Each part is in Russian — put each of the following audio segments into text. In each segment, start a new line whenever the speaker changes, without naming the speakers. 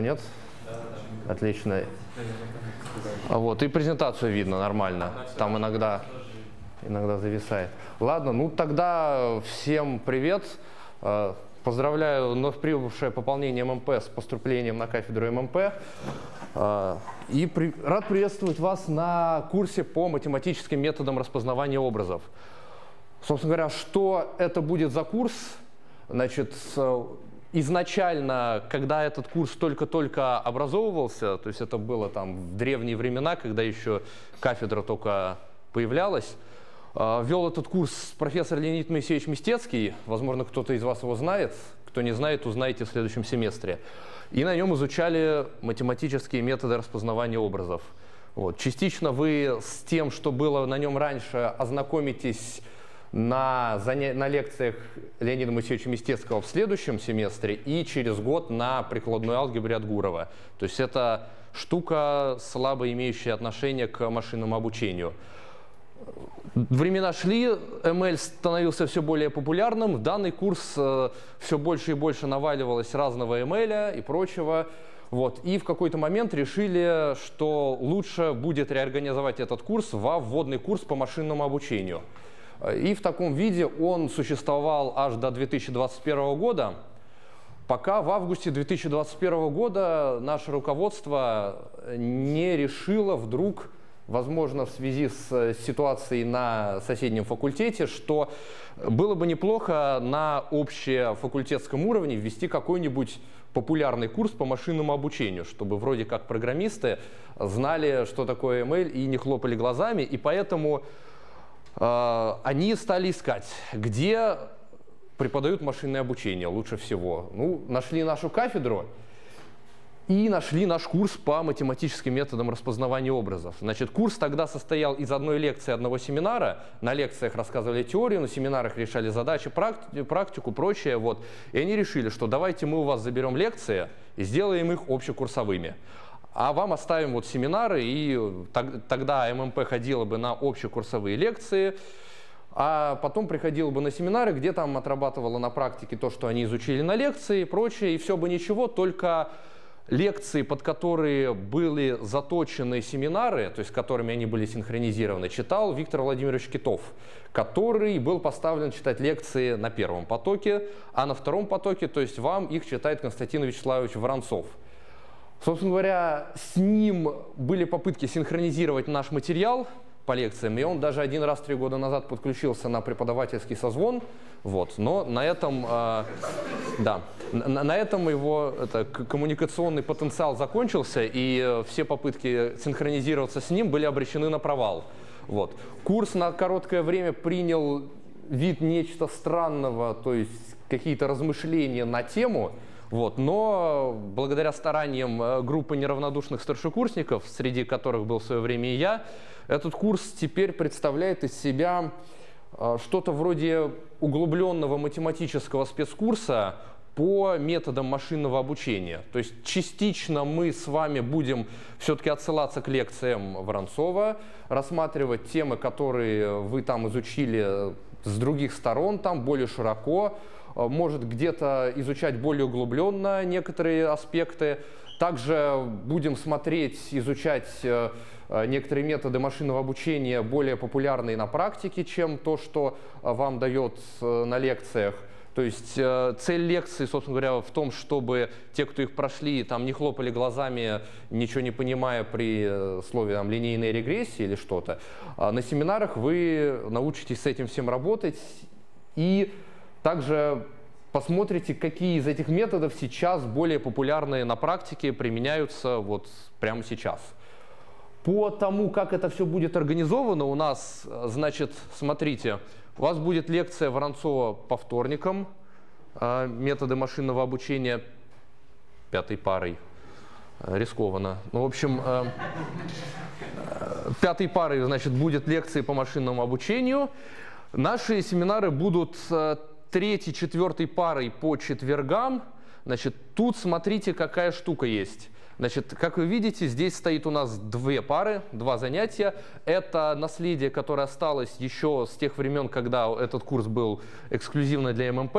Нет? Отлично. А Вот, и презентацию видно нормально. Там иногда, иногда зависает. Ладно, ну тогда всем привет. Э, Поздравляю вновь прибывшее пополнение ММП с поступлением на кафедру ММП. Э, И при- рад приветствовать вас на курсе по математическим методам распознавания образов. Собственно говоря, что это будет за курс? Значит, изначально, когда этот курс только-только образовывался, то есть это было там в древние времена, когда еще кафедра только появлялась, э, вел этот курс профессор Леонид Моисеевич Мистецкий, возможно, кто-то из вас его знает, кто не знает, узнаете в следующем семестре. И на нем изучали математические методы распознавания образов. Вот. Частично вы с тем, что было на нем раньше, ознакомитесь на, на лекциях Леонида Моисеевича Мистецкого в следующем семестре и через год на прикладной алгебре от Гурова. То есть это штука, слабо имеющая отношение к машинному обучению. Времена шли, ML становился все более популярным, в данный курс э, все больше и больше наваливалось разного ML и прочего. Вот. И в какой-то момент решили, что лучше будет реорганизовать этот курс во вводный курс по машинному обучению. И в таком виде он существовал аж до 2021 года, пока в августе 2021 года наше руководство не решило вдруг, возможно, в связи с э, ситуацией на соседнем факультете, что было бы неплохо на общефакультетском уровне ввести какой-нибудь популярный курс по машинному обучению, чтобы вроде как программисты знали, что такое ML и не хлопали глазами, и поэтому они стали искать, где преподают машинное обучение лучше всего. Ну, нашли нашу кафедру и нашли наш курс по математическим методам распознавания образов. Значит, курс тогда состоял из одной лекции, одного семинара. На лекциях рассказывали теорию, на семинарах решали задачи, практи- практику, прочее. Вот. И они решили, что давайте мы у вас заберем лекции и сделаем их общекурсовыми. А вам оставим вот семинары, и тог- тогда ММП ходила бы на общекурсовые лекции, а потом приходила бы на семинары, где там отрабатывала на практике то, что они изучили на лекции и прочее, и все бы ничего, только лекции, под которые были заточены семинары, то есть которыми они были синхронизированы, читал Виктор Владимирович Китов, который был поставлен читать лекции на первом потоке, а на втором потоке, то есть вам их читает Константин Вячеславович Воронцов. Собственно говоря, с ним были попытки синхронизировать наш материал по лекциям, и он даже один раз три года назад подключился на преподавательский созвон, вот, но на этом, э, да, на, на этом его это, коммуникационный потенциал закончился, и э, все попытки синхронизироваться с ним были обречены на провал. Вот. Курс на короткое время принял вид нечто странного, то есть какие-то размышления на тему, вот, но благодаря стараниям э, группы неравнодушных старшекурсников, среди которых был в свое время и я, этот курс теперь представляет из себя э, что-то вроде углубленного математического спецкурса по методам машинного обучения. То есть частично мы с вами будем все-таки отсылаться к лекциям Воронцова, рассматривать темы, которые вы там изучили с других сторон, там более широко, может где-то изучать более углубленно некоторые аспекты. Также будем смотреть, изучать э, э, некоторые методы машинного обучения более популярные на практике, чем то, что э, вам дает э, на лекциях. То есть э, цель лекции, собственно говоря, в том, чтобы те, кто их прошли, там не хлопали глазами, ничего не понимая при э, слове там, линейная регрессия или что-то. А на семинарах вы научитесь с этим всем работать и также посмотрите, какие из этих методов сейчас более популярные на практике, применяются вот прямо сейчас. По тому, как это все будет организовано, у нас, значит, смотрите, у вас будет лекция Воронцова по вторникам, э, методы машинного обучения пятой парой. Э, Рискованно. Ну, в общем, э, э, пятой парой, значит, будет лекции по машинному обучению. Наши семинары будут третьей, четвертой парой по четвергам. Значит, тут смотрите, какая штука есть. Значит, как вы видите, здесь стоит у нас две пары, два занятия. Это наследие, которое осталось еще с тех времен, когда этот курс был эксклюзивно для ММП.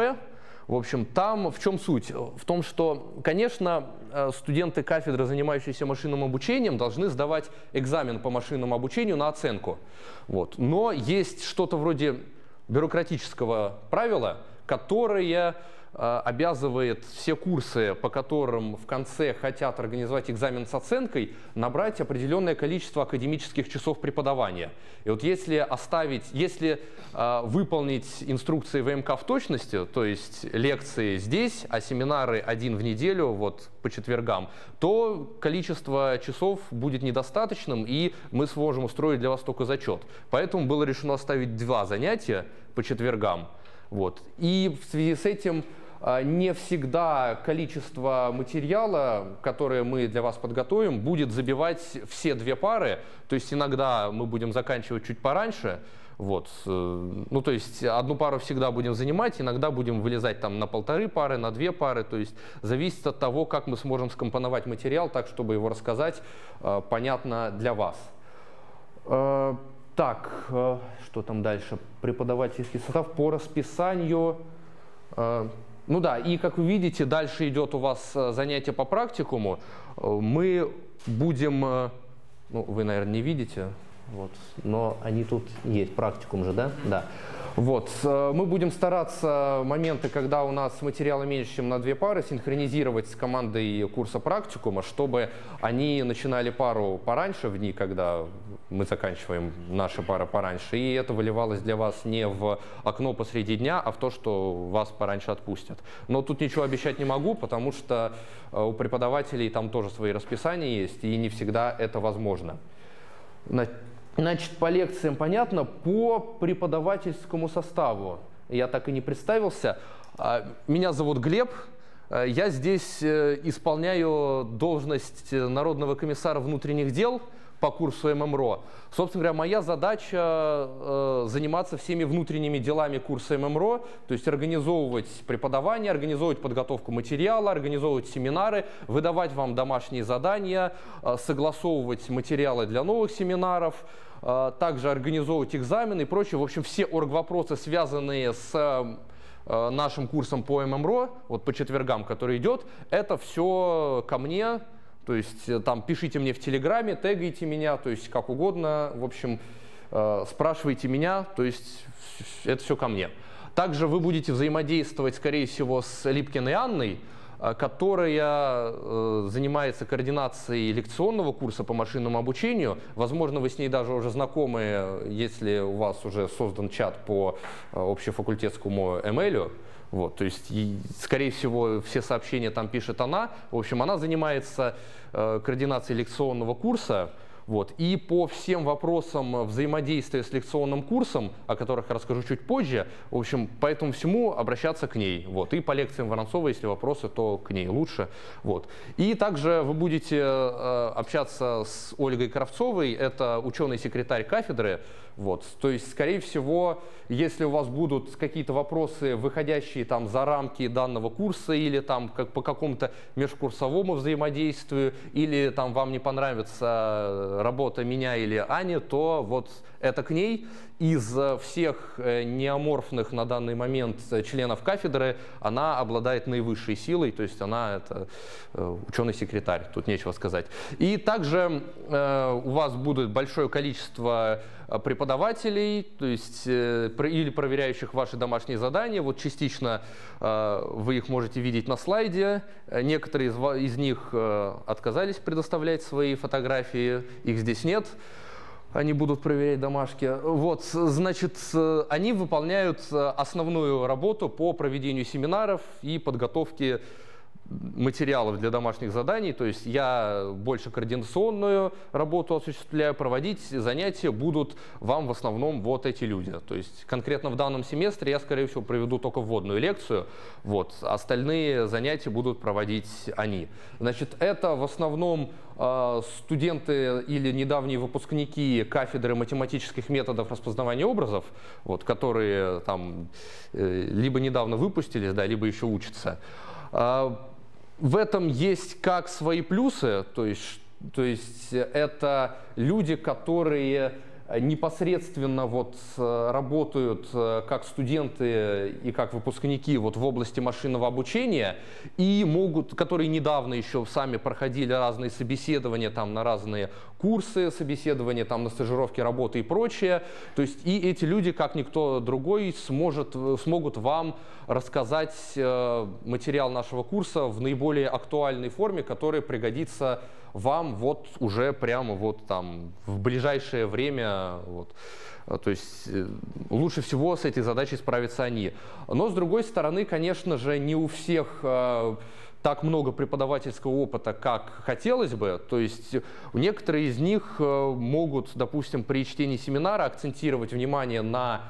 В общем, там в чем суть? В том, что, конечно, э, студенты кафедры, занимающиеся машинным обучением, должны сдавать экзамен по машинному обучению на оценку. Вот. Но есть что-то вроде бюрократического правила, которое обязывает все курсы, по которым в конце хотят организовать экзамен с оценкой, набрать определенное количество академических часов преподавания. И вот если оставить, если э, выполнить инструкции ВМК в точности, то есть лекции здесь, а семинары один в неделю, вот по четвергам, то количество часов будет недостаточным, и мы сможем устроить для вас только зачет. Поэтому было решено оставить два занятия по четвергам. Вот. И в связи с этим не всегда количество материала, которое мы для вас подготовим, будет забивать все две пары. То есть иногда мы будем заканчивать чуть пораньше, вот. Э, ну, то есть одну пару всегда будем занимать, иногда будем вылезать там на полторы пары, на две пары. То есть зависит от того, как мы сможем скомпоновать материал так, чтобы его рассказать э, понятно для вас. Э, так, что там дальше? Преподавательский состав по расписанию. Ну да, и как вы видите, дальше идет у вас э, занятие по практикуму. Э, мы будем, э, ну вы, наверное, не видите, вот, но они тут есть, практикум же, да? Да. Вот. Э, мы будем стараться моменты, когда у нас материала меньше, чем на две пары, синхронизировать с командой курса практикума, чтобы они начинали пару пораньше в дни, когда мы заканчиваем наши пары пораньше, и это выливалось для вас не в окно посреди дня, а в то, что вас пораньше отпустят. Но тут ничего обещать не могу, потому что э, у преподавателей там тоже свои расписания есть, и не всегда это возможно. Значит, по лекциям понятно, по преподавательскому составу. Я так и не представился. А, меня зовут Глеб. А, я здесь э, исполняю должность Народного комиссара внутренних дел – по курсу ММРО. Собственно говоря, моя задача э, заниматься всеми внутренними делами курса ММРО, то есть организовывать преподавание, организовывать подготовку материала, организовывать семинары, выдавать вам домашние задания, э, согласовывать материалы для новых семинаров, э, также организовывать экзамены и прочее. В общем, все орг-вопросы, связанные с э, нашим курсом по ММРО, вот по четвергам, который идет, это все ко мне, то есть э, там пишите мне в Телеграме, тегайте меня, то есть как угодно, в общем, э, спрашивайте меня, то есть это все ко мне. Также вы будете взаимодействовать, скорее всего, с Липкиной Анной, э, которая занимается координацией лекционного курса по машинному обучению. Возможно, вы с ней даже уже знакомы, если у вас уже создан чат по общефакультетскому ML. Вот, то есть, и, скорее всего, все сообщения там пишет она. В общем, она занимается э, координацией лекционного курса. Вот. И по всем вопросам взаимодействия с лекционным курсом, о которых я расскажу чуть позже, в общем, по этому всему обращаться к ней. Вот. И по лекциям Воронцова, если вопросы, то к ней лучше. Вот. И также вы будете э, общаться с Ольгой Кравцовой, это ученый-секретарь кафедры. Вот. То есть, скорее всего, если у вас будут какие-то вопросы, выходящие там за рамки данного курса или там как по какому-то межкурсовому взаимодействию, или там вам не понравится работа меня или Ани, то вот это к ней. Из всех э, неоморфных на данный момент членов кафедры она обладает наивысшей силой, то есть она это э, ученый-секретарь, тут нечего сказать. И также э, у вас будет большое количество преподавателей, то есть или проверяющих ваши домашние задания. Вот частично вы их можете видеть на слайде. Некоторые из, них отказались предоставлять свои фотографии, их здесь нет они будут проверять домашки. Вот, значит, они выполняют основную работу по проведению семинаров и подготовке материалов для домашних заданий, то есть я больше координационную работу осуществляю, проводить занятия будут вам в основном вот эти люди. То есть конкретно в данном семестре я, скорее всего, проведу только вводную лекцию, вот, остальные занятия будут проводить они. Значит, это в основном э, студенты или недавние выпускники кафедры математических методов распознавания образов, вот, которые там э, либо недавно выпустились, да, либо еще учатся. В этом есть как свои плюсы, то есть, то есть это люди, которые непосредственно вот работают как студенты и как выпускники вот в области машинного обучения и могут, которые недавно еще сами проходили разные собеседования там на разные курсы собеседования, там на стажировки работы и прочее. То есть и эти люди, как никто другой, сможет, смогут вам рассказать э, материал нашего курса в наиболее актуальной форме, который пригодится вам вот уже прямо вот там в ближайшее время. Вот. То есть э, лучше всего с этой задачей справятся они. Но с другой стороны, конечно же, не у всех э, так много преподавательского опыта, как хотелось бы. То есть некоторые из них э, могут, допустим, при чтении семинара акцентировать внимание на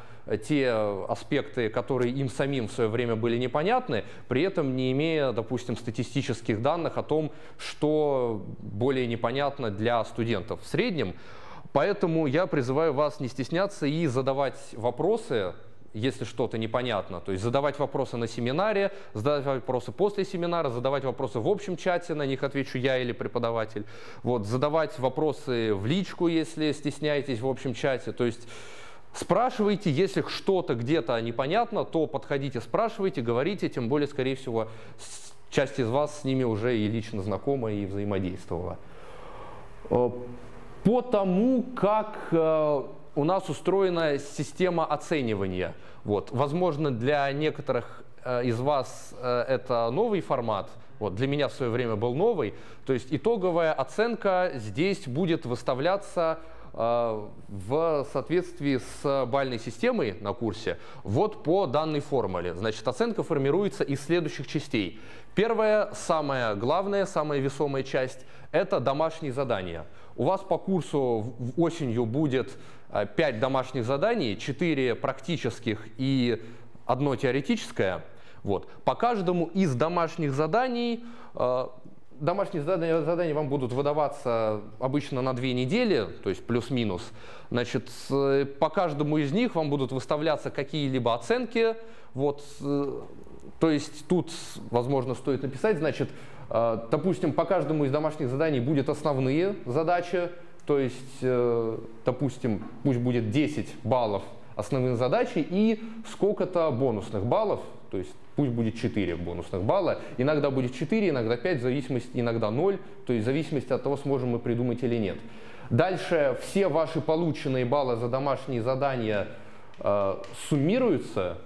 те аспекты, которые им самим в свое время были непонятны, при этом не имея, допустим, статистических данных о том, что более непонятно для студентов в среднем. Поэтому я призываю вас не стесняться и задавать вопросы, если что-то непонятно. То есть задавать вопросы на семинаре, задавать вопросы после семинара, задавать вопросы в общем чате, на них отвечу я или преподаватель. Вот, задавать вопросы в личку, если стесняетесь в общем чате. То есть спрашивайте, если что-то где-то непонятно, то подходите, спрашивайте, говорите, тем более, скорее всего, часть из вас с ними уже и лично знакома и взаимодействовала. Э, по тому, как э, у нас устроена система оценивания. Вот. Возможно, для некоторых э, из вас э, это новый формат, вот, для меня в свое время был новый. То есть итоговая оценка здесь будет выставляться э, в соответствии с бальной системой на курсе вот по данной формуле. Значит, оценка формируется из следующих частей. Первая, самая главная, самая весомая часть – это домашние задания. У вас по курсу осенью будет 5 э, домашних заданий, 4 практических и одно теоретическое. Вот. По каждому из домашних заданий э, домашние задания, задания вам будут выдаваться обычно на две недели, то есть плюс-минус. Значит, по каждому из них вам будут выставляться какие-либо оценки. Вот, э, то есть тут, возможно, стоит написать, значит, допустим, по каждому из домашних заданий будет основные задачи, то есть, э, допустим, пусть будет 10 баллов основных задачи и сколько-то бонусных баллов, то есть пусть будет 4 бонусных балла. Иногда будет 4, иногда 5, в зависимости, иногда 0, то есть в зависимости от того, сможем мы придумать или нет. Дальше все ваши полученные баллы за домашние задания э, суммируются,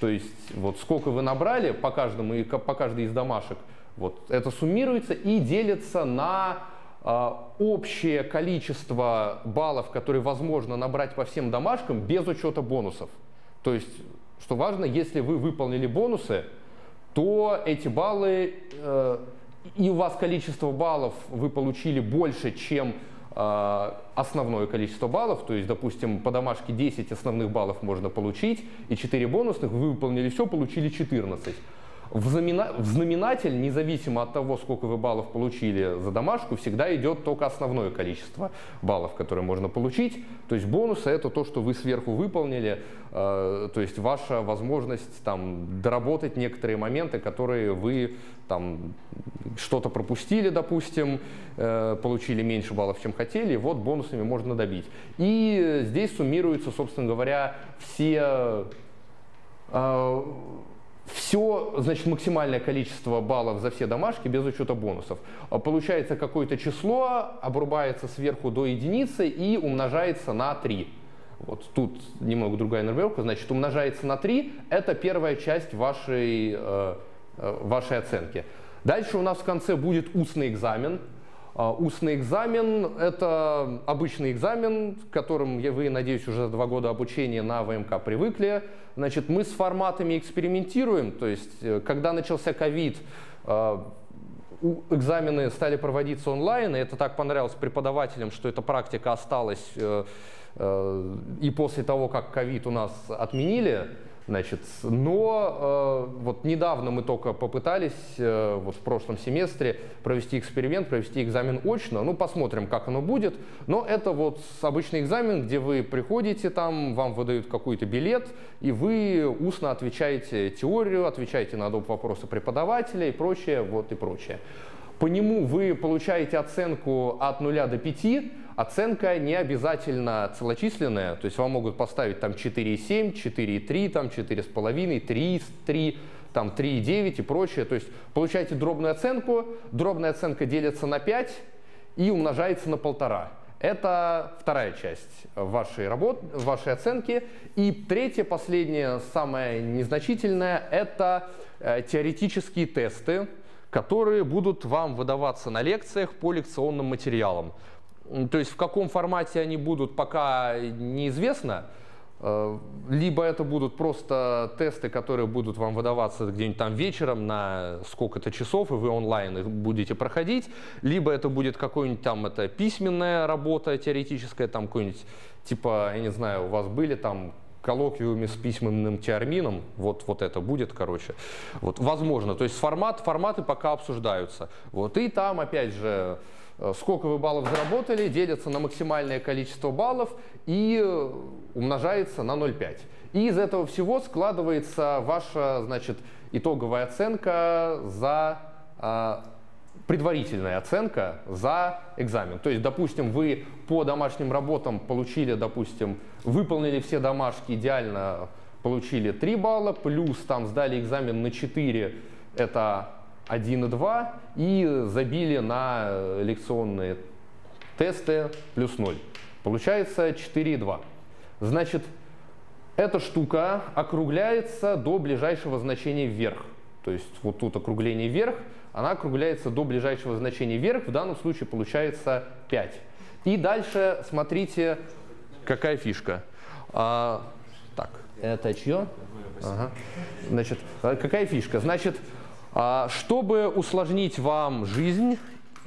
то есть вот сколько вы набрали по каждому и по каждой из домашек, вот это суммируется и делится на общее количество баллов, которые возможно набрать по всем домашкам без учета бонусов. То есть, что важно, если вы выполнили бонусы, то эти баллы, э, и у вас количество баллов вы получили больше, чем э, основное количество баллов, то есть, допустим, по домашке 10 основных баллов можно получить, и 4 бонусных, вы выполнили все, получили 14. В, замена... в знаменатель, независимо от того, сколько вы баллов получили за домашку, всегда идет только основное количество баллов, которые можно получить. То есть бонусы это то, что вы сверху выполнили, э, то есть ваша возможность там, доработать некоторые моменты, которые вы там что-то пропустили, допустим, э, получили меньше баллов, чем хотели, вот бонусами можно добить. И здесь суммируются, собственно говоря, все э, все, значит, максимальное количество баллов за все домашки без учета бонусов. А получается какое-то число, обрубается сверху до единицы и умножается на 3. Вот тут немного другая нумеровка, значит, умножается на 3, это первая часть вашей, э, э, вашей оценки. Дальше у нас в конце будет устный экзамен. А, устный экзамен – это обычный экзамен, к которым вы, надеюсь, уже за два года обучения на ВМК привыкли. Значит, мы с форматами экспериментируем, то есть, э, когда начался ковид, а, экзамены стали проводиться онлайн, и это так понравилось преподавателям, что эта практика осталась э, э, и после того, как ковид у нас отменили, Значит, но э, вот недавно мы только попытались э, вот в прошлом семестре провести эксперимент, провести экзамен очно. Ну, посмотрим, как оно будет. Но это вот обычный экзамен, где вы приходите там, вам выдают какой-то билет, и вы устно отвечаете теорию, отвечаете на доп. вопросы преподавателя и прочее, вот и прочее. По нему вы получаете оценку от 0 до 5, оценка не обязательно целочисленная, то есть вам могут поставить там 4,7, 4,3, там 4,5, 3, 3, там 3,9 и прочее. То есть получаете дробную оценку, дробная оценка делится на 5 и умножается на полтора. Это вторая часть вашей работы, вашей оценки. И третья, последняя, самая незначительная, это э, теоретические тесты, которые будут вам выдаваться на лекциях по лекционным материалам. То есть в каком формате они будут, пока неизвестно. Э, либо это будут просто тесты, которые будут вам выдаваться где-нибудь там вечером на сколько-то часов, и вы онлайн их будете проходить. Либо это будет какой-нибудь там это письменная работа теоретическая, там какой-нибудь, типа, я не знаю, у вас были там коллоквиуме с письменным термином, вот, вот это будет, короче. Вот, возможно, то есть формат, форматы пока обсуждаются. Вот, и там, опять же, сколько вы баллов заработали, делится на максимальное количество баллов и э, умножается на 0,5. И из этого всего складывается ваша значит, итоговая оценка за а, предварительная оценка за экзамен. То есть, допустим, вы по домашним работам получили, допустим, выполнили все домашки идеально, получили 3 балла, плюс там сдали экзамен на 4, это 1,2 и забили на э, лекционные тесты плюс 0. Получается 4,2. Значит, эта штука округляется до ближайшего значения вверх. То есть вот тут округление вверх, она округляется до ближайшего значения вверх, в данном случае получается 5. И дальше смотрите, какая фишка. А, так, это чье? Ага. Значит, а какая фишка? Значит, чтобы усложнить вам жизнь,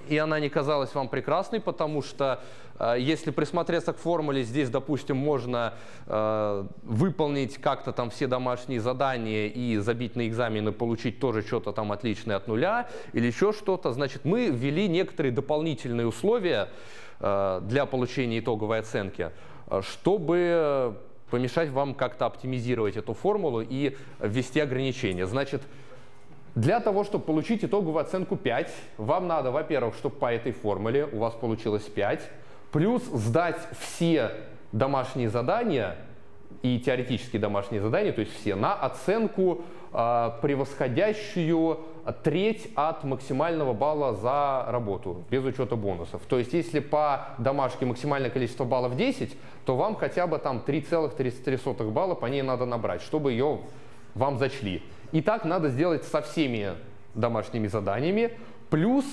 и она не казалась вам прекрасной, потому что а, если присмотреться к формуле, здесь, допустим, можно э, выполнить как-то там все домашние задания и забить на экзамены, получить тоже что-то там отличное от нуля или еще что-то. Значит, мы ввели некоторые дополнительные условия э, для получения итоговой оценки, чтобы помешать вам как-то оптимизировать эту формулу и ввести ограничения. Значит, для того, чтобы получить итоговую оценку 5, вам надо, во-первых, чтобы по этой формуле у вас получилось 5, плюс сдать все домашние задания и теоретические домашние задания, то есть все, на оценку, э, превосходящую треть от максимального балла за работу, без учета бонусов. То есть если по домашке максимальное количество баллов 10, то вам хотя бы там 3,33 балла по ней надо набрать, чтобы ее вам зачли. И так надо сделать со всеми домашними заданиями, плюс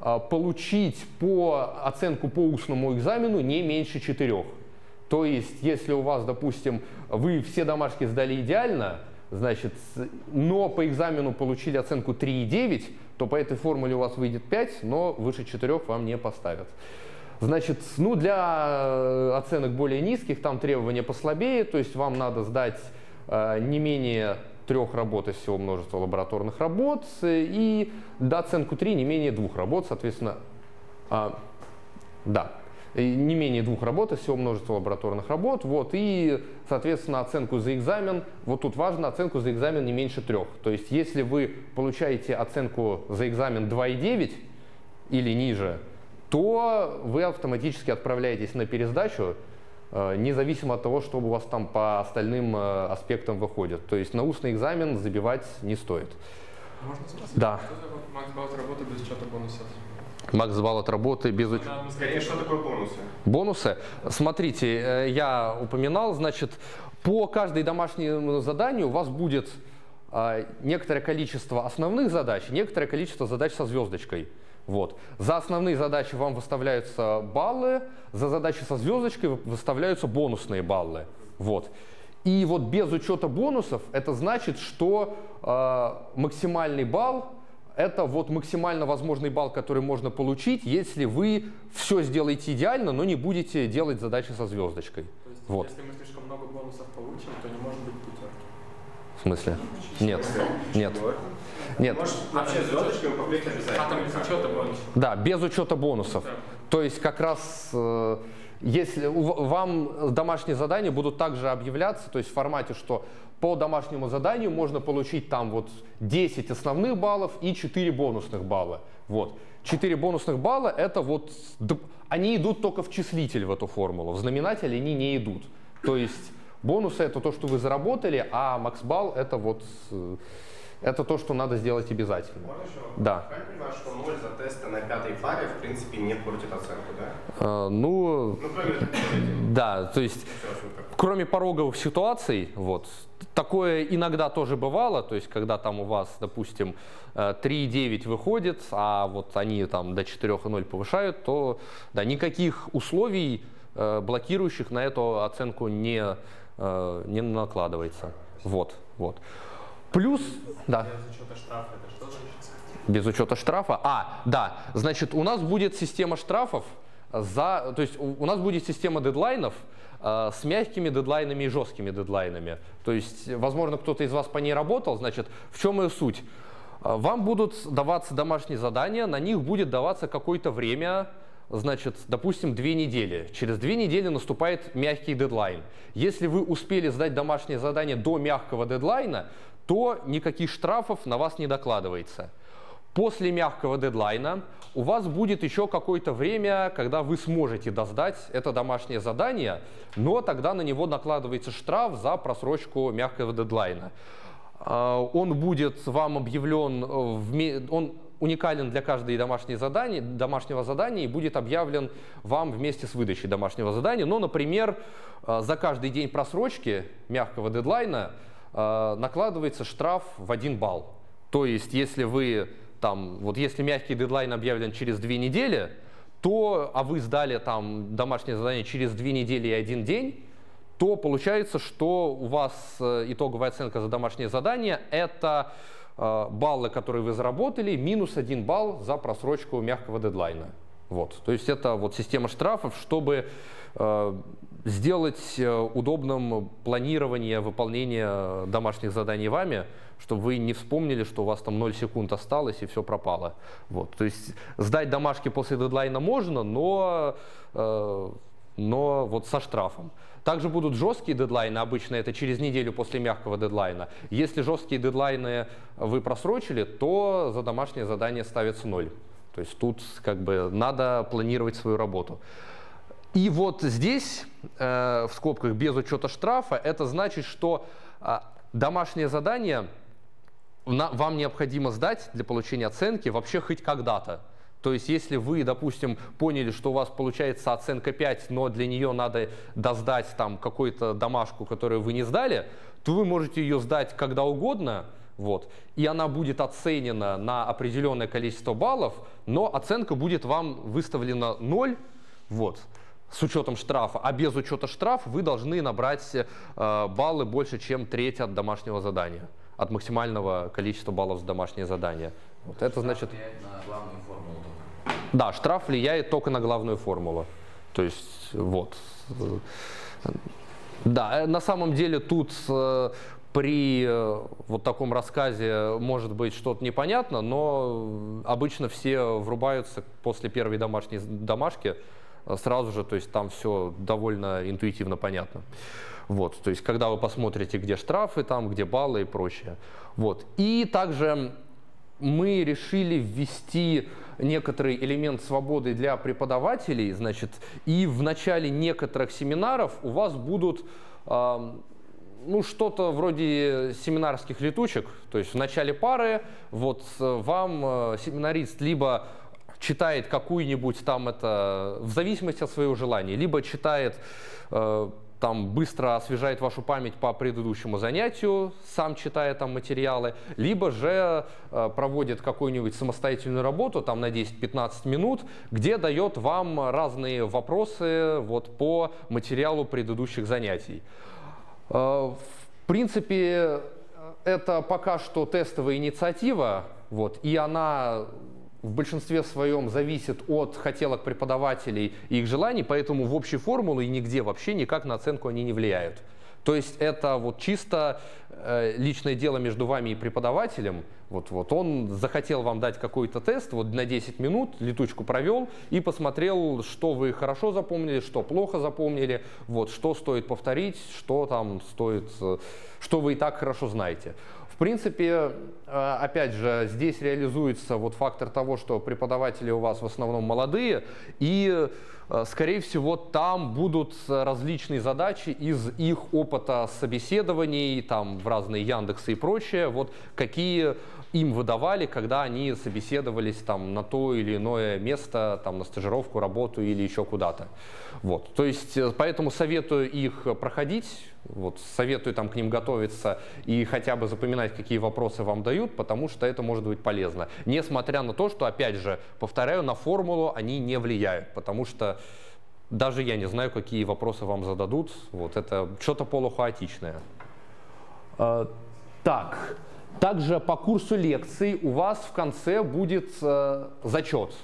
а, получить по оценку по устному экзамену не меньше четырех. То есть, если у вас, допустим, вы все домашки сдали идеально, значит, но по экзамену получили оценку 3,9, то по этой формуле у вас выйдет 5, но выше 4 вам не поставят. Значит, ну для э, оценок более низких там требования послабее, то есть вам надо сдать э, не менее трех работ из всего множества лабораторных работ и до оценку 3 не менее двух работ, соответственно, а, да, не менее двух работ из всего множества лабораторных работ, вот, и, соответственно, оценку за экзамен, вот тут важно оценку за экзамен не меньше трех, то есть если вы получаете оценку за экзамен 2,9 или ниже, то вы автоматически отправляетесь на пересдачу, независимо от того, что у вас там по остальным э, аспектам выходит. То есть на устный экзамен забивать не стоит.
Можно спросить?
Да.
Макс балл от работы без учета бонусов?
Макс балл от работы без учета.
Скорее, что такое бонусы?
Бонусы. Смотрите, э, я упоминал, значит, по каждой домашнему заданию у вас будет некоторое количество основных задач, некоторое количество задач со звездочкой. Вот. За основные задачи вам выставляются баллы, за задачи со звездочкой выставляются бонусные баллы. Вот. И вот без учета бонусов это значит, что э, максимальный балл это вот максимально возможный балл, который можно получить, если вы все сделаете идеально, но не будете делать задачи со звездочкой.
То есть,
вот.
если мы слишком много бонусов получим, то не может быть пятерки.
В смысле? Нет. Нет. Нет.
Может, вообще звездочками покрыть обязательно.
А там без учета бонусов.
Да, без учета бонусов.
Да.
То есть как раз э, если вам домашние задания будут также объявляться, то есть в формате, что по домашнему заданию можно получить там вот 10 основных баллов и 4 бонусных балла. Вот. 4 бонусных балла это вот, они идут только в числитель в эту формулу, в знаменатель они не идут. То есть бонусы это то, что вы заработали, а макс-балл это вот э, это то, что надо сделать обязательно.
Можно еще?
Да.
Правильно понимаю, что 0 за тесты на пятой паре, в принципе, не портит оценку, да?
Э, ну,
Ну, кроме
да, то есть кроме пороговых ситуаций, вот, такое иногда тоже бывало, то есть когда там у вас, допустим, э, 3,9 выходит, а вот они там до 4,0 повышают, то да, никаких условий э, блокирующих на эту оценку не, э, не накладывается. Вот, вот. Плюс, да.
Без учета штрафа это что значит?
Без учета штрафа. А, да, значит, у нас будет система штрафов за, то есть у, у нас будет система дедлайнов э, с мягкими дедлайнами и жесткими дедлайнами. То есть, возможно, кто-то из вас по ней работал. Значит, в чем ее суть? Э, Вам будут даваться домашние задания, на них будет даваться какое-то время, значит, допустим, две недели. Через две недели наступает мягкий дедлайн. Если вы успели сдать домашнее задание до мягкого дедлайна, то никаких штрафов на вас не докладывается. После мягкого дедлайна у вас будет еще какое-то время, когда вы сможете доздать это домашнее задание, но тогда на него накладывается штраф за просрочку мягкого дедлайна. А, Он будет вам объявлен, э, вме- он уникален для каждой домашней задания, домашнего задания и будет объявлен вам вместе с выдачей домашнего задания. Но, например, э, за каждый день просрочки мягкого дедлайна накладывается штраф в 1 балл. То есть, если вы там, вот если мягкий дедлайн объявлен через две недели, то, а вы сдали там домашнее задание через две недели и один день, то получается, что у вас э, итоговая оценка за домашнее задание – это э, баллы, которые вы заработали, минус один балл за просрочку мягкого дедлайна. Вот. То есть это вот система штрафов, чтобы э, сделать э, удобным планирование выполнения домашних заданий вами, чтобы вы не вспомнили, что у вас там 0 секунд осталось и все пропало. Вот. То есть сдать домашки после дедлайна можно, но, э, но вот со штрафом. Также будут жесткие дедлайны, обычно это через неделю после мягкого дедлайна. Если жесткие дедлайны вы просрочили, то за домашнее задание ставится 0. То есть тут как бы надо планировать свою работу. И вот здесь, э, в скобках, без учета штрафа, это значит, что э, домашнее задание вам необходимо сдать для получения оценки вообще хоть когда-то. То есть, если вы, допустим, поняли, что у вас получается оценка 5, но для нее надо доздать там какую-то домашку, которую вы не сдали, то вы можете ее сдать когда угодно, вот, и она будет оценена на определенное количество баллов, но оценка будет вам выставлена 0, вот, с учетом штрафа, а без учета штрафа вы должны набрать э, баллы больше, чем треть от домашнего задания, от максимального количества баллов за домашнее задание. Вот это значит...
влияет на главную формулу только.
Да, штраф влияет только на главную формулу. То есть, вот. Да, э, на самом деле тут э, при вот таком рассказе может быть что-то непонятно, но обычно все врубаются после первой домашней домашки сразу же, то есть там все довольно интуитивно понятно. Вот, то есть когда вы посмотрите, где штрафы, там, где баллы и прочее. Вот. И также мы решили ввести некоторый элемент свободы для преподавателей, значит, и в начале некоторых семинаров у вас будут ам, ну, что-то вроде семинарских летучек, то есть в начале пары вот э, вам э, семинарист либо читает какую-нибудь там это, в зависимости от своего желания, либо читает э, там быстро освежает вашу память по предыдущему занятию, сам читая там материалы, либо же э, проводит какую-нибудь самостоятельную работу там на 10-15 минут, где дает вам разные вопросы вот по материалу предыдущих занятий. Э, В принципе, это пока что тестовая инициатива, вот, и она в большинстве своем зависит от хотелок преподавателей и их желаний, поэтому в общей формулы и нигде вообще никак на оценку они не влияют. То есть это вот чисто э, личное дело между вами и преподавателем. Вот, вот он захотел вам дать какой-то тест, вот на 10 минут летучку провел и посмотрел, что вы хорошо запомнили, что плохо запомнили, вот, что стоит повторить, что там стоит, э, что вы и так хорошо знаете. В принципе, э, опять же, здесь реализуется вот фактор того, что преподаватели у вас в основном молодые, и, э, скорее всего, там будут различные задачи из их опыта собеседований, там в разные Яндексы и прочее, вот какие им выдавали, когда они собеседовались там на то или иное место, там на стажировку, работу или еще куда-то. Вот. То есть, э, поэтому советую их проходить, вот, советую там к ним готовиться и хотя бы запоминать, какие вопросы вам дают, потому что это может быть полезно. Несмотря на то, что, опять же, повторяю, на формулу они не влияют, потому что даже я не знаю, какие вопросы вам зададут. Вот, это что-то полухаотичное. Э, так, также по курсу лекций у вас в конце будет э, зачет.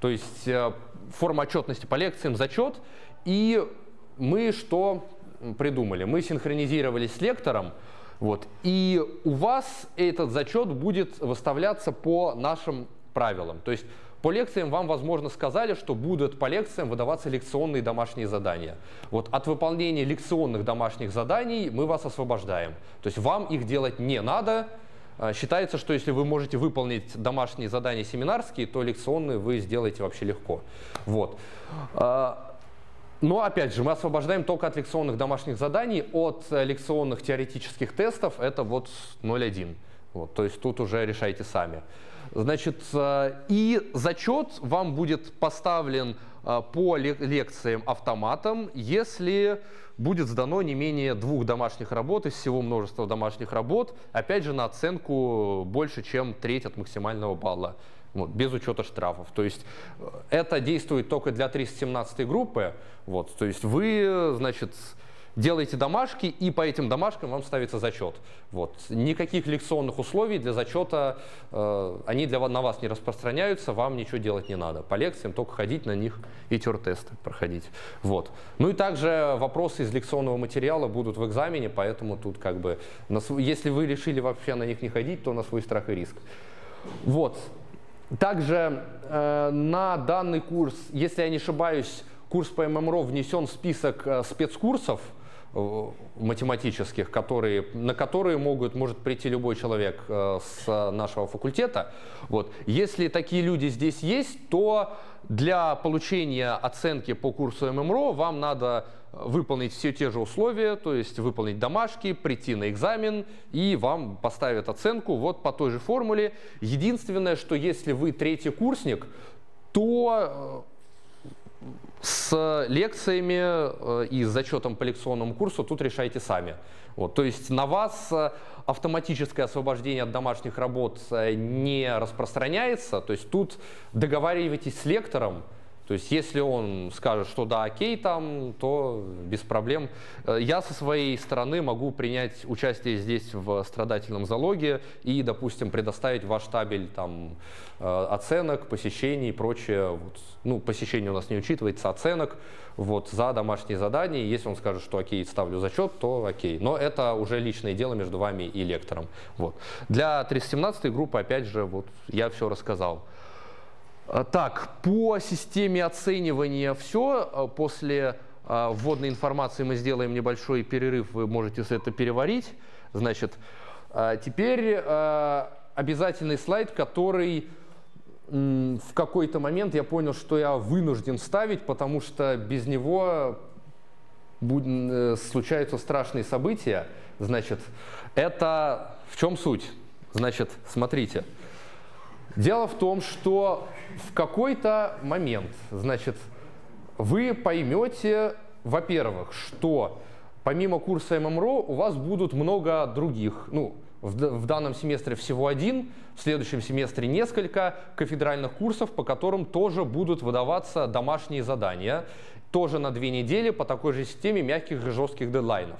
То есть э, форма отчетности по лекциям зачет. И мы что придумали? Мы синхронизировались с лектором. Вот, и у вас этот зачет будет выставляться по нашим правилам. То есть по лекциям вам, возможно, сказали, что будут по лекциям выдаваться лекционные домашние задания. Вот от выполнения лекционных домашних заданий мы вас освобождаем. То есть вам их делать не надо, считается, что если вы можете выполнить домашние задания семинарские, то лекционные вы сделаете вообще легко. Вот. А, но опять же, мы освобождаем только от лекционных домашних заданий, от лекционных теоретических тестов это вот 0,1. Вот, то есть тут уже решайте сами. Значит, а, и зачет вам будет поставлен по лекциям автоматом, если будет сдано не менее двух домашних работ из всего множества домашних работ, опять же на оценку больше, чем треть от максимального балла. Вот, без учета штрафов. То есть э, это действует только для 317 группы. Вот, то есть вы, значит, делаете домашки, и по этим домашкам вам ставится зачет. Вот. Никаких лекционных условий для зачета, э, они для, на вас не распространяются, вам ничего делать не надо. По лекциям только ходить на них и тер-тесты проходить. Вот. Ну и также вопросы из лекционного материала будут в экзамене, поэтому тут как бы, на, если вы решили вообще на них не ходить, то на свой страх и риск. Вот. Также э, на данный курс, если я не ошибаюсь, курс по ММРО внесен в список э, спецкурсов, математических, которые, на которые могут, может прийти любой человек э, с нашего факультета. Вот. Если такие люди здесь есть, то для получения оценки по курсу ММРО вам надо выполнить все те же условия, то есть выполнить домашки, прийти на экзамен, и вам поставят оценку вот по той же формуле. Единственное, что если вы третий курсник, то э, с лекциями э, и с зачетом по лекционному курсу тут решайте сами. Вот, то есть на вас э, автоматическое освобождение от домашних работ э, не распространяется. То есть тут договаривайтесь с лектором, то есть если он скажет, что да, окей там, то без проблем. Э, я со своей стороны могу принять участие здесь в страдательном залоге и, допустим, предоставить ваш табель там, э, оценок, посещений и прочее. Вот. Ну, посещение у нас не учитывается, оценок вот, за домашние задания. Если он скажет, что окей, ставлю зачет, то окей. Но это уже личное дело между вами и лектором. Вот. Для 317 группы, опять же, вот, я все рассказал. А, так, по системе оценивания все. А, после а, вводной информации мы сделаем небольшой перерыв, вы можете это переварить. Значит, теперь обязательный слайд, который в какой-то момент я понял, что я вынужден ставить, потому что без него э, случаются страшные события. Значит, это в чем суть? Значит, смотрите. Дело в том, что в какой-то момент, значит, вы поймете, во-первых, что помимо курса ММРО у вас будут много других, ну, в, в данном семестре всего один, в следующем семестре несколько кафедральных курсов, по которым тоже будут выдаваться домашние задания, тоже на две недели по такой же системе мягких и жестких дедлайнов.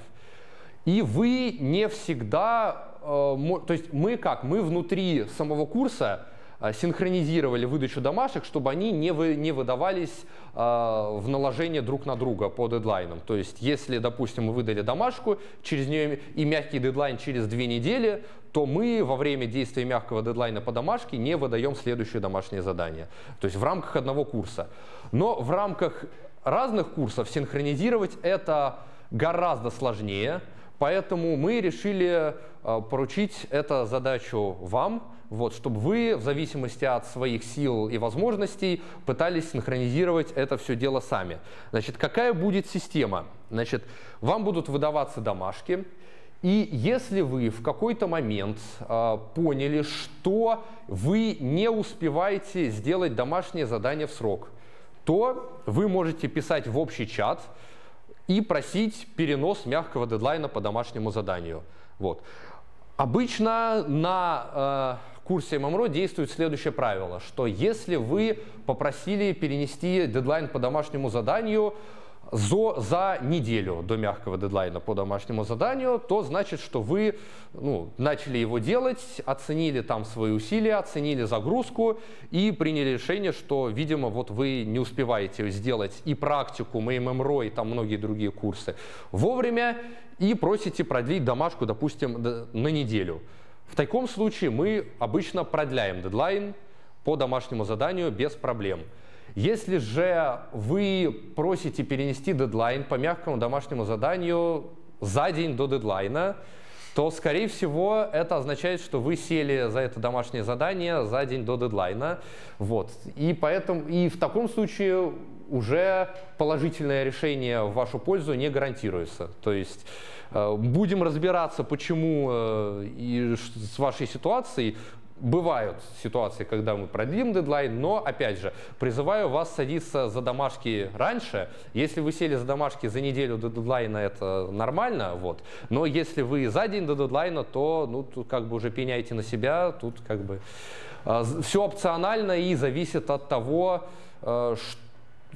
И вы не всегда, э, то есть мы как, мы внутри самого курса синхронизировали выдачу домашек, чтобы они не, вы, не выдавались э, в наложение друг на друга по дедлайнам. То есть, если, допустим, мы выдали домашку, через нее и мягкий дедлайн через две недели, то мы во время действия мягкого дедлайна по домашке не выдаем следующее домашнее задание. То есть в рамках одного курса. Но в рамках разных курсов синхронизировать это гораздо сложнее, поэтому мы решили э, поручить эту задачу вам, вот, чтобы вы в зависимости от своих сил и возможностей пытались синхронизировать это все дело сами. Значит, какая будет система? Значит, вам будут выдаваться домашки, и если вы в какой-то момент э, поняли, что вы не успеваете сделать домашнее задание в срок, то вы можете писать в общий чат и просить перенос мягкого дедлайна по домашнему заданию. Вот. Обычно на э, курсе ММРО действует следующее правило, что если вы попросили перенести дедлайн по домашнему заданию за, за неделю до мягкого дедлайна по домашнему заданию, то значит, что вы ну, начали его делать, оценили там свои усилия, оценили загрузку и приняли решение, что, видимо, вот вы не успеваете сделать и практику, и ММРО, и там многие другие курсы вовремя, и просите продлить домашку, допустим, на неделю. В таком случае мы обычно продляем дедлайн по домашнему заданию без проблем. Если же вы просите перенести дедлайн по мягкому домашнему заданию за день до дедлайна, то, скорее всего, это означает, что вы сели за это домашнее задание за день до дедлайна. Вот. И, поэтому, и в таком случае уже положительное решение в вашу пользу не гарантируется. То есть Э, будем разбираться, почему э, и с вашей ситуацией. Бывают ситуации, когда мы продлим дедлайн, но, опять же, призываю вас садиться за домашки раньше. Если вы сели за домашки за неделю до дедлайна, это нормально, вот. Но если вы за день до дедлайна, то, ну, тут как бы уже пеняйте на себя, тут как бы э, все опционально и зависит от того, что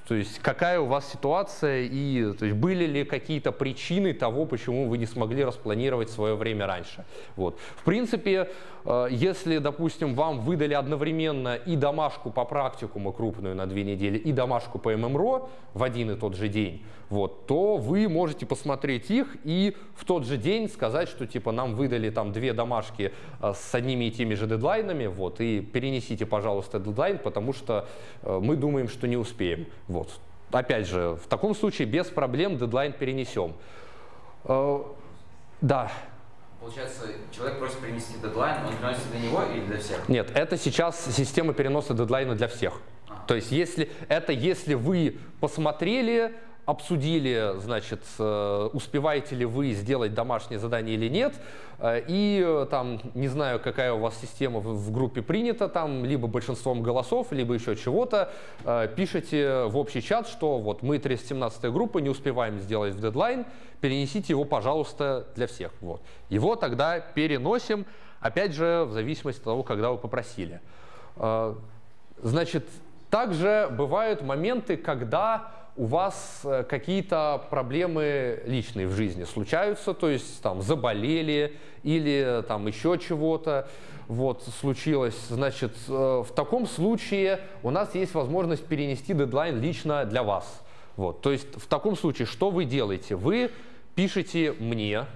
то есть какая у вас ситуация и то есть, были ли какие-то причины того, почему вы не смогли распланировать свое время раньше. Вот. В принципе, э, если, допустим, вам выдали одновременно и домашку по практикуму крупную на две недели, и домашку по ММРО в один и тот же день, вот, то вы можете посмотреть их и в тот же день сказать, что типа нам выдали там две домашки э, с одними и теми же дедлайнами, вот, и перенесите, пожалуйста, дедлайн, потому что э, мы думаем, что не успеем. Вот. Опять же, в таком случае без проблем дедлайн перенесем. Э, да.
Получается, человек просит перенести дедлайн, он переносит для него или для всех?
Нет, это сейчас система переноса дедлайна для всех. А. То есть если, это если вы посмотрели, обсудили, значит, э, успеваете ли вы сделать домашнее задание или нет, э, и э, там, не знаю, какая у вас система в группе принята, там, либо большинством голосов, либо еще чего-то, пишите в общий чат, что вот мы 317 группа, не успеваем сделать в дедлайн, перенесите его, пожалуйста, для всех. Вот. Его тогда переносим, опять же, в зависимости от того, когда вы попросили. Значит, также бывают моменты, когда у вас э, какие-то проблемы личные в жизни случаются, то есть там заболели или там еще чего-то вот, случилось, значит, э, в таком случае у нас есть возможность перенести дедлайн лично для вас. Вот, то есть в таком случае что вы делаете? Вы пишете мне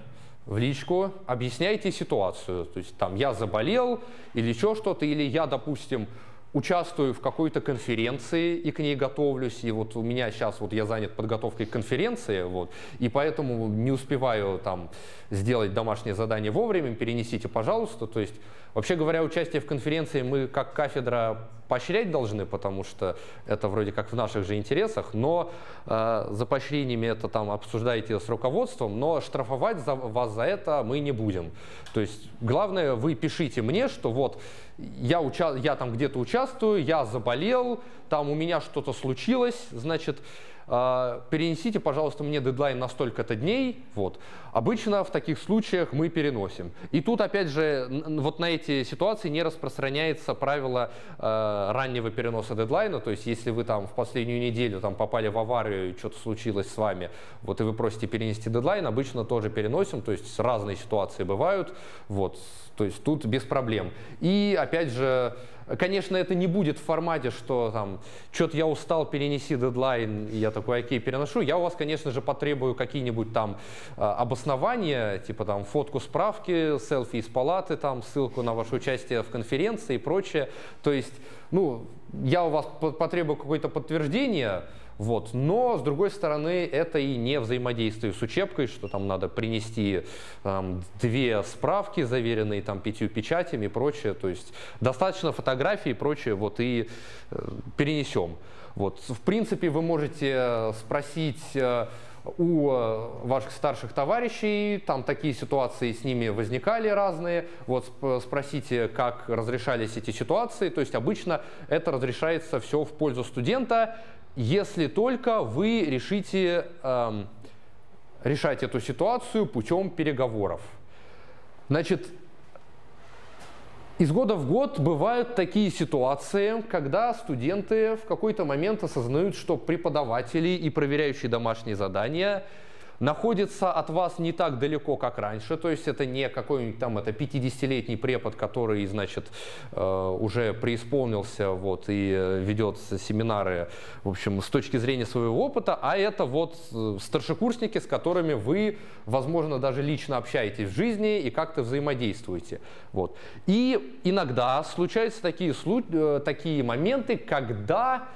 в личку, объясняете ситуацию. То есть там я заболел или еще что-то, или я, допустим, участвую в какой-то конференции и к ней готовлюсь, и вот у меня сейчас вот я занят подготовкой к конференции, вот, и поэтому не успеваю там сделать домашнее задание вовремя, перенесите, пожалуйста. То есть, вообще говоря, участие в конференции мы как кафедра поощрять должны, потому что это вроде как в наших же интересах, но э, за поощрениями это там обсуждаете с руководством, но штрафовать за, вас за это мы не будем. То есть главное, вы пишите мне, что вот я, уча я там где-то участвую, я заболел, там у меня что-то случилось, значит, перенесите, пожалуйста, мне дедлайн на столько-то дней. Вот. Обычно в таких случаях мы переносим. И тут, опять же, вот на эти ситуации не распространяется правило э, раннего переноса дедлайна. То есть, если вы там в последнюю неделю там, попали в аварию, что-то случилось с вами, вот, и вы просите перенести дедлайн, обычно тоже переносим. То есть, разные ситуации бывают. Вот. То есть, тут без проблем. И, опять же, Конечно, это не будет в формате, что там, что-то я устал, перенеси дедлайн, и я такой, окей, переношу. Я у вас, конечно же, потребую какие-нибудь там э, обоснования, типа там фотку справки, селфи из палаты, там ссылку на ваше участие в конференции и прочее. То есть, ну, я у вас потребую какое-то подтверждение, Вот. Но, с другой стороны, это и не взаимодействие с учебкой, что там надо принести эм, две справки, заверенные там пятью печатями и прочее. То есть достаточно фотографий и прочее, вот и э, перенесем. Вот. В принципе, вы можете спросить э, у э, ваших старших товарищей, там такие ситуации с ними возникали разные, вот спросите, как разрешались эти ситуации, то есть обычно это разрешается все в пользу студента, если только вы решите эм, решать эту ситуацию путем переговоров. Значит, из года в год бывают такие ситуации, когда студенты в какой-то момент осознают, что преподаватели и проверяющие домашние задания – находится от вас не так далеко, как раньше, то есть это не какой-нибудь там это 50-летний препод, который, значит, э, уже преисполнился вот, и э, ведет семинары, в общем, с точки зрения своего опыта, а это вот э, старшекурсники, с которыми вы, возможно, даже лично общаетесь в жизни и как-то взаимодействуете. Вот. И иногда случаются такие, такие моменты, когда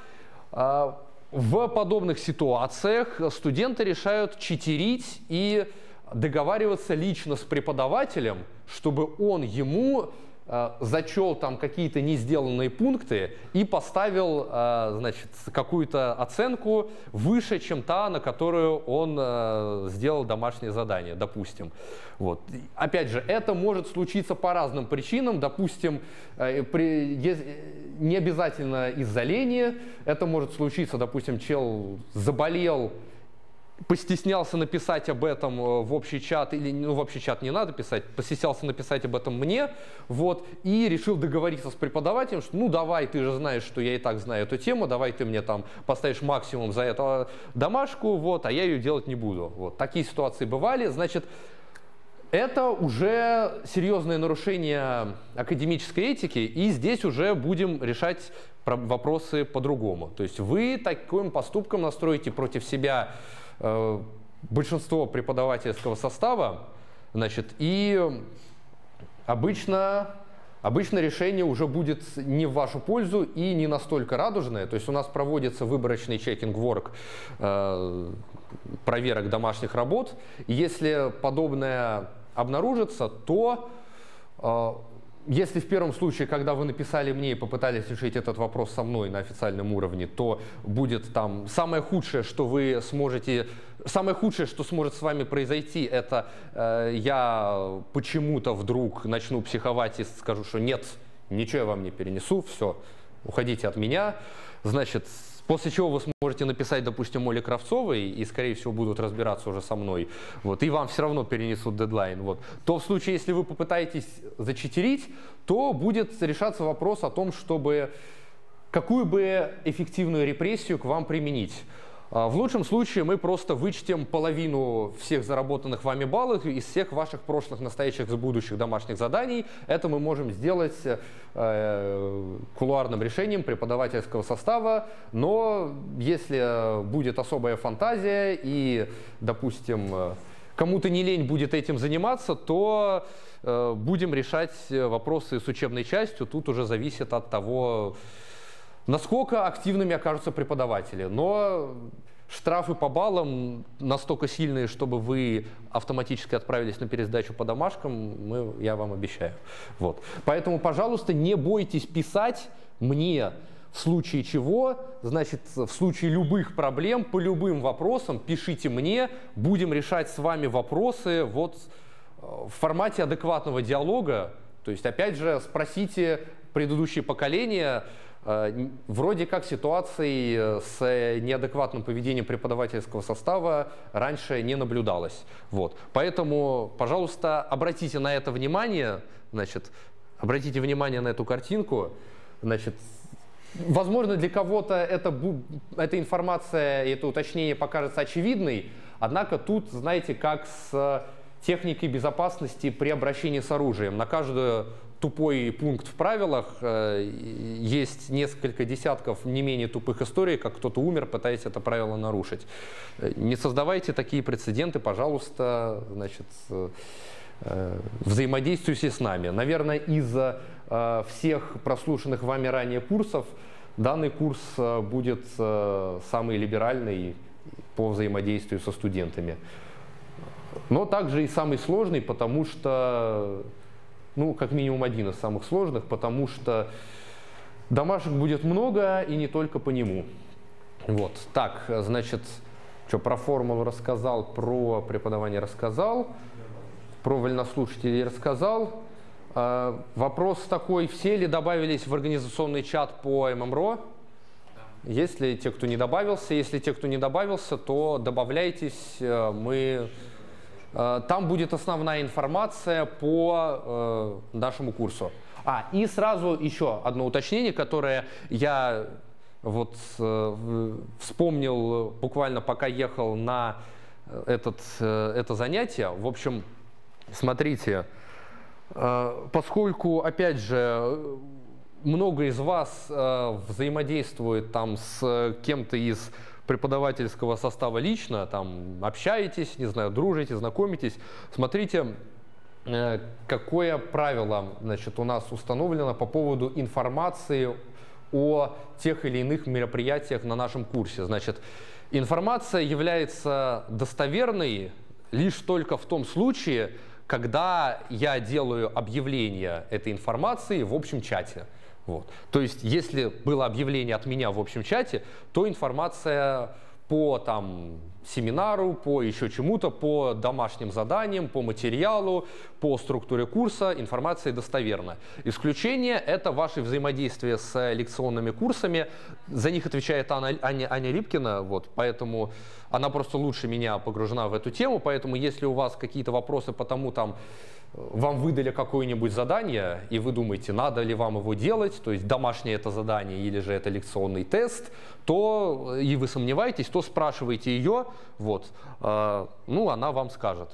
в подобных ситуациях студенты решают читерить и договариваться лично с преподавателем, чтобы он ему зачел там какие-то не сделанные пункты и поставил э, значит, какую-то оценку выше, чем та, на которую он э, сделал домашнее задание, допустим. Вот. Опять же, это может случиться по разным причинам. Допустим, не обязательно из-за лени. Это может случиться, допустим, чел заболел постеснялся написать об этом э, в общий чат, или ну, в общий чат не надо писать, постеснялся написать об этом мне, вот, и решил договориться с преподавателем, что ну давай, ты же знаешь, что я и так знаю эту тему, давай ты мне там поставишь максимум за эту домашку, вот, а я ее делать не буду. Вот. Такие ситуации бывали, значит, это уже серьезное нарушение академической этики, и здесь уже будем решать вопросы по-другому. То есть вы таким поступком настроите против себя Э, большинство преподавательского состава, значит, и обычно, обычно решение уже будет не в вашу пользу и не настолько радужное. То есть у нас проводится выборочный чекинг-ворк э, проверок домашних работ. Если подобное обнаружится, то э, если в первом случае, когда вы написали мне и попытались решить этот вопрос со мной на официальном уровне, то будет там самое худшее, что вы сможете, самое худшее, что сможет с вами произойти, это э, я почему-то вдруг начну психовать и скажу, что нет, ничего я вам не перенесу, все, уходите от меня. Значит, После чего вы сможете написать, допустим, Оле Кравцовой, и, скорее всего, будут разбираться уже со мной, вот, и вам все равно перенесут дедлайн. Вот. То в случае, если вы попытаетесь зачитерить, то будет решаться вопрос о том, чтобы какую бы эффективную репрессию к вам применить. А, в лучшем случае мы просто вычтем половину всех заработанных вами баллов из всех ваших прошлых, настоящих будущих домашних заданий. Это мы можем сделать э, кулуарным решением преподавательского состава, но если будет особая фантазия и, допустим, кому-то не лень будет этим заниматься, то э, будем решать вопросы с учебной частью. Тут уже зависит от того, насколько активными окажутся преподаватели. Но штрафы по баллам настолько сильные, чтобы вы автоматически отправились на пересдачу по домашкам, мы, я вам обещаю. Вот. Поэтому, пожалуйста, не бойтесь писать мне в случае чего, значит, в случае любых проблем, по любым вопросам, пишите мне, будем решать с вами вопросы вот э, в формате адекватного диалога. То есть, опять же, спросите предыдущие поколения, вроде как ситуаций э, с неадекватным поведением преподавательского состава раньше не наблюдалось. Вот. Поэтому, пожалуйста, обратите на это внимание, значит, обратите внимание на эту картинку, значит, Возможно, для кого-то это, эта информация, это уточнение покажется очевидной, однако тут, знаете, как с техникой безопасности при обращении с оружием. На каждую тупой пункт в правилах. Э, есть несколько десятков не менее тупых историй, как кто-то умер, пытаясь это правило нарушить. Э, не создавайте такие прецеденты, пожалуйста, значит, э, взаимодействуйте с нами. Наверное, из всех прослушанных вами ранее курсов данный курс будет самый либеральный по взаимодействию со студентами. Но также и самый сложный, потому что, ну, как минимум один из самых сложных, потому что домашек будет много и не только по нему. Вот, так, значит, что, про формулу рассказал, про преподавание рассказал, про вольнослушателей рассказал. Э, вопрос такой, все ли добавились в организационный чат по ММРО? Если те, кто не добавился, если те, кто не добавился, то добавляйтесь, э, мы... Э, там будет основная информация по нашему курсу. А, и сразу еще одно уточнение, которое я вот вспомнил буквально пока ехал на этот, это занятие. В общем, смотрите, Э, поскольку, опять же, много из вас э, взаимодействует там с кем-то из преподавательского состава лично, там общаетесь, не знаю, дружите, знакомитесь, смотрите, э, какое правило значит, у нас установлено по поводу информации о тех или иных мероприятиях на нашем курсе. Значит, информация является достоверной лишь только в том случае, когда я делаю объявление этой информации в общем чате. Вот. То есть, если было объявление от меня в общем чате, то информация по там, семинару, по еще чему-то, по домашним заданиям, по материалу, по структуре курса информация достоверна. Исключение – это ваши взаимодействия с лекционными курсами. За них отвечает Анна, Аня, Аня Липкина, вот, поэтому она просто лучше меня погружена в эту тему, поэтому если у вас какие-то вопросы по тому, там, вам выдали какое-нибудь задание, и вы думаете, надо ли вам его делать, то есть домашнее это задание или же это лекционный тест, то и вы сомневаетесь, то спрашивайте ее, вот, э, ну, она вам скажет.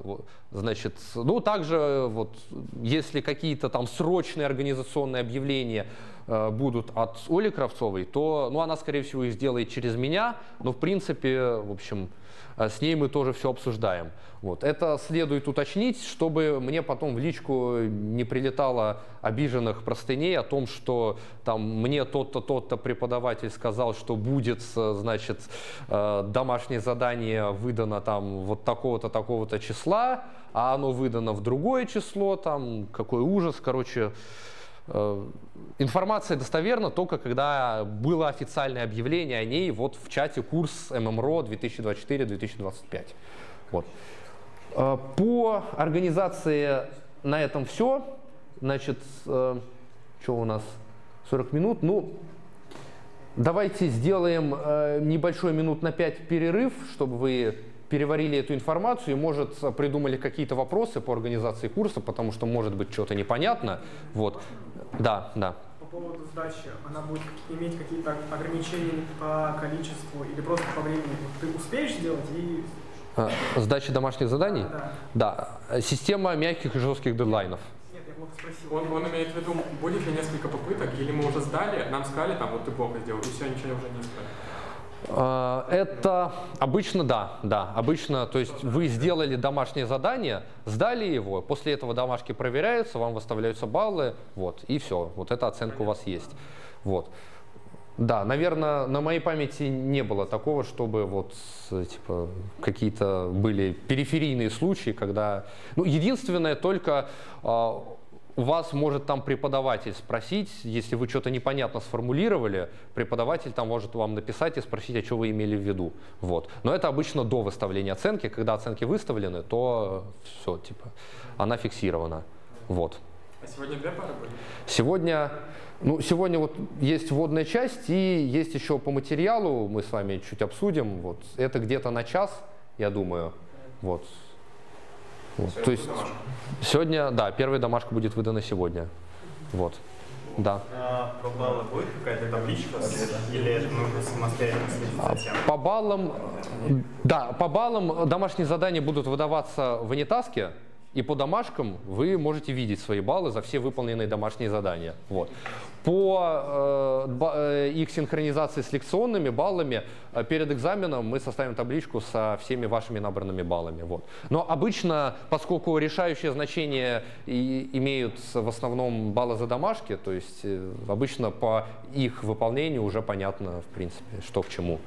Значит, ну, также, вот, если какие-то там срочные организационные объявления э, будут от Оли Кравцовой, то, ну, она, скорее всего, их сделает через меня, но, в принципе, в общем, с ней мы тоже все обсуждаем. Вот. Это следует уточнить, чтобы мне потом в личку не прилетало обиженных простыней о том, что там мне тот-то, тот-то преподаватель сказал, что будет, значит, э, домашнее задание выдано там вот такого-то, такого-то числа, а оно выдано в другое число, там, какой ужас, короче, Э, информация достоверна только когда было официальное объявление о ней вот в чате курс ММРО 2024-2025. Вот. Э, по организации на этом все. Значит, э, что у нас? 40 минут. Ну, давайте сделаем небольшой минут на 5 перерыв, чтобы вы переварили эту информацию и, может, придумали какие-то вопросы по организации курса, потому что, может быть, что-то непонятно. Вот. Да, да.
По поводу сдачи, она будет иметь какие-то ограничения по количеству или просто по времени? Ты успеешь сделать и
а, Сдачи домашних заданий?
Да,
да. да. Система мягких и жестких дедлайнов.
Нет, я плохо спросил.
Он, он имеет в виду, будет ли несколько попыток, или мы уже сдали, нам сказали, там, вот ты плохо сделал, и все, ничего уже не искали.
А, это обычно да, да, обычно, то есть вы сделали домашнее задание, сдали его, после этого домашки проверяются, вам выставляются баллы, вот, и все, вот эта оценка у вас есть, вот. Да, наверное, на моей памяти не было такого, чтобы вот типа какие-то были периферийные случаи, когда, ну, единственное только а, вас может там преподаватель спросить, если вы что-то непонятно сформулировали, преподаватель там может вам написать и спросить, а что вы имели в виду. Вот. Но это обычно до выставления оценки. Когда оценки выставлены, то все, типа, она фиксирована. Вот.
А сегодня две пары были?
Сегодня, ну, сегодня вот есть вводная часть и есть еще по материалу, мы с вами чуть обсудим. Вот. Это где-то на час, я думаю. Вот. Вот. То есть сегодня, да, первая домашка будет выдана сегодня. Вот. Да.
А по баллам будет какая-то табличка или это нужно самостоятельно следить за тем?
По баллам, да, по баллам домашние задания будут выдаваться в Анитаске, И по домашкам вы можете видеть свои баллы за все выполненные домашние задания. Вот. По э, э, их синхронизации с лекционными баллами э, перед экзаменом мы составим табличку со всеми вашими набранными баллами. Вот. Но обычно, поскольку решающее значение имеют в основном баллы за домашки, то есть обычно по их выполнению уже понятно, в принципе, что к чему.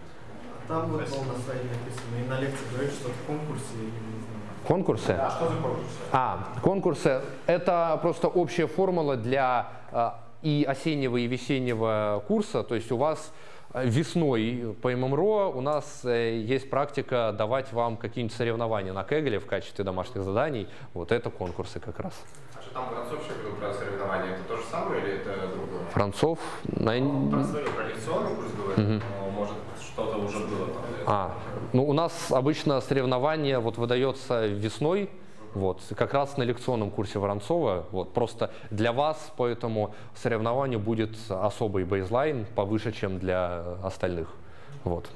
Там вот на сайте написано, и на лекции говорит, что в конкурсе, не знаю.
Конкурсы?
А что за конкурсы?
А, конкурсы – это просто общая формула для э, и осеннего, и весеннего курса. То есть у вас э, весной по ММРО у нас э, есть практика давать вам какие-нибудь соревнования на Кегле в качестве домашних заданий. Вот это конкурсы как раз.
А что там Воронцов еще говорил про соревнования? Это то же самое или это другое?
Францов, на-
Про свой про лекционный курс говорит, но может что-то уже было там.
А, ну у нас обычно соревнование вот выдается весной, вот, как раз на лекционном курсе Воронцова. Вот, просто для вас по этому соревнованию будет особый бейзлайн, повыше, чем для остальных. Вот.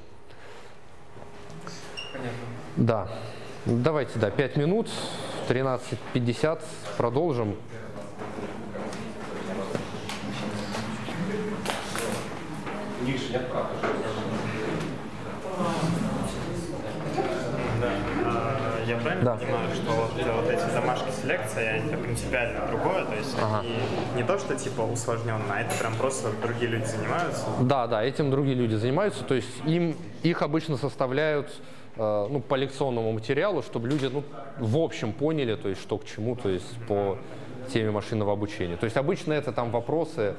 Да. Давайте, да, 5 минут, 13.50, продолжим.
Ниже нет, правда?
Да. А, Я правильно
Да.
понимаю, что вот, э, вот эти домашки с лекцией, это принципиально другое, то есть
Ага.
не то, что типа усложненно, а это прям просто другие люди занимаются.
Да, да, этим другие люди занимаются. То есть им их обычно составляют э, ну, по лекционному материалу, чтобы люди ну, в общем поняли, то есть что к чему, то есть по теме машинного обучения. То есть обычно это там вопросы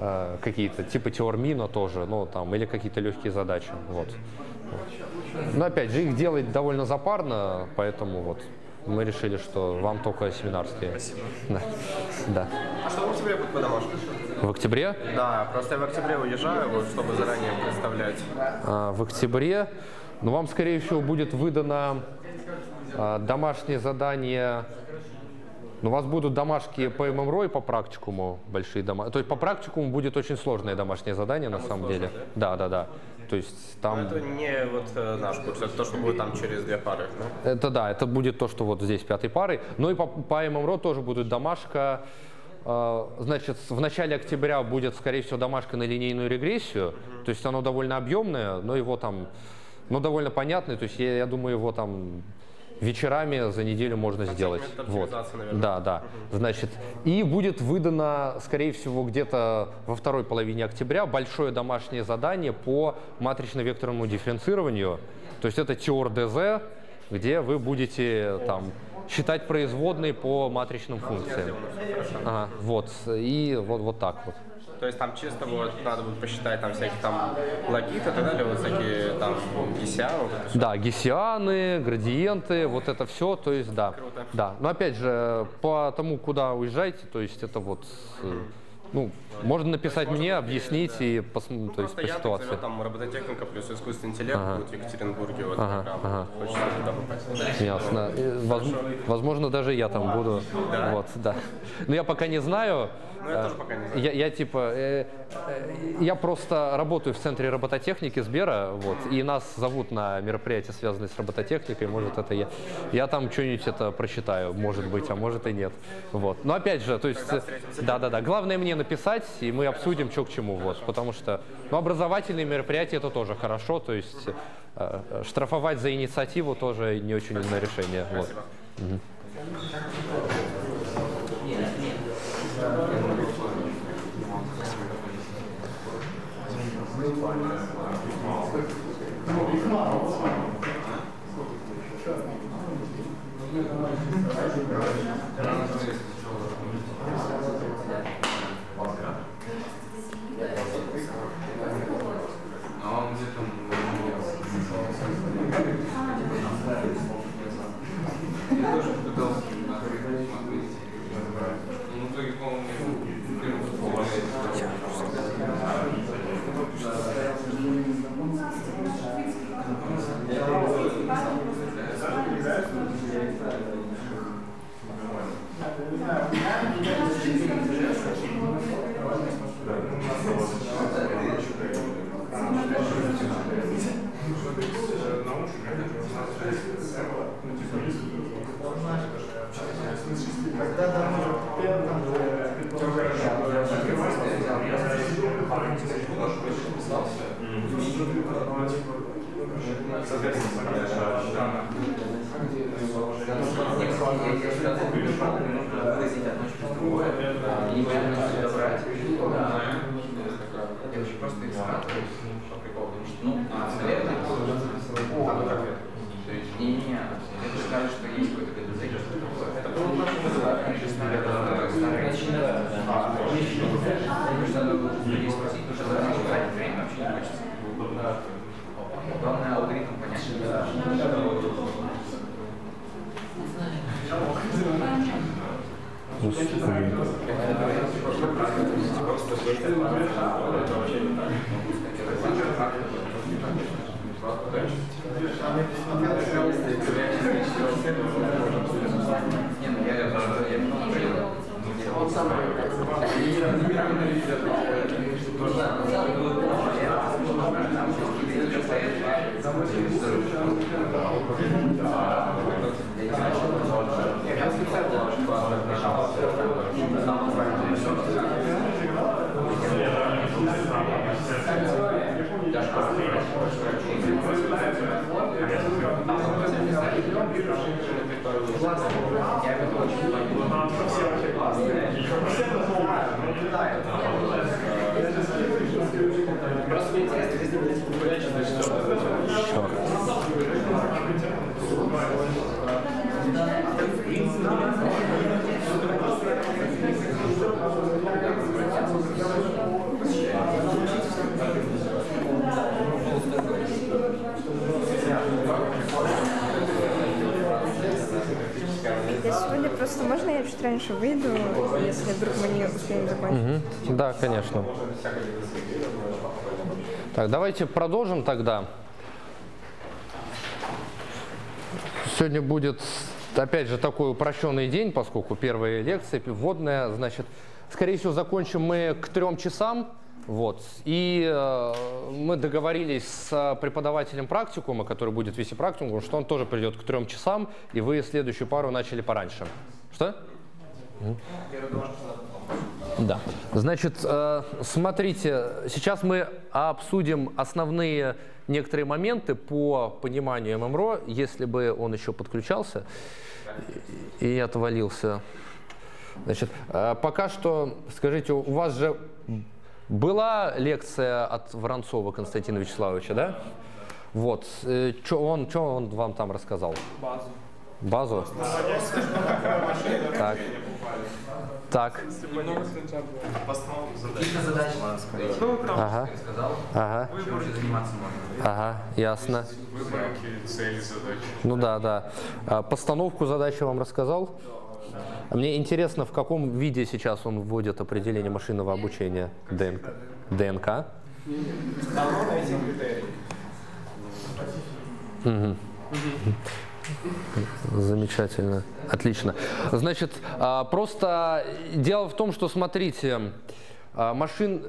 э, какие-то, типа теормина тоже, ну там, или какие-то легкие задачи. Вот. Но опять же, их делать довольно запарно, поэтому вот мы решили, что вам только семинарские. Спасибо. Да. да.
А что в октябре будет по домашнему?
В октябре
Да, просто я в октябре уезжаю, вот, чтобы заранее представлять.
а, в октябре. Но вам, скорее всего, будет выдано а, домашнее задание. Ну, у вас будут домашки по ММРО и по практикуму большие дома. То есть по практикуму будет очень сложное домашнее задание на самом деле. Да, да, да. То есть там...
Это не вот э, наш курс, это то, что будет там через две пары. да?
Это да, это будет то, что вот здесь пятой парой. Ну и по, по ММРО тоже будет домашка. Э, Значит, в начале октября будет, скорее всего, домашка на линейную регрессию. То есть оно довольно объемное, но его там, ну, довольно понятное. То есть я, я думаю, его там вечерами за неделю можно сделать. Вот.
наверное.
Да, да. Значит, и будет выдано, скорее всего, где-то во второй половине октября большое домашнее задание по матрично-векторному дифференцированию. То есть это теор ДЗ, где вы будете там считать производные по матричным функциям. Ага, вот. И вот, вот так вот.
То есть там чисто вот надо будет посчитать там всякие там логиты и так далее, вот всякие там гися, вот это.
Да, гессианы, градиенты, вот это все, то есть да.
Круто.
Да, но опять же, по тому, куда уезжаете, то есть это вот, э, ну, можно написать мне, объяснить и пос- то есть по ситуации.
так там робототехника плюс искусственный интеллект
Ага.
будет в Екатеринбурге, вот
Ага, ага.
Хочется туда попасть.
Ясно. Э, воз- возможно, даже я там буду. Вот, да. Но я пока не знаю.
Ну, я
Э,
тоже пока не знаю.
Я, я типа, э, э, я просто работаю в центре робототехники Сбера, вот, и нас зовут на мероприятия, связанные с робототехникой, может это я. Я там что-нибудь это прочитаю, может быть, а может и нет. Вот. Но опять же, то есть, да, да, да. Главное мне написать, и мы обсудим, что к чему, вот, потому что, ну, образовательные мероприятия это тоже хорошо, то есть э, э, штрафовать за инициативу тоже не очень умное решение. Вот.
А выразить одно через другое, и на себя брать. Я очень просто их скатываю по приколу, потому что, ну, наверное, то есть, не-не-не, это же кажется, что есть какой-то ГДЗ, или что-то такое. Это Нужно людей спросить, потому что заранее тратить время вообще не хочется. Главное алгоритм понять. Не, просто,
можно я чуть раньше выйду, если вдруг мы не успеем закончить?
Мгм. Да, конечно. Так, давайте продолжим тогда. Сегодня будет, опять же, такой упрощенный день, поскольку первая лекция вводная, значит, скорее всего, закончим мы к трем часам. Вот. И э, мы договорились с преподавателем практикума, который будет вести практикум, что он тоже придет к трем часам, и вы следующую пару начали пораньше. Что? Да. Значит, э, смотрите, сейчас мы обсудим основные некоторые моменты по пониманию ММРО, если бы он еще подключался и отвалился. Значит, э, пока что, скажите, у вас же была лекция от Воронцова Константина Вячеславовича, да? Вот. Что он, чё он вам там рассказал? Базу. Базу? Так. Так. Ага.
Сказал,
Ага. Ага. Ясно.
цели, задачи.
Ну да, да. А постановку задачи вам рассказал? Мне интересно, в каком виде сейчас он вводит определение машинного обучения ДНК? ДНК? Мгм. Замечательно, отлично. Значит, а, просто дело в том, что, смотрите, а, машин...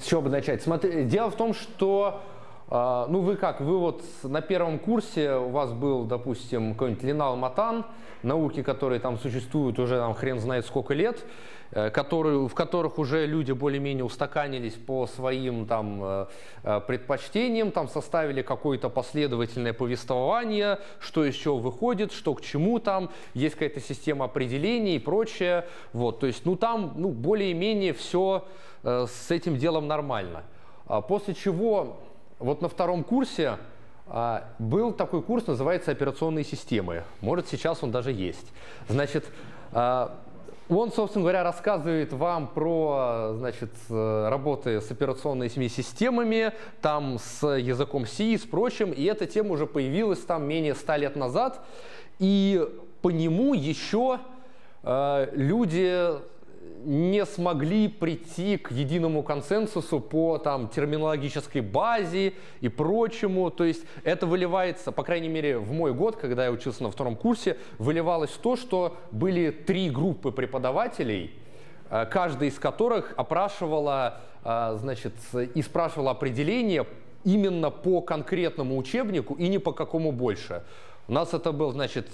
С чего бы начать? Смотри, дело в том, что а, ну вы как, вы вот на первом курсе у вас был, допустим, какой-нибудь Линал Матан, науки, которые там существуют уже там хрен знает сколько лет, которые, в которых уже люди более-менее устаканились по своим там э, э, предпочтениям, там составили какое-то последовательное повествование, что еще выходит, что к чему там, есть какая-то система определений и прочее. Вот, то есть, ну там, ну более-менее все с этим делом нормально. А После чего вот на втором курсе а, был такой курс, называется «Операционные системы». Может, сейчас он даже есть. Значит, а, он, собственно говоря, рассказывает вам про значит, э, работы с операционными системами, там с языком C и с прочим. И эта тема уже появилась там менее ста лет назад. И по нему еще э, люди не смогли прийти к единому консенсусу по там, терминологической базе и прочему. То есть это выливается, по крайней мере, в мой год, когда я учился на втором курсе, выливалось в то, что были три группы преподавателей, э, каждая из которых опрашивала, э, значит, и спрашивала определение именно по конкретному учебнику и не по какому больше. У нас это был, значит,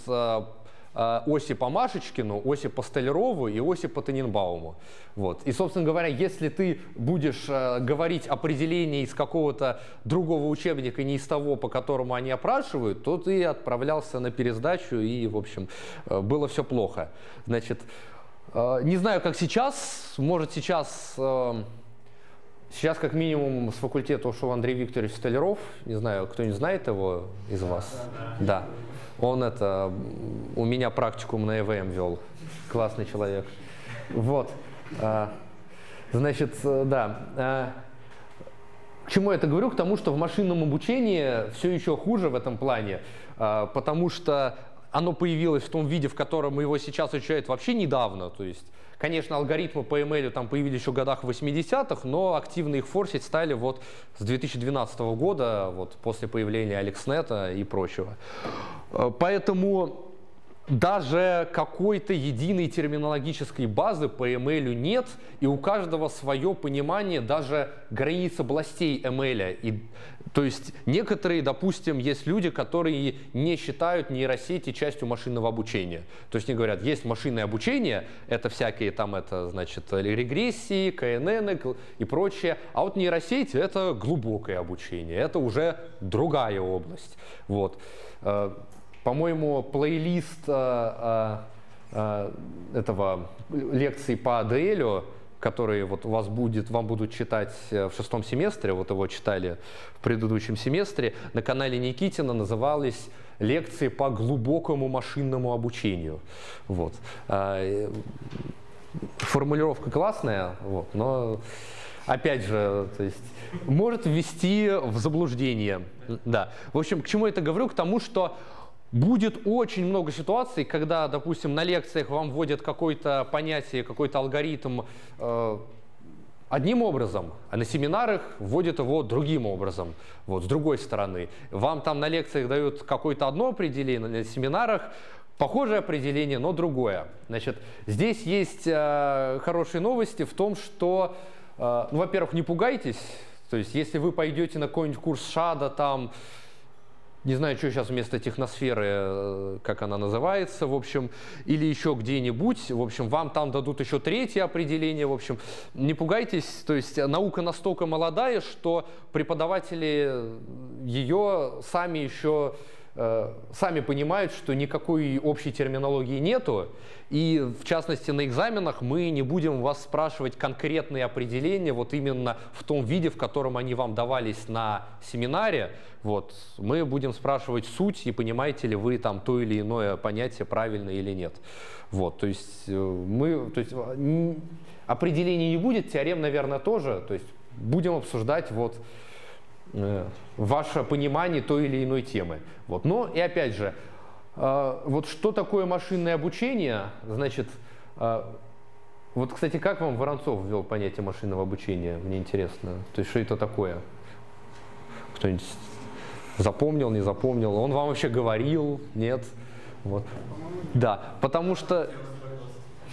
э, э, Осипа Машечкину, Осипа Столярову и Осипа Таненбауму. Вот. И, собственно говоря, если ты будешь э, говорить определение из какого-то другого учебника, не из того, по которому они опрашивают, то ты отправлялся на пересдачу, и, в общем, э, было все плохо. Значит, не знаю, как сейчас, может сейчас... Сейчас, как минимум, с факультета ушел Андрей Викторович Столяров. Не знаю, кто-нибудь знает его из вас? Да. Он это, у меня практикум на ЭВМ вел. Классный человек. Вот. А, Значит, э, да. А, К чему я это говорю? К тому, что в машинном обучении все еще хуже в этом плане, а, потому что оно появилось в том виде, в котором его сейчас изучают вообще недавно. То есть, конечно, алгоритмы по ML там появились еще в годах 80-х, но активно их форсить стали вот с 2012 года, вот после появления AlexNet и прочего. Э, Поэтому даже какой-то единой терминологической базы по ML нет, и у каждого свое понимание даже границ областей ML. И, то есть некоторые, допустим, есть люди, которые не считают нейросети частью машинного обучения. То есть они говорят, есть машинное обучение, это всякие там, это, значит, регрессии, КНН и прочее, а вот нейросети это глубокое обучение, это уже другая область. Вот. По-моему, плейлист э, э, этого лекции по ADL, которые вот у вас будет, вам будут читать в шестом семестре, вот его читали в предыдущем семестре, на канале Никитина назывались лекции по глубокому машинному обучению. Вот. А, Формулировка классная, вот, но опять же, то есть, может ввести в заблуждение. Да. В общем, к чему я это говорю? К тому, что будет очень много ситуаций, когда, допустим, на лекциях вам вводят какое-то понятие, какой-то алгоритм э, одним образом, а на семинарах вводят его другим образом, вот, с другой стороны. Вам там на лекциях дают какое-то одно определение, на семинарах похожее определение, но другое. Значит, здесь есть э, хорошие новости в том, что, э, ну, во-первых, не пугайтесь, то есть если вы пойдете на какой-нибудь курс ШАДа, там, не знаю, что сейчас вместо техносферы, э, как она называется, в общем, или еще где-нибудь, в общем, вам там дадут еще третье определение, в общем, не пугайтесь, то есть наука настолько молодая, что преподаватели ее сами еще сами понимают, что никакой общей терминологии нету, и в частности на экзаменах мы не будем вас спрашивать конкретные определения вот именно в том виде, в котором они вам давались на семинаре. Вот. Мы будем спрашивать суть и понимаете ли вы там то или иное понятие правильно или нет. Вот. То есть э, мы, то есть, э, определений не будет, теорем, наверное, тоже. То есть будем обсуждать вот э, ваше понимание той или иной темы. Вот. Но и опять же, э, вот что такое машинное обучение, значит, э, вот, кстати, как вам Воронцов ввел понятие машинного обучения? Мне интересно. То есть, что это такое? Кто-нибудь запомнил, не запомнил? Он вам вообще говорил? Нет? Вот. Да, потому что...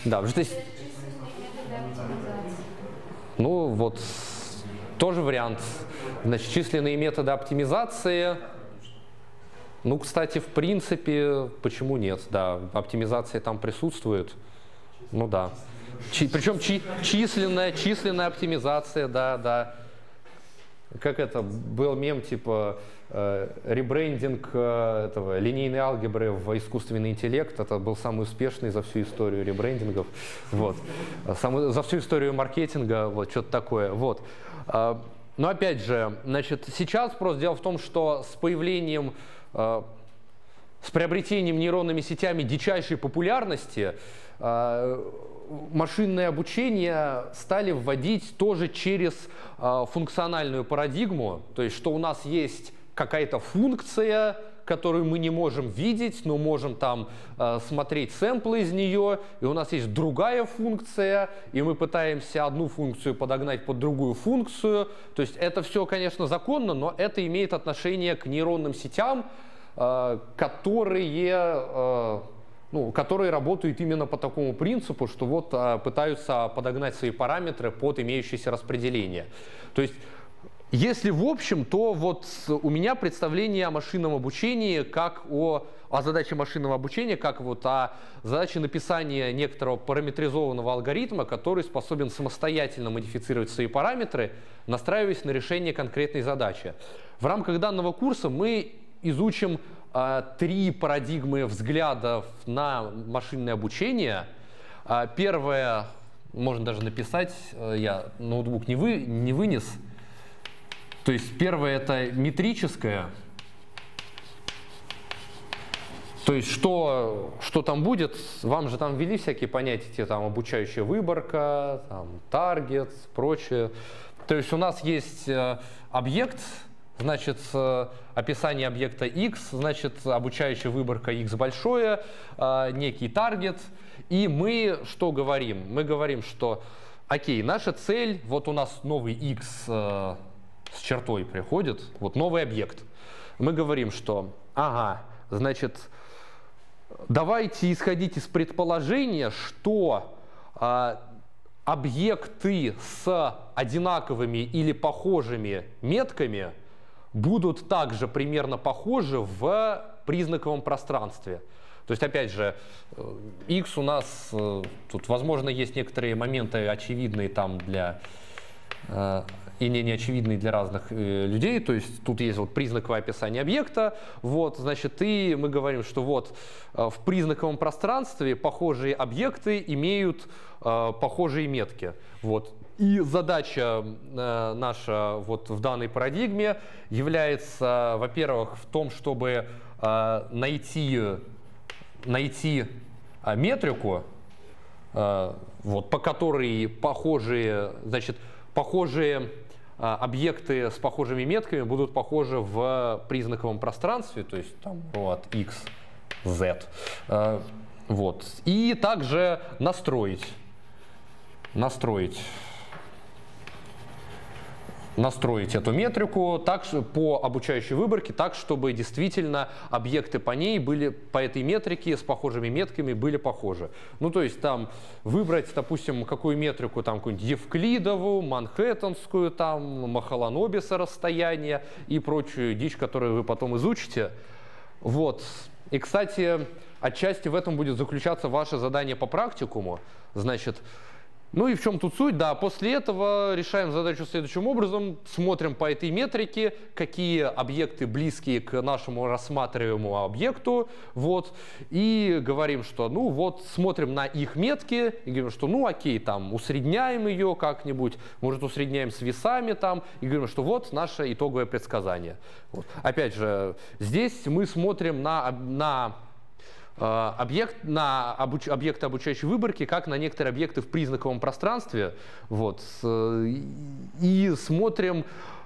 Да, потому что ну, вот тоже вариант. Значит, численные методы оптимизации. Ну, кстати, в принципе, почему нет? Да, оптимизация там присутствует. Ну да. Чи- причем чи- численная, численная оптимизация, да, да. Как это, был мем типа э, ребрендинг э, этого линейной алгебры в искусственный интеллект. Это был самый успешный за всю историю ребрендингов. Вот. Самый, за всю историю маркетинга, вот что-то такое. Вот. Но опять же, значит, сейчас просто дело в том, что с появлением э, с приобретением нейронными сетями дичайшей популярности э, машинное обучение стали вводить тоже через э, функциональную парадигму, то есть что у нас есть какая-то функция, которую мы не можем видеть, но можем там э, смотреть сэмплы из нее, и у нас есть другая функция, и мы пытаемся одну функцию подогнать под другую функцию. То есть это все, конечно, законно, но это имеет отношение к нейронным сетям, э, которые, э, ну, которые работают именно по такому принципу, что вот э, пытаются подогнать свои параметры под имеющееся распределение. То есть Если в общем, то вот у меня представление о машинном обучении как о, о задаче машинного обучения, как вот о задаче написания некоторого параметризованного алгоритма, который способен самостоятельно модифицировать свои параметры, настраиваясь на решение конкретной задачи. В рамках данного курса мы изучим э, три парадигмы взглядов на машинное обучение. Э, первое, можно даже написать, э, я ноутбук не, вы, не вынес, то есть первое это метрическое. То есть что, что там будет, вам же там ввели всякие понятия, там обучающая выборка, там таргет, прочее. То есть у нас есть э, объект, значит э, описание объекта x, значит обучающая выборка x большое, э, некий таргет. И мы что говорим? Мы говорим, что окей, наша цель, вот у нас новый x с чертой приходит, вот новый объект. Мы говорим, что, ага, значит, давайте исходить из предположения, что а, объекты с одинаковыми или похожими метками будут также примерно похожи в признаковом пространстве. То есть, опять же, x у нас, э, тут, возможно, есть некоторые моменты очевидные там для э, и не неочевидные для разных э, людей. То есть тут есть вот признаковое описание объекта. Вот, значит, и мы говорим, что вот э, в признаковом пространстве похожие объекты имеют э, похожие метки. Вот. И задача э, наша вот в данной парадигме является, во-первых, в том, чтобы э, найти, найти э, метрику, э, вот, по которой похожие, значит, похожие объекты с похожими метками будут похожи в признаковом пространстве, то есть там вот x, z. А, вот. И также настроить. Настроить настроить эту метрику так, по обучающей выборке так, чтобы действительно объекты по ней были, по этой метрике с похожими метками были похожи. Ну, то есть там выбрать, допустим, какую метрику, там какую-нибудь Евклидову, Манхэттенскую, там, Махаланобиса расстояние и прочую дичь, которую вы потом изучите. Вот. И, кстати, отчасти в этом будет заключаться ваше задание по практикуму. Значит, ну и в чем тут суть? Да, после этого решаем задачу следующим образом. Смотрим по этой метрике, какие объекты близкие к нашему рассматриваемому объекту. Вот, и говорим, что ну вот смотрим на их метки и говорим, что ну окей, там усредняем ее как-нибудь, может усредняем с весами там и говорим, что вот наше итоговое предсказание. Вот. Опять же, здесь мы смотрим на, на объект на обуч, объекты обучающей выборки, как на некоторые объекты в признаковом пространстве. Вот, и смотрим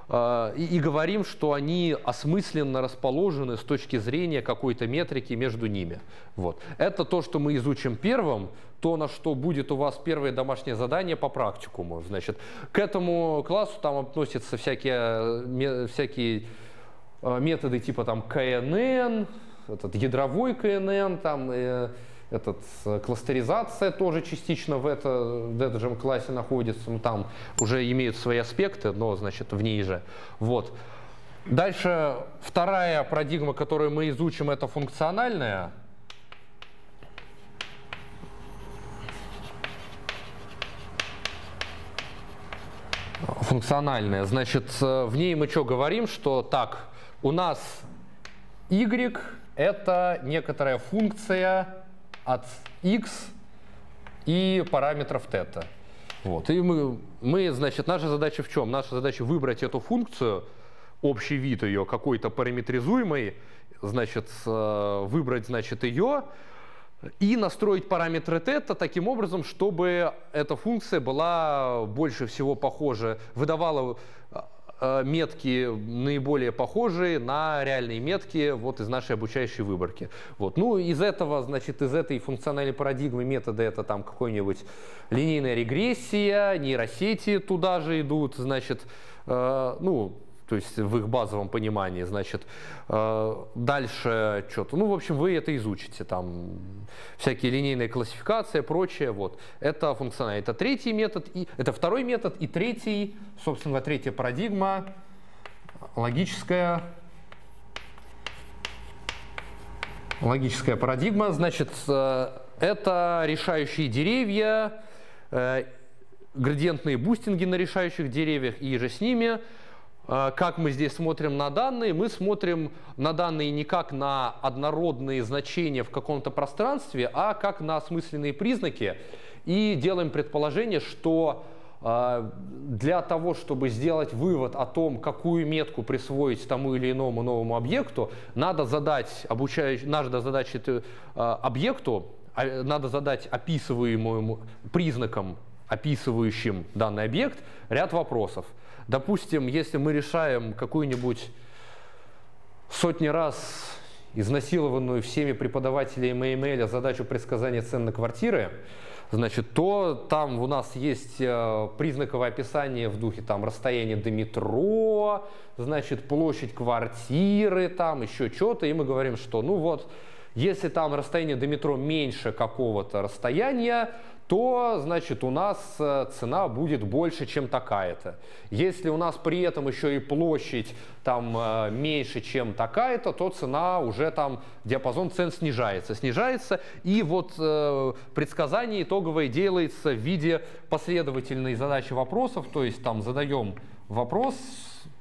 э, и, и говорим, что они осмысленно расположены с точки зрения какой-то метрики между ними. Вот. Это то, что мы изучим первым, то, на что будет у вас первое домашнее задание по практикуму. Значит, к этому классу там относятся всякие, всякие э, методы типа там КНН, этот ядровой КНН, там, э, этот, э, кластеризация тоже частично в, это, в этом же классе находится, ну, там уже имеют свои аспекты, но, значит, в ней же. Вот. Дальше вторая парадигма, которую мы изучим, это функциональная. Функциональная. Значит, э, в ней мы что говорим, что так, у нас y это некоторая функция от x и параметров θ. Вот. И мы, мы, значит, наша задача в чем? Наша задача выбрать эту функцию, общий вид ее какой-то параметризуемый, значит, э, выбрать, значит, ее и настроить параметры θ таким образом, чтобы эта функция была больше всего похожа, выдавала метки наиболее похожие на реальные метки вот из нашей обучающей выборки. Вот. Ну, из этого, значит, из этой функциональной парадигмы метода это там какой-нибудь линейная регрессия, нейросети туда же идут, значит, э, ну, то есть в их базовом понимании, значит, э, дальше что-то, ну, в общем, вы это изучите, там, всякие линейные классификации, прочее, вот, это функционально, это третий метод, и, это второй метод, и третий, собственно, третья парадигма, логическая, логическая парадигма, значит, э, это решающие деревья, э, градиентные бустинги на решающих деревьях и же с ними. Э, как мы здесь смотрим на данные? Мы смотрим на данные не как на однородные значения в каком-то пространстве, а как на осмысленные признаки. И делаем предположение, что э, для того, чтобы сделать вывод о том, какую метку присвоить тому или иному новому объекту, надо задать, обучающий, надо задать э, объекту, а, надо задать описываемому признаком описывающим данный объект, ряд вопросов. Допустим, если мы решаем какую-нибудь сотни раз изнасилованную всеми преподавателями email задачу предсказания цен на квартиры, значит, то там у нас есть э, признаковое описание в духе там расстояние до метро, значит, площадь квартиры, там еще что-то, и мы говорим, что ну вот, если там расстояние до метро меньше какого-то расстояния, то, значит, у нас э, цена будет больше, чем такая-то. Если у нас при этом еще и площадь там э, меньше, чем такая-то, то цена уже там, диапазон цен снижается. Снижается, и вот э, предсказание итоговое делается в виде последовательной задачи вопросов, то есть там задаем вопрос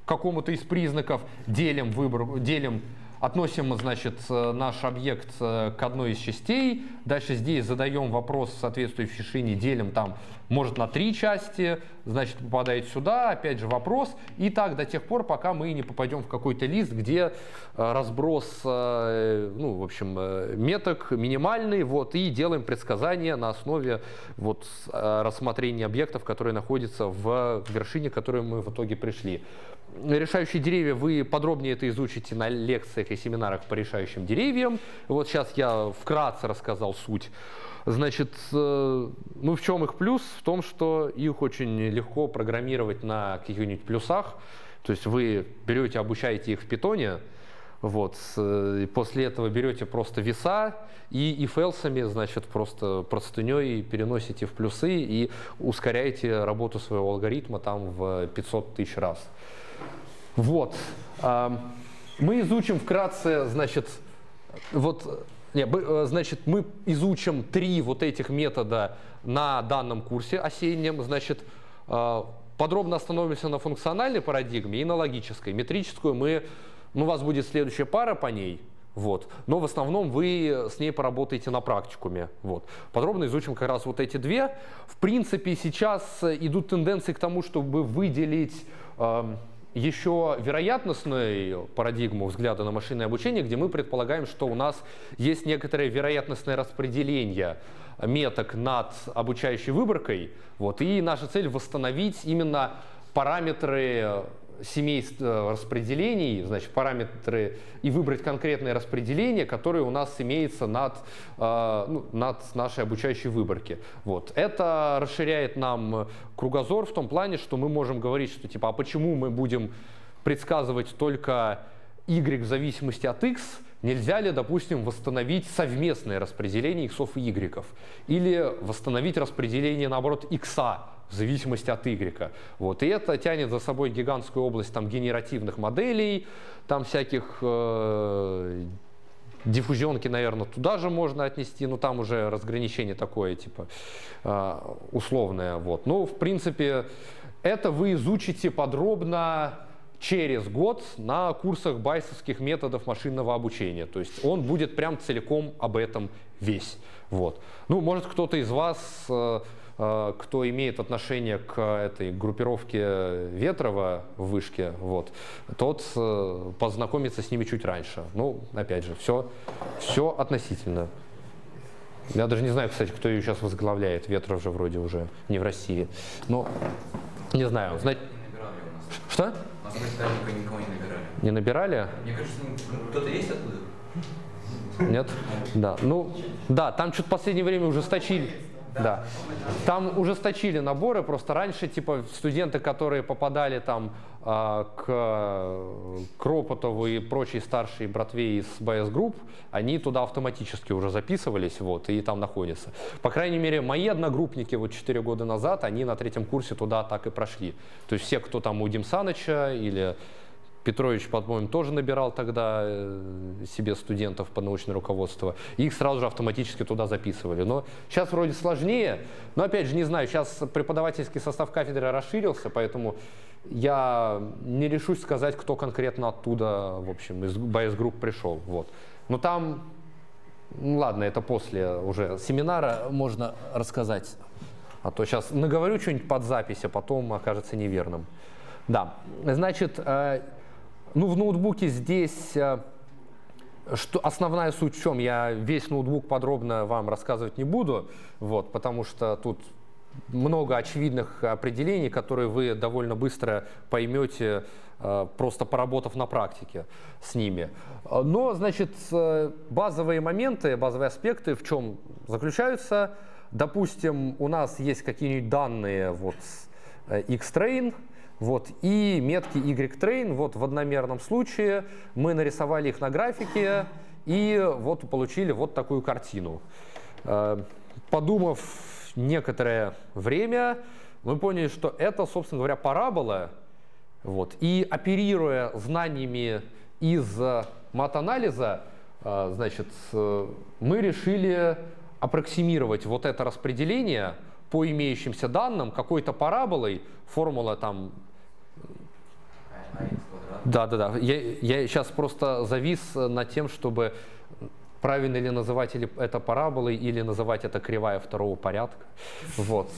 какому-то из признаков, делим выбор, делим Относим, значит, э, наш объект э, к одной из частей. Дальше здесь задаем вопрос соответствующей шине, делим там, может, на три части, значит, попадает сюда, опять же вопрос. И так до тех пор, пока мы не попадем в какой-то лист, где э, разброс, ну, в общем, меток минимальный, вот, и делаем предсказания на основе вот рассмотрения объектов, которые находятся в вершине, к которой мы в итоге пришли решающие деревья вы подробнее это изучите на лекциях и семинарах по решающим деревьям. Вот сейчас я вкратце рассказал суть. Значит, э, ну в чем их плюс? В том, что их очень легко программировать на каких-нибудь плюсах. То есть вы берете, обучаете их в питоне, вот, и после этого берете просто веса и и фелсами, значит, просто простыней переносите в плюсы и ускоряете работу своего алгоритма там в 500 тысяч раз. Вот. Мы изучим вкратце, значит, вот, не, э, значит, мы изучим три вот этих метода на данном курсе осеннем, значит, э, подробно остановимся на функциональной парадигме и на логической. Метрическую мы, ну, у вас будет следующая пара по ней, вот. Но в основном вы с ней поработаете на практикуме. Вот. Подробно изучим как раз вот эти две. В принципе, сейчас идут тенденции к тому, чтобы выделить еще вероятностную парадигму взгляда на машинное обучение, где мы предполагаем, что у нас есть некоторое вероятностное распределение меток над обучающей выборкой. Вот, и наша цель восстановить именно параметры семейств распределений, значит, параметры и выбрать конкретное распределение, которое у нас имеется над, э, ну, над нашей обучающей выборки. Вот. Это расширяет нам кругозор в том плане, что мы можем говорить, что типа, а почему мы будем предсказывать только y в зависимости от x, нельзя ли, допустим, восстановить совместное распределение иксов и y, или восстановить распределение, наоборот, x в зависимости от Y. Вот. И это тянет за собой гигантскую область там, генеративных моделей, там всяких э, диффузионки, наверное, туда же можно отнести, но там уже разграничение такое, типа, э, условное. Вот. Ну, в принципе, это вы изучите подробно через год на курсах байсовских методов машинного обучения. То есть он будет прям целиком об этом весь. Вот. Ну, может, кто-то из вас Э, кто имеет отношение к этой группировке Ветрова в вышке, вот, тот э, познакомится с ними чуть раньше. Ну, опять же, все, все относительно. Я даже не знаю, кстати, кто ее сейчас возглавляет. Ветров же вроде уже не в России. Но не знаю. Знать... Что?
У нас никого не набирали.
Не набирали?
Мне кажется, кто-то есть оттуда?
Нет? Да. Ну, да, там что-то в последнее время ужесточили. Да. Там ужесточили наборы, просто раньше, типа, студенты, которые попадали там э, к Кропотову и прочей старшей братве из BS Group, они туда автоматически уже записывались, вот, и там находятся. По крайней мере, мои одногруппники вот 4 года назад, они на третьем курсе туда так и прошли. То есть все, кто там у Дим Саныча или Петрович, по-моему, тоже набирал тогда э, себе студентов по научное руководство. Их сразу же автоматически туда записывали. Но сейчас вроде сложнее. Но опять же, не знаю, сейчас преподавательский состав кафедры расширился, поэтому я не решусь сказать, кто конкретно оттуда, в общем, из Bayes Group пришел. Вот. Но там, ну ладно, это после уже семинара можно рассказать. А то сейчас наговорю что-нибудь под запись, а потом окажется неверным. Да, значит, э, ну в ноутбуке здесь э, что, основная суть в чем? Я весь ноутбук подробно вам рассказывать не буду, вот, потому что тут много очевидных определений, которые вы довольно быстро поймете, э, просто поработав на практике с ними. Но, значит, э, базовые моменты, базовые аспекты в чем заключаются? Допустим, у нас есть какие-нибудь данные, вот, X-train, вот, и метки Y-train, вот в одномерном случае мы нарисовали их на графике и вот получили вот такую картину. Подумав некоторое время мы поняли, что это, собственно говоря, парабола. Вот. И оперируя знаниями из мат-анализа, э, значит, э, мы решили аппроксимировать вот это распределение по имеющимся данным какой-то параболой, формула там... Да, да, да. Я, я сейчас просто завис над тем, чтобы правильно ли называть или это параболой, или называть это кривая второго порядка. Вот.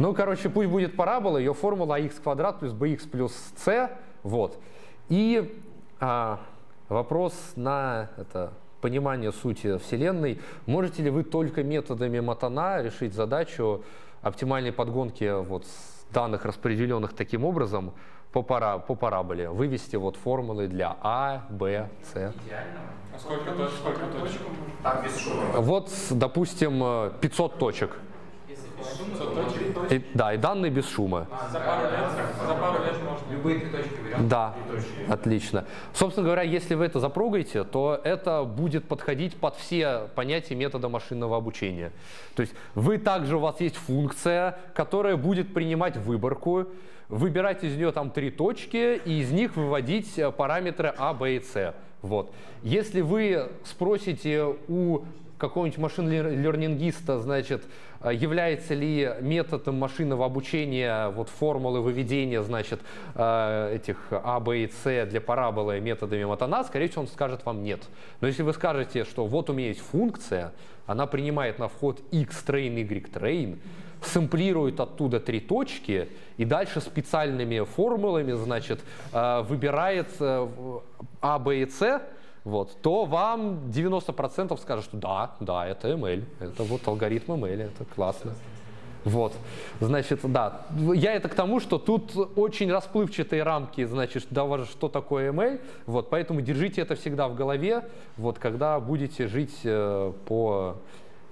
Ну, короче, пусть будет парабола, ее формула ax квадрат плюс bx плюс c. Вот. И а, вопрос на это, понимание сути Вселенной. Можете ли вы только методами Матана решить задачу оптимальной подгонки вот, данных, распределенных таким образом, по, пара, по параболе, вывести вот формулы для А, Б, С.
Идеально. А сколько, сколько точек?
Так, без шума.
Вот, допустим, 500 точек.
500 точек?
И, да, и данные без шума.
А, за пару лет, за пару лет можно.
Любые три точки берем.
Да, отлично. Собственно говоря, если вы это запрогаете, то это будет подходить под все понятия метода машинного обучения. То есть вы также, у вас есть функция, которая будет принимать выборку, выбирать из нее там три точки и из них выводить э, параметры А, Б и С. Вот. Если вы спросите у какого-нибудь машин-лернингиста, значит, э, является ли методом машинного обучения вот формулы выведения, значит, э, этих А, Б и С для параболы методами Матана, скорее всего, он скажет вам нет. Но если вы скажете, что вот у меня есть функция, она принимает на вход x train, y train, сэмплирует оттуда три точки и дальше специальными формулами, значит, э, выбирает А, Б и С, вот, то вам 90% скажут, что да, да, это ML, это вот алгоритм ML, это классно. Вот, значит, да, я это к тому, что тут очень расплывчатые рамки, значит, даже что такое ML, вот, поэтому держите это всегда в голове, вот, когда будете жить э, по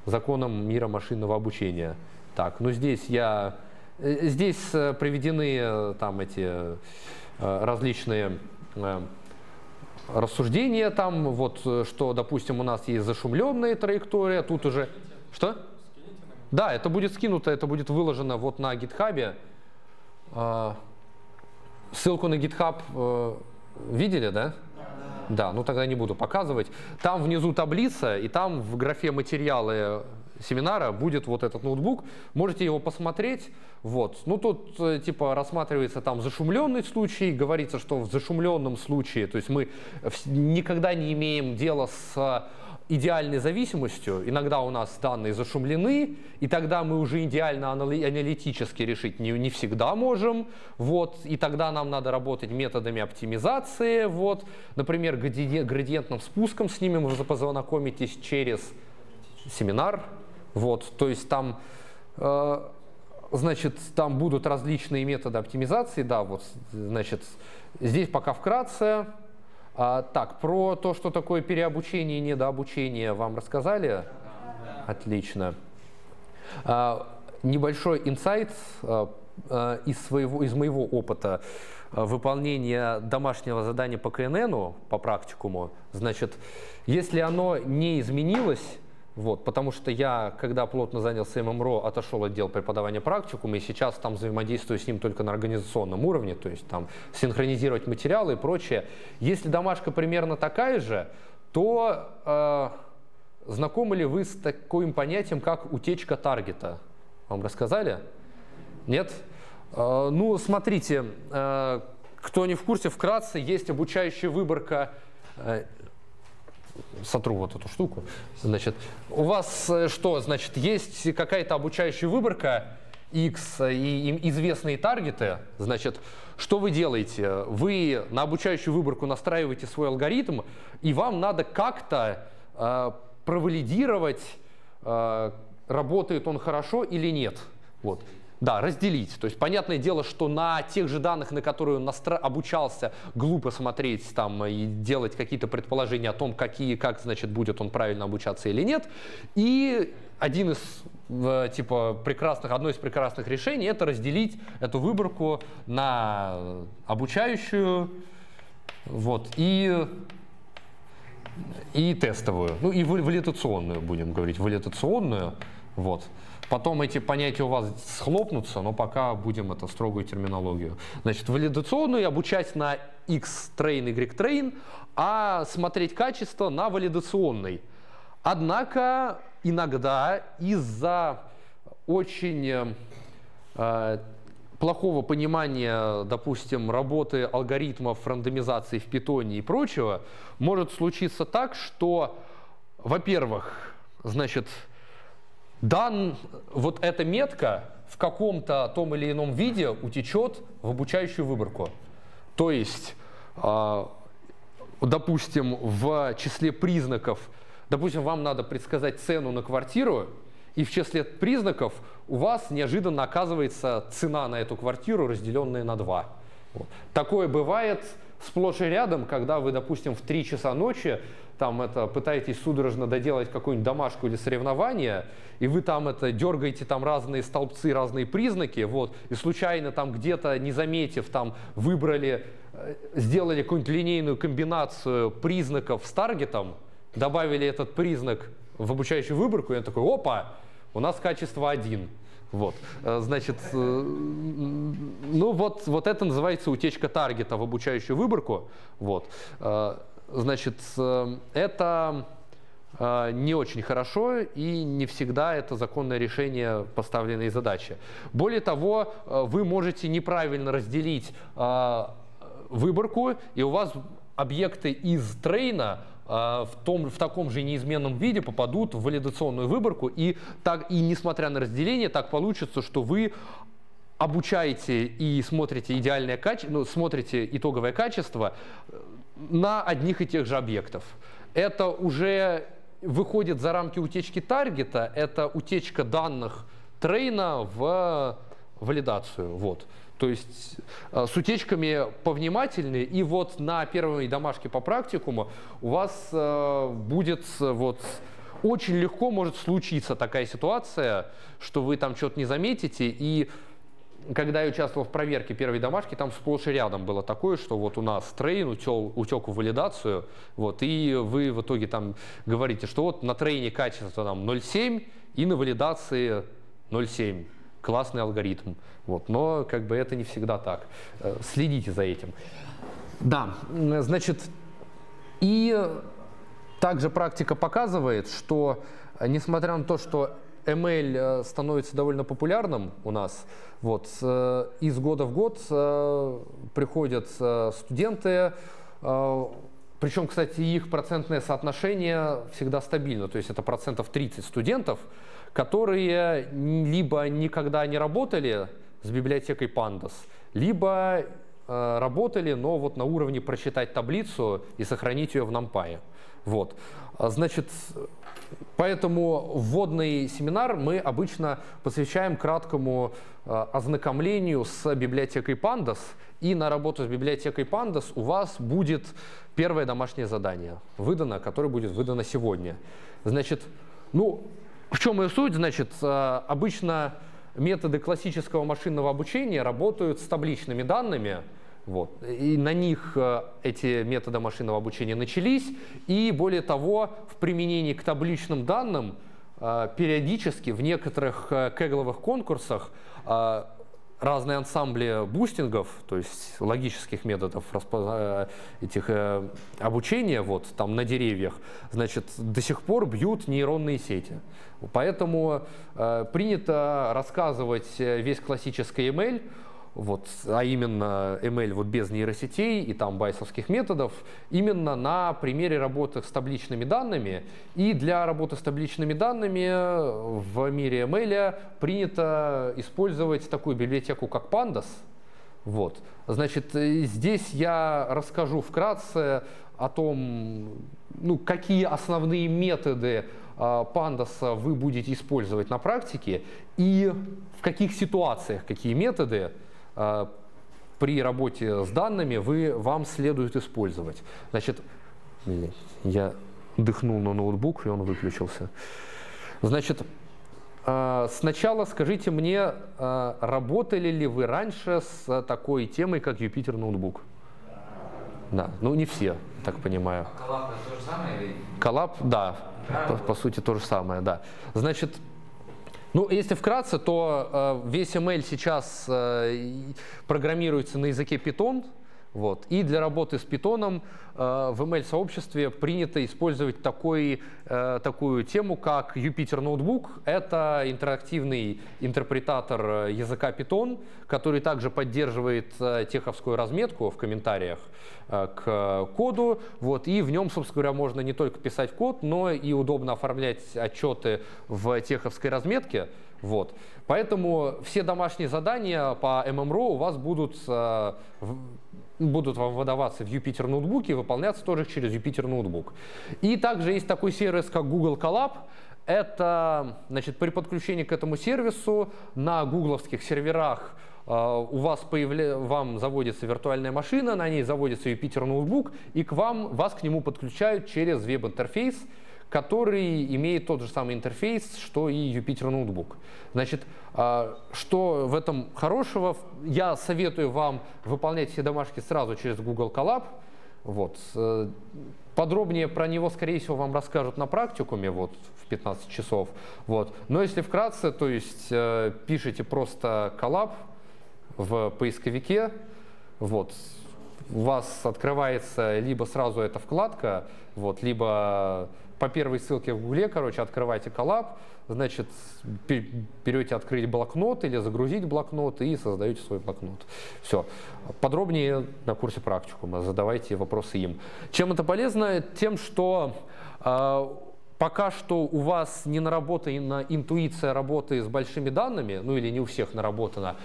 законам мира машинного обучения. Так, ну здесь я, э, здесь э, приведены э, там эти различные рассуждения там, вот, э, что, допустим, у нас есть зашумленная траектория, тут уже... Что? Да, это будет скинуто, это будет выложено вот на гитхабе. А, ссылку на GitHub э, видели, да? Да, ну тогда не буду показывать. Там внизу таблица, и там в графе материалы семинара будет вот этот ноутбук. Можете его посмотреть. Вот. Ну, тут э, типа рассматривается там зашумленный случай, говорится, что в зашумленном случае, то есть мы никогда не имеем дела с идеальной зависимостью. Иногда у нас данные зашумлены, и тогда мы уже идеально аналитически решить не, не всегда можем. Вот, и тогда нам надо работать методами оптимизации. Вот. Например, градиентным спуском с ними вы познакомитесь через семинар. Вот, то есть там э, Значит, там будут различные методы оптимизации, да, вот, значит, здесь пока вкратце. А, так, про то, что такое переобучение и недообучение, вам рассказали? Отлично. А, небольшой инсайт а, а, из, своего, из моего опыта а, выполнения домашнего задания по КНН, по практикуму. Значит, если оно не изменилось, Вот, потому что я, когда плотно занялся ММРО, отошел от отдел преподавания практикума, и сейчас там взаимодействую с ним только на организационном уровне, то есть там синхронизировать материалы и прочее. Если домашка примерно такая же, то э, знакомы ли вы с таким понятием, как утечка таргета? Вам рассказали? Нет? Э, ну, смотрите, э, кто не в курсе, вкратце есть обучающая выборка э, сотру вот эту штуку. Значит, у вас э, что, значит, есть какая-то обучающая выборка X и известные таргеты, значит, что вы делаете? Вы на обучающую выборку настраиваете свой алгоритм, и вам надо как-то э, провалидировать, э, работает он хорошо или нет. Вот. Да, разделить. То есть, понятное дело, что на тех же данных, на которые он настро... обучался, глупо смотреть там и делать какие-то предположения о том, какие, как, значит, будет он правильно обучаться или нет. И один из типа прекрасных, одно из прекрасных решений это разделить эту выборку на обучающую вот, и, и тестовую, ну и валидационную, будем говорить, валидационную. Вот. Потом эти понятия у вас схлопнутся, но пока будем это строгую терминологию. Значит, валидационную обучать на X-train, Y-train, а смотреть качество на валидационной. Однако иногда из-за очень э, плохого понимания, допустим, работы алгоритмов рандомизации в питоне и прочего, может случиться так, что, во-первых, значит, дан вот эта метка в каком-то том или ином виде утечет в обучающую выборку. То есть, а, допустим, в числе признаков, допустим, вам надо предсказать цену на квартиру, и в числе признаков у вас неожиданно оказывается цена на эту квартиру, разделенная на два. Вот. Такое бывает сплошь и рядом, когда вы, допустим, в 3 часа ночи там это пытаетесь судорожно доделать какую-нибудь домашку или соревнование, и вы там это дергаете там разные столбцы, разные признаки, вот, и случайно там где-то, не заметив, там выбрали, э, сделали какую-нибудь линейную комбинацию признаков с таргетом, добавили этот признак в обучающую выборку, и он такой, опа, у нас качество один. Вот, э, значит, э, ну вот, вот это называется утечка таргета в обучающую выборку. Вот. Значит, э, это э, не очень хорошо и не всегда это законное решение поставленной задачи. Более того, э, вы можете неправильно разделить выборку, и у вас объекты из трейна в, том, в таком же неизменном виде попадут в валидационную выборку, и, так, и несмотря на разделение, так получится, что вы обучаете и смотрите идеальное качество, ну, смотрите итоговое качество на одних и тех же объектов. Это уже выходит за рамки утечки таргета, это утечка данных трейна в валидацию. Вот. То есть э, с утечками повнимательнее, и вот на первой домашке по практикуму у вас э, будет вот очень легко может случиться такая ситуация, что вы там что-то не заметите, и когда я участвовал в проверке первой домашки, там сплошь и рядом было такое, что вот у нас трейн утел, утек в валидацию, вот, и вы в итоге там говорите, что вот на трейне качество там 0,7 и на валидации 0,7. Классный алгоритм. Вот, но как бы это не всегда так. Э, следите за этим. Да, значит, и также практика показывает, что несмотря на то, что ML э, становится довольно популярным у нас. Вот. Э, из года в год э, приходят студенты, причем, кстати, их процентное соотношение всегда стабильно, то есть это процентов 30 студентов, которые либо никогда не работали с библиотекой Pandas, либо работали, но вот на уровне прочитать таблицу и сохранить ее в NumPy. Вот. Значит, Поэтому вводный семинар мы обычно посвящаем краткому э, ознакомлению с библиотекой Pandas. И на работу с библиотекой Pandas у вас будет первое домашнее задание выдано, которое будет выдано сегодня. Значит, ну, в чем ее суть? Значит, э, обычно методы классического машинного обучения работают с табличными данными, Вот. И на них э, эти методы машинного обучения начались. И более того, в применении к табличным данным э, периодически в некоторых э, Kaggle'овых конкурсах разные ансамбли бустингов, то есть логических методов этих обучения вот там на деревьях, значит, до сих пор бьют нейронные сети. Поэтому принято рассказывать весь классический ML вот, а именно ML вот без нейросетей и там байесовских методов, именно на примере работы с табличными данными. И для работы с табличными данными в мире ML принято использовать такую библиотеку, как Pandas. Вот. Значит, здесь я расскажу вкратце о том, ну, какие основные методы Pandas вы будете использовать на практике и в каких ситуациях какие методы при работе с данными вы, вам следует использовать. Значит, я дыхнул на ноутбук, и он выключился. Значит, а, сначала скажите мне, а, работали ли вы раньше с такой темой, как Jupyter Notebook? Да, ну не все, так понимаю.
А Colab это то же самое? Или...
Colab, да, по, по сути то же самое, да. Значит, ну, если вкратце, то э, весь ML сейчас э, программируется на языке Python. Вот. И для работы с Python э, в ML-сообществе принято использовать такой, э, такую тему, как Jupyter Notebook. Это интерактивный интерпретатор языка Python, который также поддерживает э, теховскую разметку в комментариях э, к коду. Вот. И в нем, собственно говоря, можно не только писать код, но и удобно оформлять отчеты в теховской разметке. Вот. Поэтому все домашние задания по MMRO у вас будут, э, будут вам выдаваться в Jupyter ноутбуке и выполняться тоже через Jupyter ноутбук. И также есть такой сервис, как Google Colab. Это значит, при подключении к этому сервису на гугловских серверах э, у вас появля... вам заводится виртуальная машина, на ней заводится Jupyter ноутбук, и к вам, вас к нему подключают через веб-интерфейс, который имеет тот же самый интерфейс, что и Jupyter ноутбук. Значит, а, что в этом хорошего? Я советую вам выполнять все домашки сразу через Google Colab. Вот. Э, подробнее про него, скорее всего, вам расскажут на практикуме вот, в 15 часов. Вот. Но если вкратце, то есть э, пишите просто Colab в поисковике, вот, у вас открывается либо сразу эта вкладка, вот, либо по первой ссылке в Гугле, короче, открывайте коллаб, значит, берете открыть блокнот или загрузить блокнот и создаете свой блокнот. Все. Подробнее на курсе практикума задавайте вопросы им. Чем это полезно? Тем, что э, пока что у вас не наработана интуиция работы с большими данными, ну или не у всех наработана,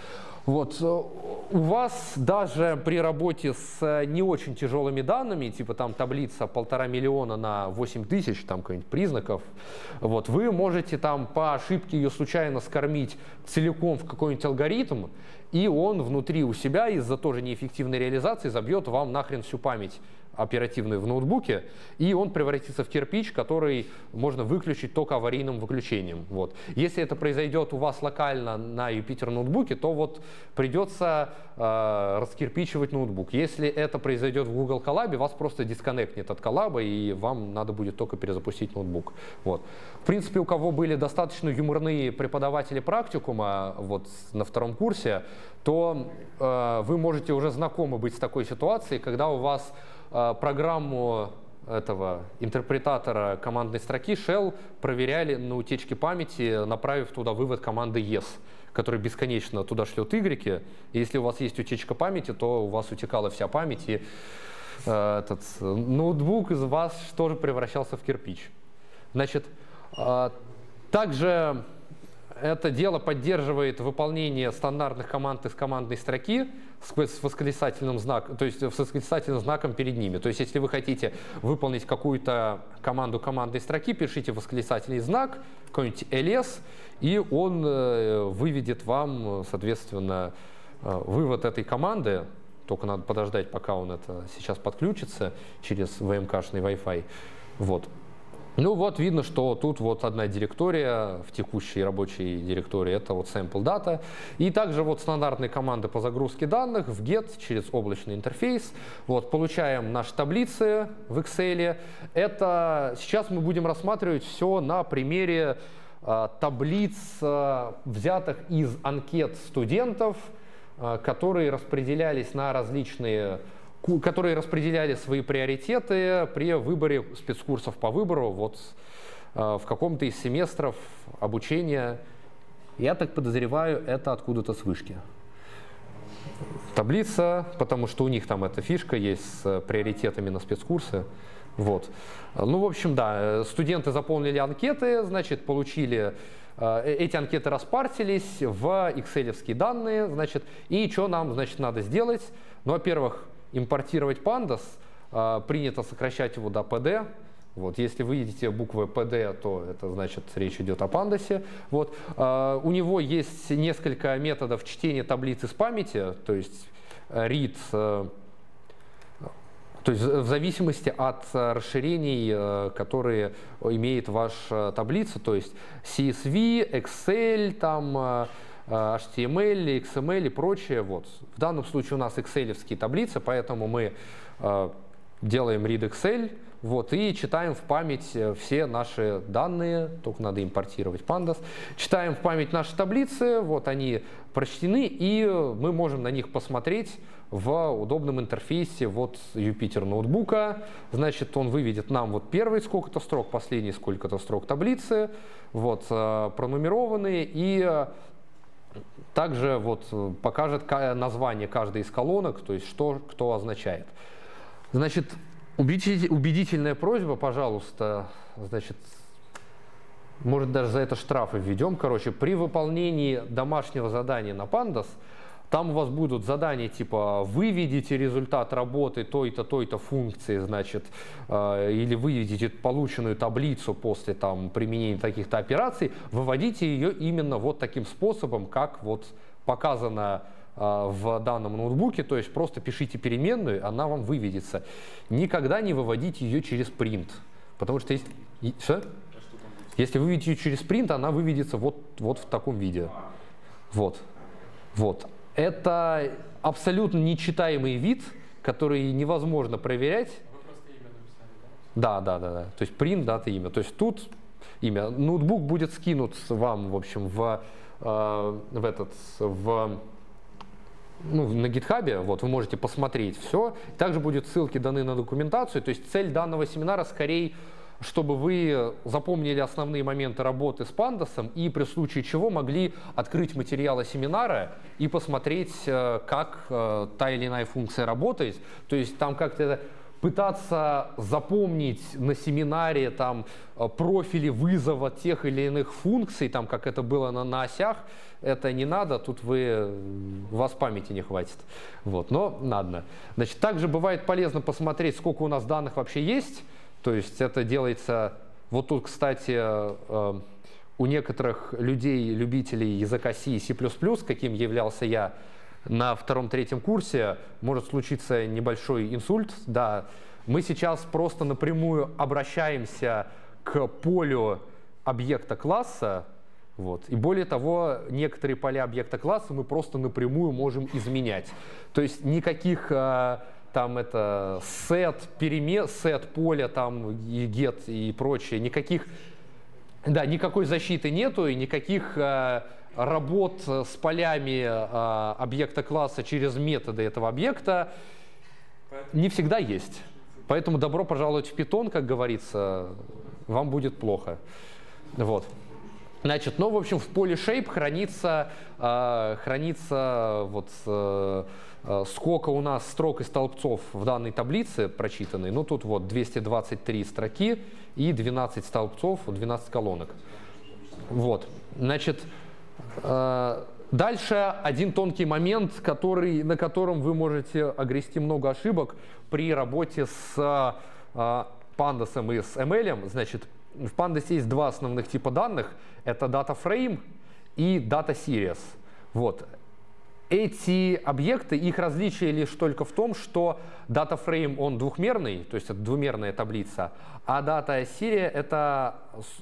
вот. Э, у вас даже при работе с э, не очень тяжелыми данными, типа там таблица полтора миллиона на 8 тысяч там каких-нибудь признаков, вот, вы можете там по ошибке ее случайно скормить целиком в какой-нибудь алгоритм, и он внутри у себя из-за тоже неэффективной реализации забьет вам нахрен всю память оперативную в ноутбуке, и он превратится в кирпич, который можно выключить только аварийным выключением. Вот. Если это произойдет у вас локально на Jupyter ноутбуке, то вот придется э, раскирпичивать ноутбук. Если это произойдет в Google Colab, вас просто дисконнектнет от коллаба, и вам надо будет только перезапустить ноутбук. Вот. В принципе, у кого были достаточно юморные преподаватели практикума вот, на втором курсе, то э, вы можете уже знакомы быть с такой ситуацией, когда у вас программу этого интерпретатора командной строки shell проверяли на утечке памяти, направив туда вывод команды yes, который бесконечно туда шлет y. И если у вас есть утечка памяти, то у вас утекала вся память, и э, этот ноутбук из вас тоже превращался в кирпич. Значит, э, также это дело поддерживает выполнение стандартных команд из командной строки с восклицательным знаком, то есть с восклицательным знаком перед ними. То есть если вы хотите выполнить какую-то команду командной строки, пишите восклицательный знак, какой-нибудь ls, и он э, выведет вам, соответственно, э, вывод этой команды. Только надо подождать, пока он это сейчас подключится через VMK-шный Wi-Fi. Вот. Ну вот видно, что тут вот одна директория в текущей рабочей директории, это вот sample data. И также вот стандартные команды по загрузке данных в get через облачный интерфейс. Вот получаем наши таблицы в Excel. Это сейчас мы будем рассматривать все на примере а, таблиц, а, взятых из анкет студентов, а, которые распределялись на различные которые распределяли свои приоритеты при выборе спецкурсов по выбору вот э, в каком-то из семестров обучения. Я так подозреваю, это откуда-то с вышки. Таблица, потому что у них там эта фишка есть с приоритетами на спецкурсы. Вот. Ну, в общем, да, студенты заполнили анкеты, значит, получили э, эти анкеты распартились в excel данные, значит, и что нам, значит, надо сделать? Ну, во-первых, импортировать pandas, а, принято сокращать его до PD. Вот, если вы видите буквы PD, то это значит речь идет о пандасе. Вот. А, у него есть несколько методов чтения таблицы с памяти, то есть read, э, то есть в зависимости от расширений, э, которые имеет ваша таблица, то есть CSV, Excel, там Э, HTML, XML и прочее. Вот. В данном случае у нас excel таблицы, поэтому мы э, делаем read Excel вот, и читаем в память э, все наши данные, только надо импортировать pandas. Читаем в память наши таблицы, вот они прочтены, и мы можем на них посмотреть в удобном интерфейсе вот Юпитер ноутбука. Значит, он выведет нам вот первый сколько-то строк, последний сколько-то строк таблицы, вот, пронумерованные, и также вот э, покажет название каждой из колонок, то есть что кто означает. Значит, убедительная просьба, пожалуйста, значит, может даже за это штрафы введем. Короче, при выполнении домашнего задания на Pandas – там у вас будут задания типа выведите результат работы той-то, той-то функции, значит, э, или выведите полученную таблицу после там, применения таких-то операций, выводите ее именно вот таким способом, как вот показано э, в данном ноутбуке, то есть просто пишите переменную, она вам выведется. Никогда не выводите ее через print, потому что есть... Что? Если выведете ее через print, она выведется вот, вот в таком виде. Вот. Вот. Это абсолютно нечитаемый вид, который невозможно проверять. Да, да, да, да. То есть print, дата, имя. То есть тут имя. Ноутбук будет скинут вам, в общем, в, э, в этот, в ну, на гитхабе, вот, вы можете посмотреть все. Также будут ссылки даны на документацию. То есть цель данного семинара скорее чтобы вы запомнили основные моменты работы с пандасом и при случае чего могли открыть материалы семинара и посмотреть, э, как э, та или иная функция работает. То есть там как-то пытаться запомнить на семинаре там э, профили вызова тех или иных функций, там как это было на, на осях, это не надо, тут вы, у вас памяти не хватит. Вот, но надо. Значит, также бывает полезно посмотреть, сколько у нас данных вообще есть, то есть это делается, вот тут, кстати, э, у некоторых людей, любителей языка C и C++, каким являлся я на втором-третьем курсе, может случиться небольшой инсульт. Да, мы сейчас просто напрямую обращаемся к полю объекта класса, вот. И более того, некоторые поля объекта класса мы просто напрямую можем изменять. То есть никаких э, там это set, перемен, set поля, там и get и прочее, никаких, да, никакой защиты нету и никаких э, работ с полями э, объекта класса через методы этого объекта не всегда есть. Поэтому добро пожаловать в Python, как говорится, вам будет плохо. Вот. Значит, ну, в общем, в поле shape хранится, э, хранится вот Э, сколько у нас строк и столбцов в данной таблице прочитаны. Ну, тут вот 223 строки и 12 столбцов, 12 колонок. Вот, значит, э, дальше один тонкий момент, который, на котором вы можете огрести много ошибок при работе с э, пандасом и с ML. Значит, в пандасе есть два основных типа данных. Это data frame и data series. Вот. Эти объекты, их различие лишь только в том, что датафрейм, он двухмерный, то есть это двумерная таблица, а дата серия это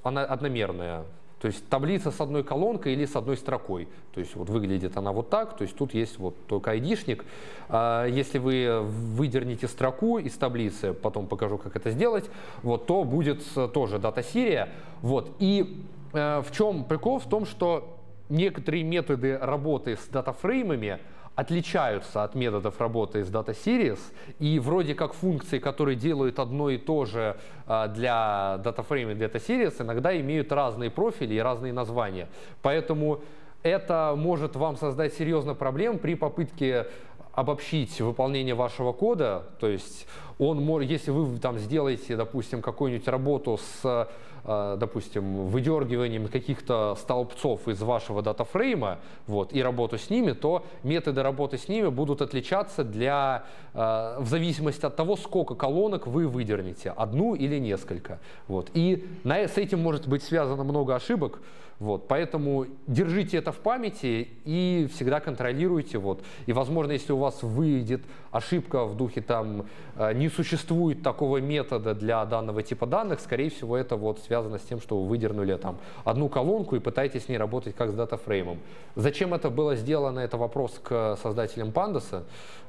она одномерная. То есть таблица с одной колонкой или с одной строкой. То есть вот выглядит она вот так, то есть тут есть вот только айдишник. А если вы выдернете строку из таблицы, потом покажу, как это сделать, вот, то будет тоже дата-серия. Вот. И э, в чем прикол? В том, что некоторые методы работы с датафреймами отличаются от методов работы с Data Series, и вроде как функции, которые делают одно и то же а, для DataFrame и Data Series, иногда имеют разные профили и разные названия. Поэтому это может вам создать серьезно проблем при попытке обобщить выполнение вашего кода, то есть он, если вы там сделаете, допустим, какую-нибудь работу с допустим, выдергиванием каких-то столбцов из вашего датафрейма вот, и работу с ними, то методы работы с ними будут отличаться для, э, в зависимости от того, сколько колонок вы выдернете, одну или несколько. Вот. И на, с этим может быть связано много ошибок, вот, поэтому держите это в памяти и всегда контролируйте. Вот. И, возможно, если у вас выйдет ошибка в духе там э, не существует такого метода для данного типа данных, скорее всего, это вот связано с тем, что вы выдернули там одну колонку и пытаетесь с ней работать как с датафреймом. Зачем это было сделано, это вопрос к создателям Pandas,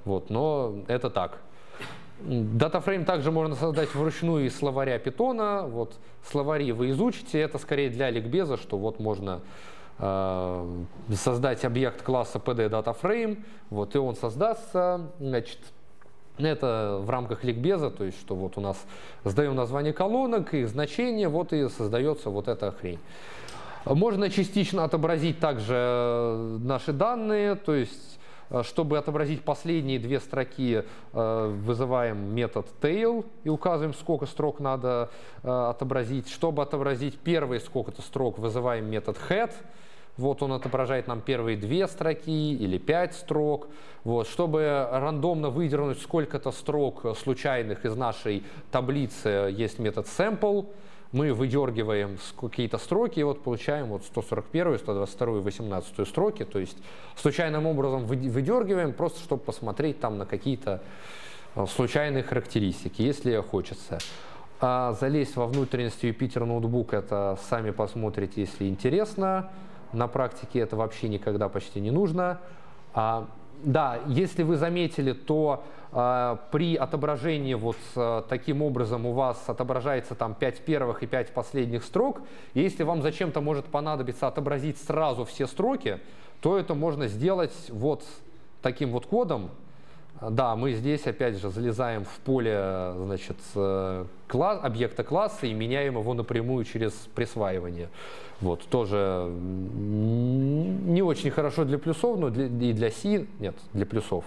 вот, но это так. Датафрейм также можно создать вручную из словаря питона. Вот словари вы изучите, это скорее для ликбеза, что вот можно э, создать объект класса PD DataFrame, вот, и он создастся. Значит, это в рамках ликбеза, то есть что вот у нас сдаем название колонок, их значение, вот и создается вот эта хрень. Можно частично отобразить также наши данные, то есть чтобы отобразить последние две строки, э, вызываем метод tail и указываем, сколько строк надо э, отобразить. Чтобы отобразить первые сколько-то строк, вызываем метод head. Вот он отображает нам первые две строки или пять строк. Вот. Чтобы рандомно выдернуть сколько-то строк случайных из нашей таблицы, есть метод sample мы выдергиваем какие-то строки и вот получаем вот 141, 122, 18 строки, то есть случайным образом выдергиваем, просто чтобы посмотреть там на какие-то э, случайные характеристики, если хочется. А залезть во внутренности Юпитер ноутбук, это сами посмотрите, если интересно. На практике это вообще никогда почти не нужно. А, да, если вы заметили, то э, при отображении вот э, таким образом у вас отображается там 5 первых и 5 последних строк. Если вам зачем-то может понадобиться отобразить сразу все строки, то это можно сделать вот таким вот кодом. Да, мы здесь опять же залезаем в поле значит, э, класс, объекта класса и меняем его напрямую через присваивание. Вот, тоже не очень хорошо для плюсов, но для, и для C, нет, для плюсов.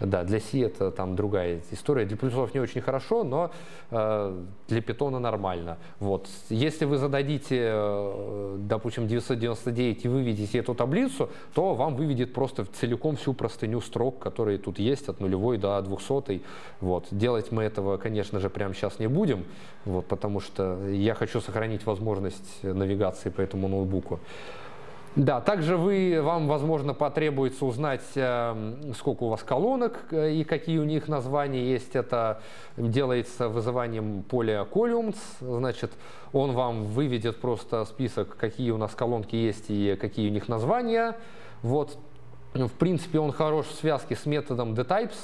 Да, для C это там другая история. Для плюсов не очень хорошо, но э, для питона нормально. Вот. Если вы зададите, э, допустим, 999 и выведете эту таблицу, то вам выведет просто целиком всю простыню строк, которые тут есть от нулевой до 200. Вот. Делать мы этого, конечно же, прямо сейчас не будем, вот, потому что я хочу сохранить возможность навигации по этому ноутбуку. Да, также вы, вам, возможно, потребуется узнать, э, сколько у вас колонок э, и какие у них названия есть. Это делается вызыванием поля columns. Значит, он вам выведет просто список, какие у нас колонки есть и какие у них названия. Вот, в принципе, он хорош в связке с методом dtypes.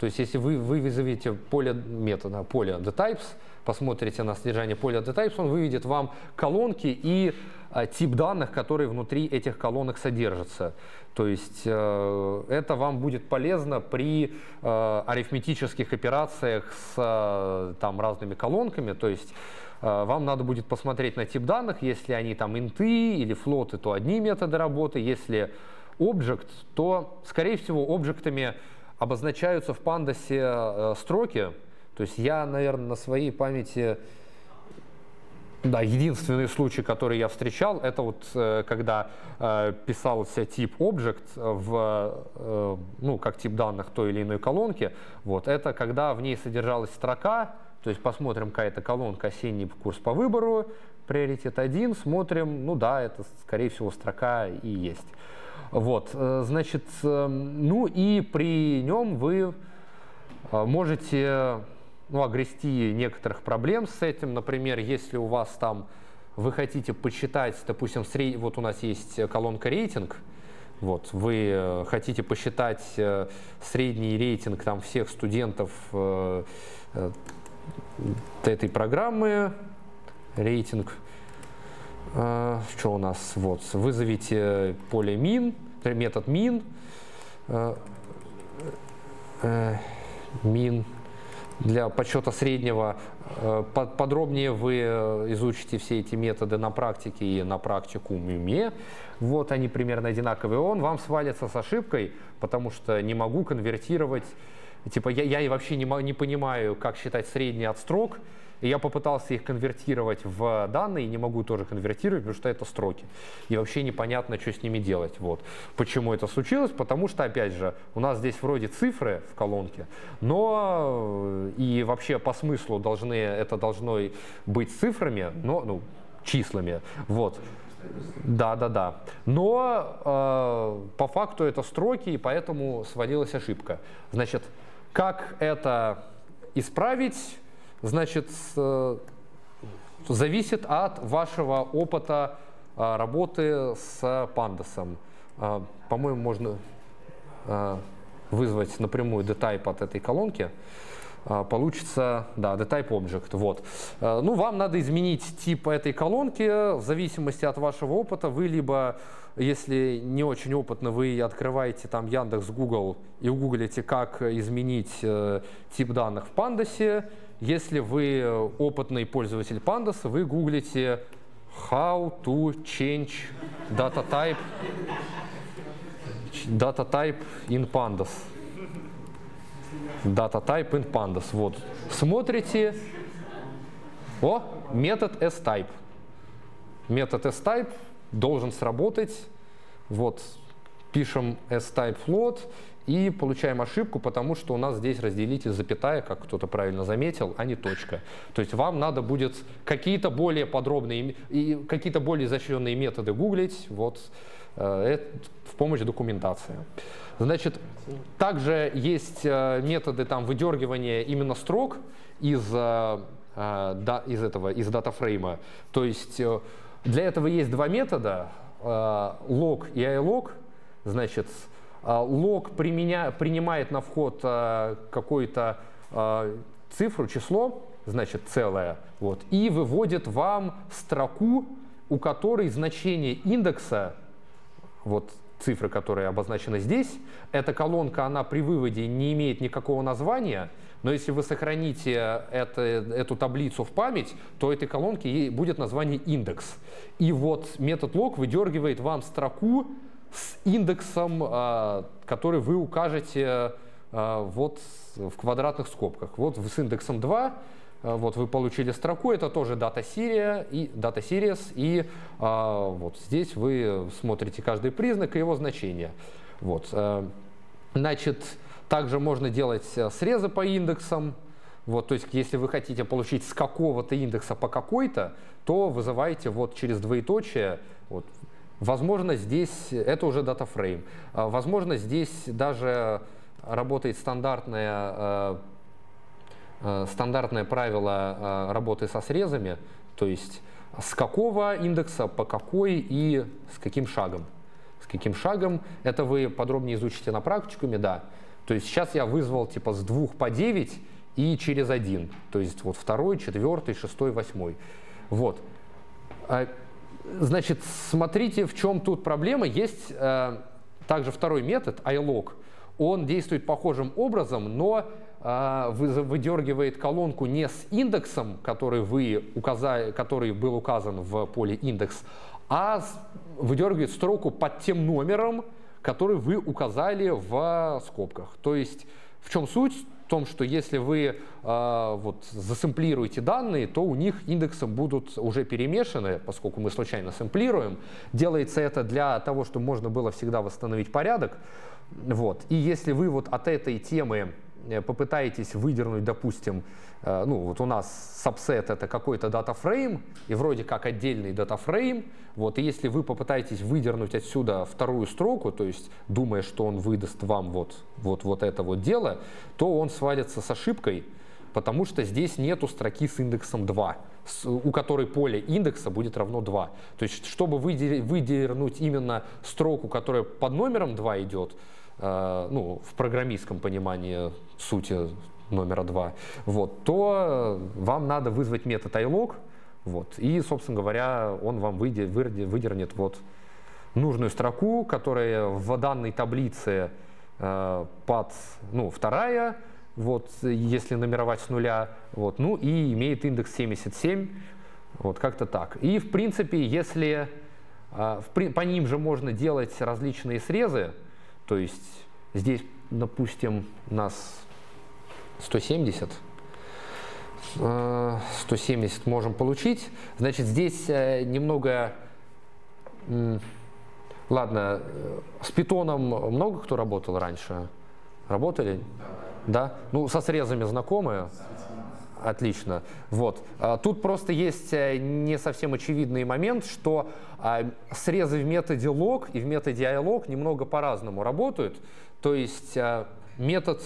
То есть, если вы, вы вызовете поле метода, поле dtypes, посмотрите на содержание поля dtypes, он выведет вам колонки и тип данных, которые внутри этих колонок содержатся. То есть э, это вам будет полезно при э, арифметических операциях с э, там, разными колонками. То есть вам надо будет посмотреть на тип данных, если они там инты или флоты, то одни методы работы, если object, то, скорее всего, объектами обозначаются в пандасе строки, то есть я, наверное, на своей памяти, да, единственный случай, который я встречал, это вот э, когда э, писался тип object в, э, ну, как тип данных той или иной колонки, вот, это когда в ней содержалась строка, то есть посмотрим, какая-то колонка осенний курс по выбору, приоритет 1, смотрим, ну да, это, скорее всего, строка и есть. Вот, значит, ну и при нем вы можете ну, огрести некоторых проблем с этим. Например, если у вас там вы хотите посчитать, допустим, сред... вот у нас есть колонка рейтинг, вот, вы хотите посчитать средний рейтинг там, всех студентов этой программы, рейтинг, что у нас, вот, вызовите поле min, метод min, min для подсчета среднего. Э, подробнее вы э, изучите все эти методы на практике и на практикуме. Вот они примерно одинаковые. Он вам свалится с ошибкой, потому что не могу конвертировать. Типа я, я и вообще не, не понимаю, как считать средний от строк. И я попытался их конвертировать в данные, не могу тоже конвертировать, потому что это строки. И вообще непонятно, что с ними делать. Вот. Почему это случилось? Потому что, опять же, у нас здесь вроде цифры в колонке, но э, и вообще по смыслу должны, это должно быть цифрами, но, ну, числами. Вот. Да, да, да. Но э, по факту это строки, и поэтому сводилась ошибка. Значит, как это исправить? значит, зависит от вашего опыта а, работы с пандасом. А, по-моему, можно вызвать напрямую dtype от этой колонки. Получится, да, dtype object. Вот. Ну, вам надо изменить тип этой колонки в зависимости от вашего опыта. Вы либо, если не очень опытно, вы открываете там Яндекс, Google и гуглите, как изменить э, тип данных в пандасе, если вы опытный пользователь Pandas, вы гуглите how to change data type data type in pandas. Data type in pandas. Вот. Смотрите. О, метод s-type. Метод s-type должен сработать. Вот. Пишем s-type float и получаем ошибку, потому что у нас здесь разделитель запятая, как кто-то правильно заметил, а не точка. То есть вам надо будет какие-то более подробные и какие-то более изощренные методы гуглить вот, э, в помощь документации. Значит, также есть э, методы там, выдергивания именно строк из, э, из этого, из датафрейма. То есть для этого есть два метода, log и ilog. Значит, а, лог применя, принимает на вход а, какую-то цифру, число, значит целое, вот, и выводит вам строку, у которой значение индекса, вот цифры, которые обозначены здесь, эта колонка, она при выводе не имеет никакого названия, но если вы сохраните это, эту таблицу в память, то этой колонке будет название индекс. И вот метод log выдергивает вам строку, с индексом, а, который вы укажете а, вот в квадратных скобках. Вот с индексом 2 а, вот вы получили строку, это тоже дата серия и дата series, и вот здесь вы смотрите каждый признак и его значение. Вот. Значит, также можно делать срезы по индексам. Вот, то есть, если вы хотите получить с какого-то индекса по какой-то, то вызываете вот через двоеточие вот, Возможно, здесь это уже датафрейм. Возможно, здесь даже работает стандартное, э, э, стандартное правило э, работы со срезами, то есть с какого индекса, по какой и с каким шагом. С каким шагом, это вы подробнее изучите на практикуме, да. То есть сейчас я вызвал типа с двух по 9 и через один. То есть вот второй, четвертый, шестой, восьмой. Вот. А Значит, смотрите, в чем тут проблема. Есть э, также второй метод, iLog. Он действует похожим образом, но э, выдергивает колонку не с индексом, который, вы указали, который был указан в поле индекс, а выдергивает строку под тем номером, который вы указали в скобках. То есть в чем суть? том, что если вы э, вот, засэмплируете данные, то у них индексы будут уже перемешаны, поскольку мы случайно сэмплируем. Делается это для того, чтобы можно было всегда восстановить порядок. Вот. И если вы вот от этой темы попытаетесь выдернуть, допустим, э, ну вот у нас subset это какой-то датафрейм, и вроде как отдельный датафрейм, вот, и если вы попытаетесь выдернуть отсюда вторую строку, то есть думая, что он выдаст вам вот, вот, вот это вот дело, то он свалится с ошибкой, потому что здесь нету строки с индексом 2, у которой поле индекса будет равно 2. То есть, чтобы выдернуть именно строку, которая под номером 2 идет, э, ну, в программистском понимании сути номера 2, вот, то вам надо вызвать метод iLog, вот, и, собственно говоря, он вам выдернет вот нужную строку, которая в данной таблице э, под, ну, вторая, вот, если номеровать с нуля, вот, ну и имеет индекс 77, вот как-то так. И в принципе, если а, по ним же можно делать различные срезы, то есть здесь, допустим, нас 170, 170 а, можем получить, значит, здесь э, немного, ладно, э, с питоном много кто работал раньше? Работали? Да? Ну, со срезами знакомы? Отлично. Вот. А, тут просто есть э, не совсем очевидный момент, что а, срезы в методе log и в методе ilog немного по-разному работают. То есть а, метод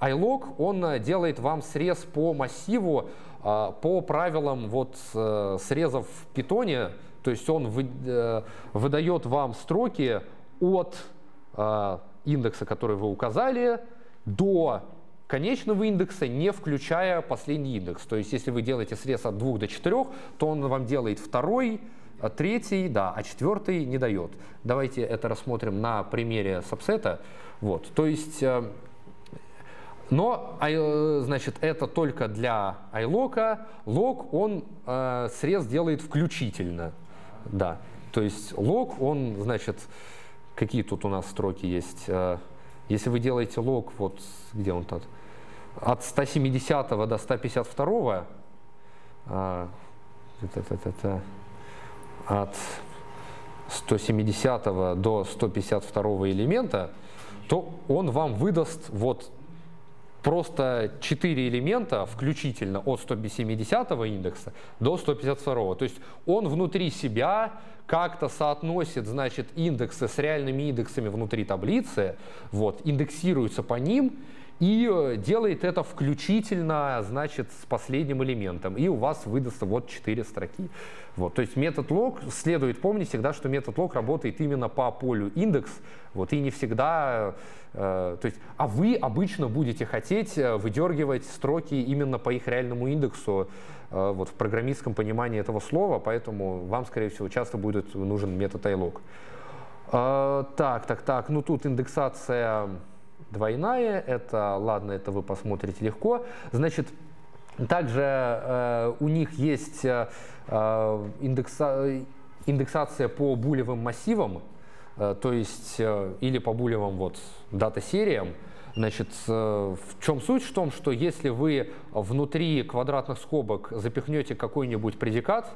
ilog, он делает вам срез по массиву по правилам вот э, срезов в питоне. То есть он э, выдает вам строки от индекса, который вы указали, до конечного индекса, не включая последний индекс. То есть если вы делаете срез от 2 до 4, то он вам делает второй, а третий, да, а четвертый не дает. Давайте это рассмотрим на примере сабсета. Вот, то есть, э, но, э, значит, это только для iLock. Лог, он э, срез делает включительно, да. То есть лог, он, значит, какие тут у нас строки есть? Если вы делаете лог, вот где он тут, от 170 до 152, а, это, это, это, от 170 до 152 элемента, то он вам выдаст вот просто 4 элемента, включительно от 170 индекса до 152. То есть он внутри себя как-то соотносит, значит, индексы с реальными индексами внутри таблицы, вот, индексируется по ним, и э, делает это включительно, значит, с последним элементом. И у вас выдастся вот 4 строки. Вот, то есть метод log, следует помнить всегда, что метод log работает именно по полю индекс, вот, и не всегда, э, то есть, а вы обычно будете хотеть э, выдергивать строки именно по их реальному индексу, э, вот, в программистском понимании этого слова, поэтому вам, скорее всего, часто будет нужен метод ilog. Э, так, так, так, ну тут индексация двойная, это, ладно, это вы посмотрите легко. Значит, также э, у них есть э, э индекса, индексация по булевым массивам, э, то есть э, или по булевым вот дата-сериям. Значит, э, в чем суть? В том, что если вы внутри квадратных скобок запихнете какой-нибудь предикат,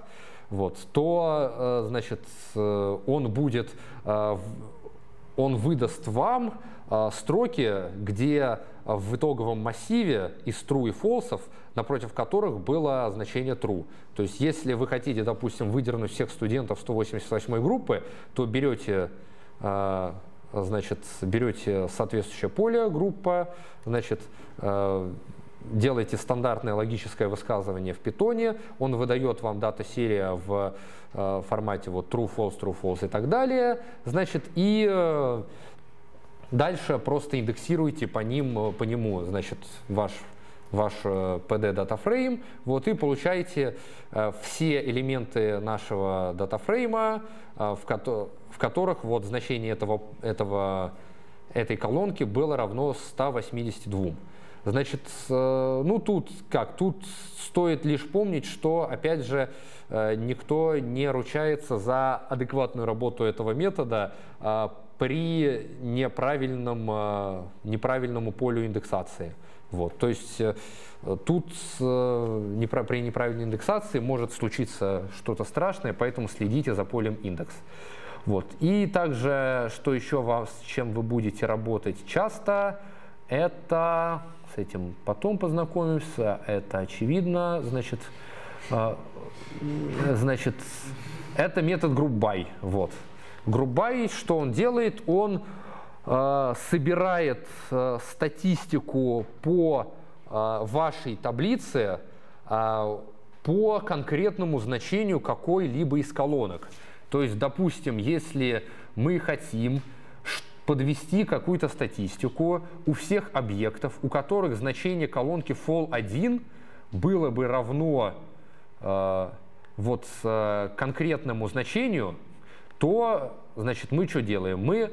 вот, то, э, значит, э, он будет, он выдаст вам а, строки, где в итоговом массиве из true и false, напротив которых было значение true. То есть если вы хотите, допустим, выдернуть всех студентов 188 группы, то берете а, значит, берете соответствующее поле, группа, значит, а, делаете стандартное логическое высказывание в питоне, он выдает вам дата-серия в формате вот true, false, true, false и так далее, значит, и Дальше просто индексируйте по, ним, э, по нему значит, ваш ваш PD э, датафрейм, вот, и получаете э, все элементы нашего датафрейма, э, в, ко в которых вот значение этого, этого, этой колонки было равно 182. Значит, э, ну тут как, тут стоит лишь помнить, что, опять же, э, никто не ручается за адекватную работу этого метода, э, при неправильном, э, неправильному полю индексации. Вот, то есть тут при неправильной индексации может случиться что-то страшное, поэтому следите за полем индекс. Вот. И также, что еще вас, с чем вы будете работать часто, это, с этим потом познакомимся, это очевидно, значит, э, значит, это метод by, вот. By, что он делает? Он э, собирает э, статистику по вашей таблице по конкретному значению какой-либо из колонок. То есть, допустим, если мы хотим подвести какую-то статистику у всех объектов, у которых значение колонки fall1 было бы равно э, вот э, конкретному значению, то, значит, мы что делаем? Мы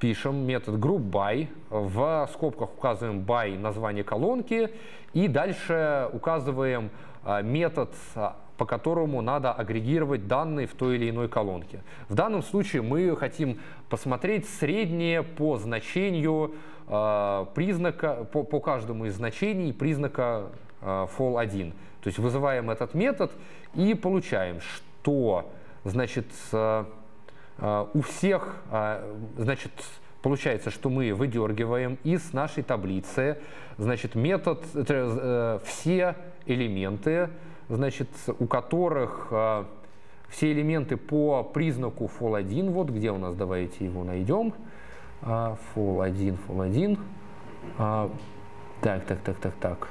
пишем метод groupBy, в скобках указываем by название колонки и дальше указываем э, метод по которому надо агрегировать данные в той или иной колонке. В данном случае мы хотим посмотреть среднее по значению э, признака, по, по каждому из значений признака э, fall1. То есть вызываем этот метод и получаем, что значит, э, э, у всех, э, значит, получается, что мы выдергиваем из нашей таблицы значит, метод, э, все элементы, значит, у которых э, все элементы по признаку fall1, вот где у нас, давайте его найдем, э, fall1, fall1, э, так, так, так, так, так,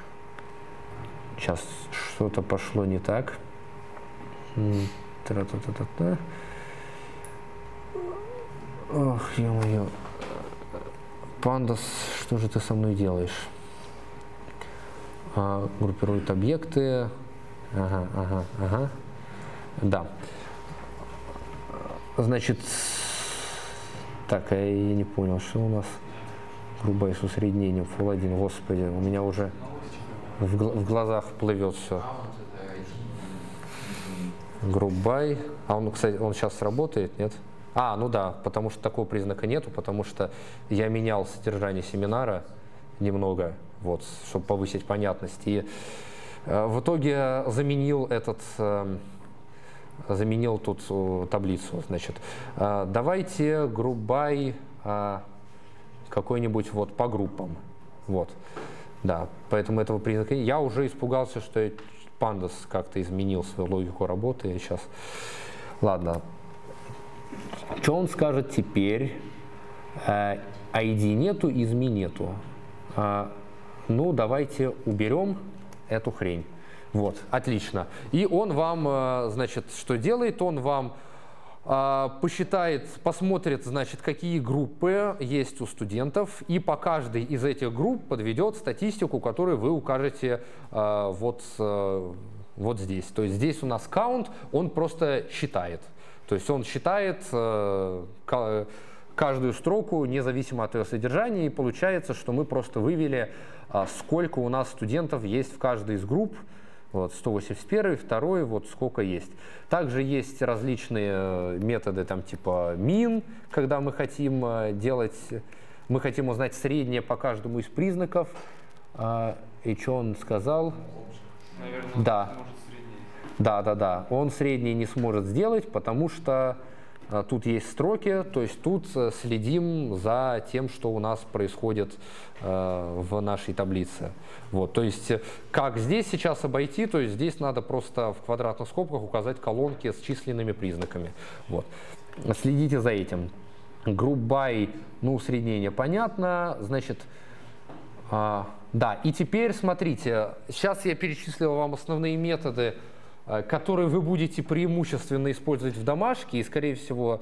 сейчас что-то пошло не так, Тра-та-та-та-та. Ох, ё-моё. Пандас, что же ты со мной делаешь? А, группирует объекты, Ага, ага, ага. Да. Значит, так, я не понял, что у нас грубое с усреднением Full 1, господи, у меня уже в, в глазах плывет все. Грубай. А он, кстати, он сейчас работает, нет? А, ну да, потому что такого признака нету, потому что я менял содержание семинара немного, вот, чтобы повысить понятность. И в итоге заменил этот эм, заменил тут э, таблицу. Значит, э, давайте грубай какой-нибудь вот по группам. Вот. Да, поэтому этого признака Я уже испугался, что Pandas как-то изменил свою логику работы. И сейчас... Ладно. Что он скажет теперь? ID нету, изми нету. Ну, давайте уберем эту хрень. Вот, отлично. И он вам, э, значит, что делает? Он вам э, посчитает, посмотрит, значит, какие группы есть у студентов, и по каждой из этих групп подведет статистику, которую вы укажете э, вот, вот здесь. То есть здесь у нас count, он просто считает. То есть он считает каждую строку, независимо от ее содержания, и получается, что мы просто вывели а сколько у нас студентов есть в каждой из групп, вот, 181, второй, вот сколько есть. Также есть различные э, методы, там типа мин, когда мы хотим э, делать, мы хотим узнать среднее по каждому из признаков. А, и что он сказал?
Наверное,
да. Да, да, да. Он средний не сможет сделать, потому что тут есть строки, то есть тут э, следим за тем, что у нас происходит э, в нашей таблице. Вот, то есть э, как здесь сейчас обойти, то есть здесь надо просто в квадратных скобках указать колонки с численными признаками. Вот. Следите за этим. By, ну, усреднение понятно, значит, а, да, и теперь смотрите, сейчас я перечислил вам основные методы, Э, которые вы будете преимущественно использовать в домашке, и, скорее всего,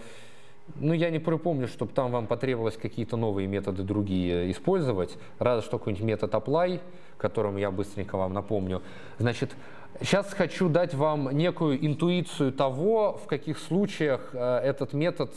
ну, я не припомню, чтобы там вам потребовалось какие-то новые методы другие использовать. Разве что какой-нибудь метод apply, которым я быстренько вам напомню. Значит, сейчас хочу дать вам некую интуицию того, в каких случаях э, этот метод,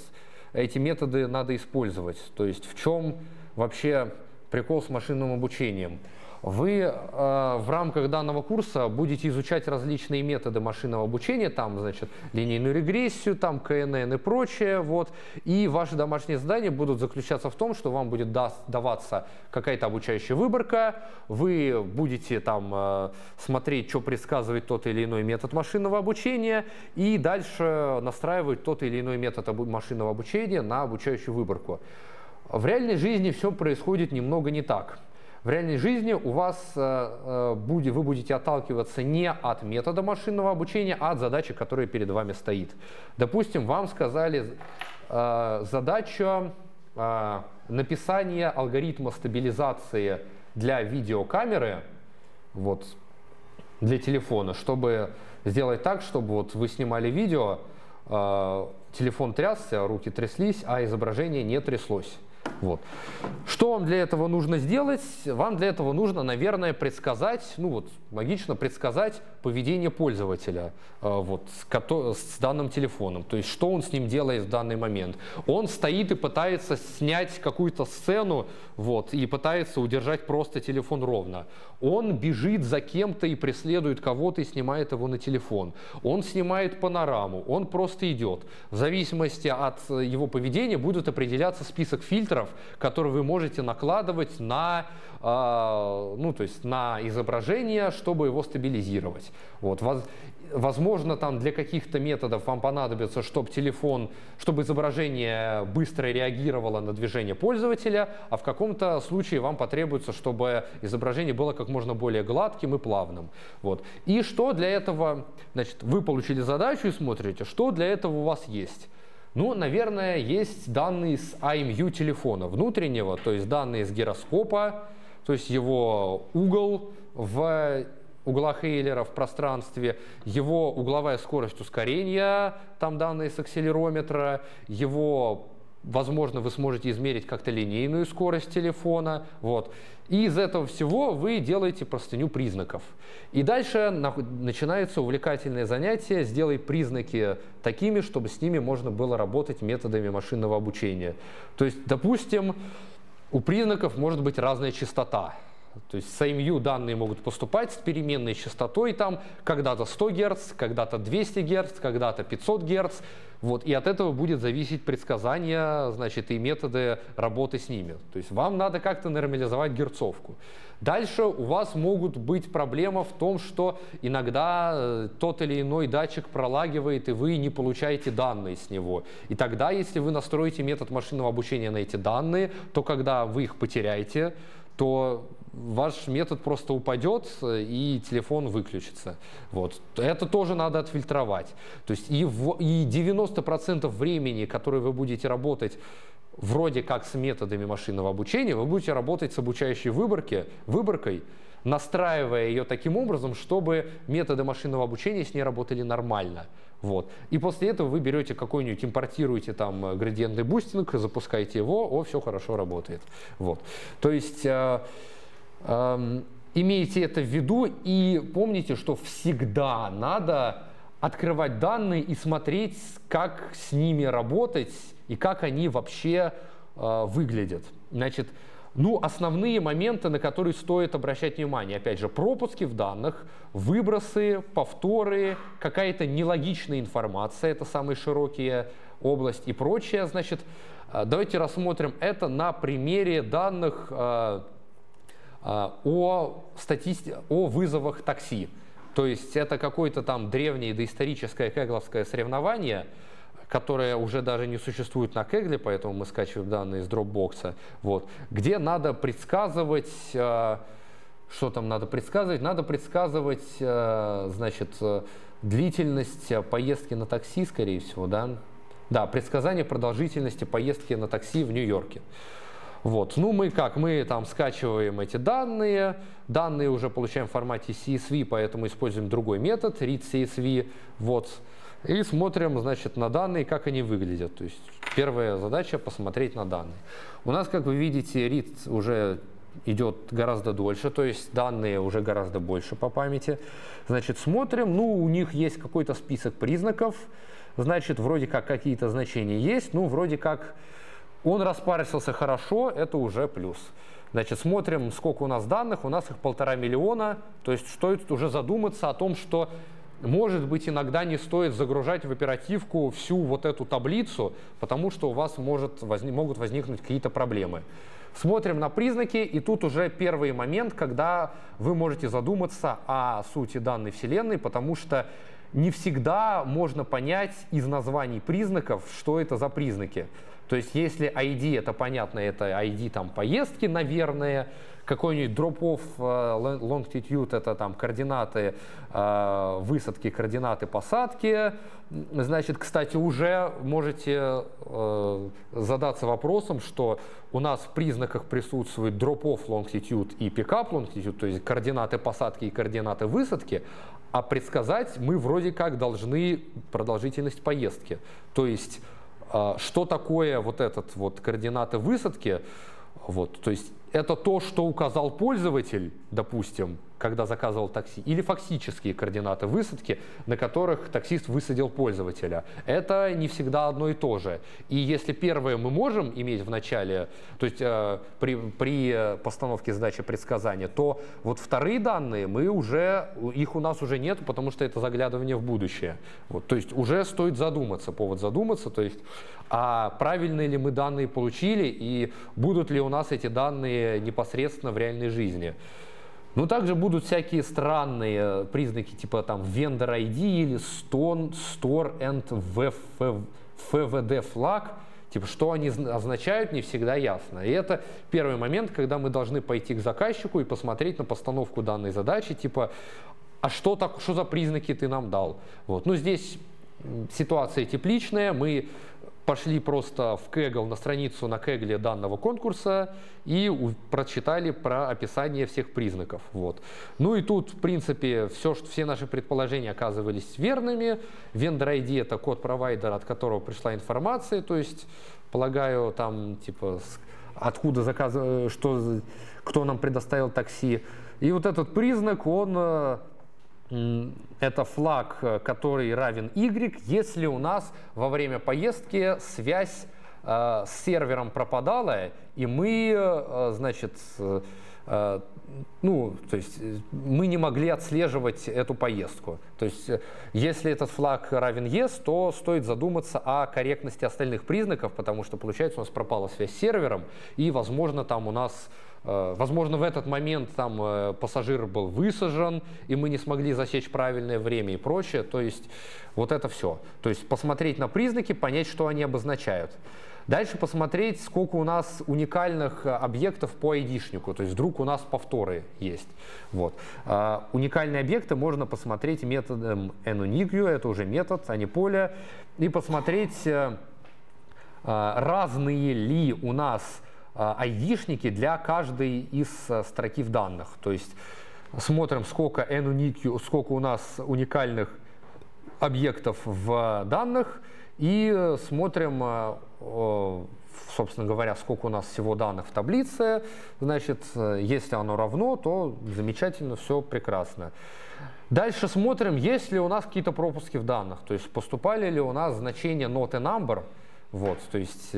эти методы надо использовать. То есть в чем вообще прикол с машинным обучением. Вы э, в рамках данного курса будете изучать различные методы машинного обучения, там, значит, линейную регрессию, там, КНН и прочее, вот. И ваши домашние задания будут заключаться в том, что вам будет даст, даваться какая-то обучающая выборка, вы будете там э, смотреть, что предсказывает тот или иной метод машинного обучения, и дальше настраивать тот или иной метод машинного обучения на обучающую выборку. В реальной жизни все происходит немного не так. В реальной жизни у вас э, э, будет, вы будете отталкиваться не от метода машинного обучения, а от задачи, которая перед вами стоит. Допустим, вам сказали э, задача написания алгоритма стабилизации для видеокамеры, вот, для телефона, чтобы сделать так, чтобы вот вы снимали видео, телефон трясся, руки тряслись, а изображение не тряслось. Вот. Что вам для этого нужно сделать? Вам для этого нужно, наверное, предсказать, ну вот, логично предсказать поведение пользователя э, вот, с, с данным телефоном. То есть, что он с ним делает в данный момент. Он стоит и пытается снять какую-то сцену вот, и пытается удержать просто телефон ровно. Он бежит за кем-то и преследует кого-то и снимает его на телефон. Он снимает панораму, он просто идет. В зависимости от его поведения будет определяться список фильтров, которые вы можете накладывать на, э, ну, то есть на изображение, чтобы его стабилизировать. Вот. Возможно, там для каких-то методов вам понадобится, чтобы телефон, чтобы изображение быстро реагировало на движение пользователя, а в каком-то случае вам потребуется, чтобы изображение было как можно более гладким и плавным. Вот. И что для этого, значит, вы получили задачу и смотрите, что для этого у вас есть. Ну, наверное, есть данные с IMU телефона внутреннего, то есть данные с гироскопа, то есть его угол в угла Хейлера в пространстве, его угловая скорость ускорения, там данные с акселерометра, его Возможно, вы сможете измерить как-то линейную скорость телефона. Вот. И из этого всего вы делаете простыню признаков. И дальше начинается увлекательное занятие «Сделай признаки такими, чтобы с ними можно было работать методами машинного обучения». То есть, допустим, у признаков может быть разная частота. То есть с IMU данные могут поступать с переменной частотой, там когда-то 100 Гц, когда-то 200 Гц, когда-то 500 Гц. Вот, и от этого будет зависеть предсказание значит, и методы работы с ними. То есть вам надо как-то нормализовать герцовку. Дальше у вас могут быть проблемы в том, что иногда э, тот или иной датчик пролагивает, и вы не получаете данные с него. И тогда, если вы настроите метод машинного обучения на эти данные, то когда вы их потеряете, то ваш метод просто упадет и телефон выключится. Вот. Это тоже надо отфильтровать. То есть и, в, и 90% времени, которое вы будете работать вроде как с методами машинного обучения, вы будете работать с обучающей выборки, выборкой, настраивая ее таким образом, чтобы методы машинного обучения с ней работали нормально. Вот. И после этого вы берете какой-нибудь, импортируете там градиентный бустинг, запускаете его, о, все хорошо работает. Вот. То есть э, имейте это в виду и помните, что всегда надо открывать данные и смотреть, как с ними работать и как они вообще э, выглядят. Значит, ну, основные моменты, на которые стоит обращать внимание. Опять же, пропуски в данных, выбросы, повторы, какая-то нелогичная информация, это самые широкие области и прочее. Значит, э, давайте рассмотрим это на примере данных э, о, статисти... о вызовах такси. То есть это какое-то там древнее доисторическое кегловское соревнование – которая уже даже не существует на Кегле, поэтому мы скачиваем данные из Dropbox, вот, где надо предсказывать, э, что там надо предсказывать? Надо предсказывать, э, значит, э, длительность поездки на такси, скорее всего, да? Да, предсказание продолжительности поездки на такси в Нью-Йорке. Вот. Ну, мы как? Мы там скачиваем эти данные, данные уже получаем в формате CSV, поэтому используем другой метод, read CSV. Вот. И смотрим, значит, на данные, как они выглядят. То есть первая задача посмотреть на данные. У нас, как вы видите, read уже идет гораздо дольше, то есть данные уже гораздо больше по памяти. Значит, смотрим, ну, у них есть какой-то список признаков, значит, вроде как какие-то значения есть, ну, вроде как он распарсился хорошо, это уже плюс. Значит, смотрим, сколько у нас данных, у нас их полтора миллиона, то есть стоит уже задуматься о том, что может быть, иногда не стоит загружать в оперативку всю вот эту таблицу, потому что у вас может, возник, могут возникнуть какие-то проблемы. Смотрим на признаки, и тут уже первый момент, когда вы можете задуматься о сути данной Вселенной, потому что не всегда можно понять из названий признаков, что это за признаки. То есть если ID, это понятно, это ID там поездки, наверное, какой-нибудь drop-off э, longitude, это там координаты э, высадки, координаты посадки. Значит, кстати, уже можете э, задаться вопросом, что у нас в признаках присутствует drop-off longitude и pick-up longitude, то есть координаты посадки и координаты высадки, а предсказать мы вроде как должны продолжительность поездки. То есть, что такое вот этот вот координаты высадки, вот, то есть это то, что указал пользователь, допустим, когда заказывал такси, или фактические координаты высадки, на которых таксист высадил пользователя. Это не всегда одно и то же. И если первое мы можем иметь в начале, то есть э, при, при постановке задачи предсказания, то вот вторые данные мы уже, их у нас уже нет, потому что это заглядывание в будущее. Вот, то есть уже стоит задуматься, повод задуматься, то есть а правильные ли мы данные получили и будут ли у нас эти данные непосредственно в реальной жизни. Ну, также будут всякие странные э, признаки, типа там vendor ID или stone, store and FVD флаг. Типа, что они означают, не всегда ясно. И это первый момент, когда мы должны пойти к заказчику и посмотреть на постановку данной задачи, типа, а что, так, что за признаки ты нам дал? Вот. Ну, здесь ситуация тепличная, мы пошли просто в Kaggle на страницу на Кэгле данного конкурса и прочитали про описание всех признаков. Вот. Ну и тут, в принципе, все, что, все наши предположения оказывались верными. Vendor ID — это код провайдера, от которого пришла информация, то есть, полагаю, там, типа, откуда заказ, что, кто нам предоставил такси. И вот этот признак, он э, это флаг, э, который равен y, если у нас во время поездки связь э, с сервером пропадала, и мы, э, значит, ну, то есть э, мы не могли отслеживать эту поездку. То есть если этот флаг равен yes, то стоит задуматься о корректности остальных признаков, потому что, получается, у нас пропала связь с сервером, и, возможно, там у нас Э, возможно, в этот момент там э, пассажир был высажен, и мы не смогли засечь правильное время и прочее. То есть вот это все. То есть посмотреть на признаки, понять, что они обозначают. Дальше посмотреть, сколько у нас уникальных э, объектов по айдишнику, то есть вдруг у нас повторы есть. Вот. А, уникальные объекты можно посмотреть методом enunique, это уже метод, а не поле, и посмотреть, разные ли у нас айдишники для каждой из э, строки в данных. То есть смотрим, сколько n сколько у нас уникальных объектов в данных, и э, смотрим, э, собственно говоря, сколько у нас всего данных в таблице. Значит, если оно равно, то замечательно, все прекрасно. Дальше смотрим, есть ли у нас какие-то пропуски в данных, то есть поступали ли у нас значения not a number, вот, то есть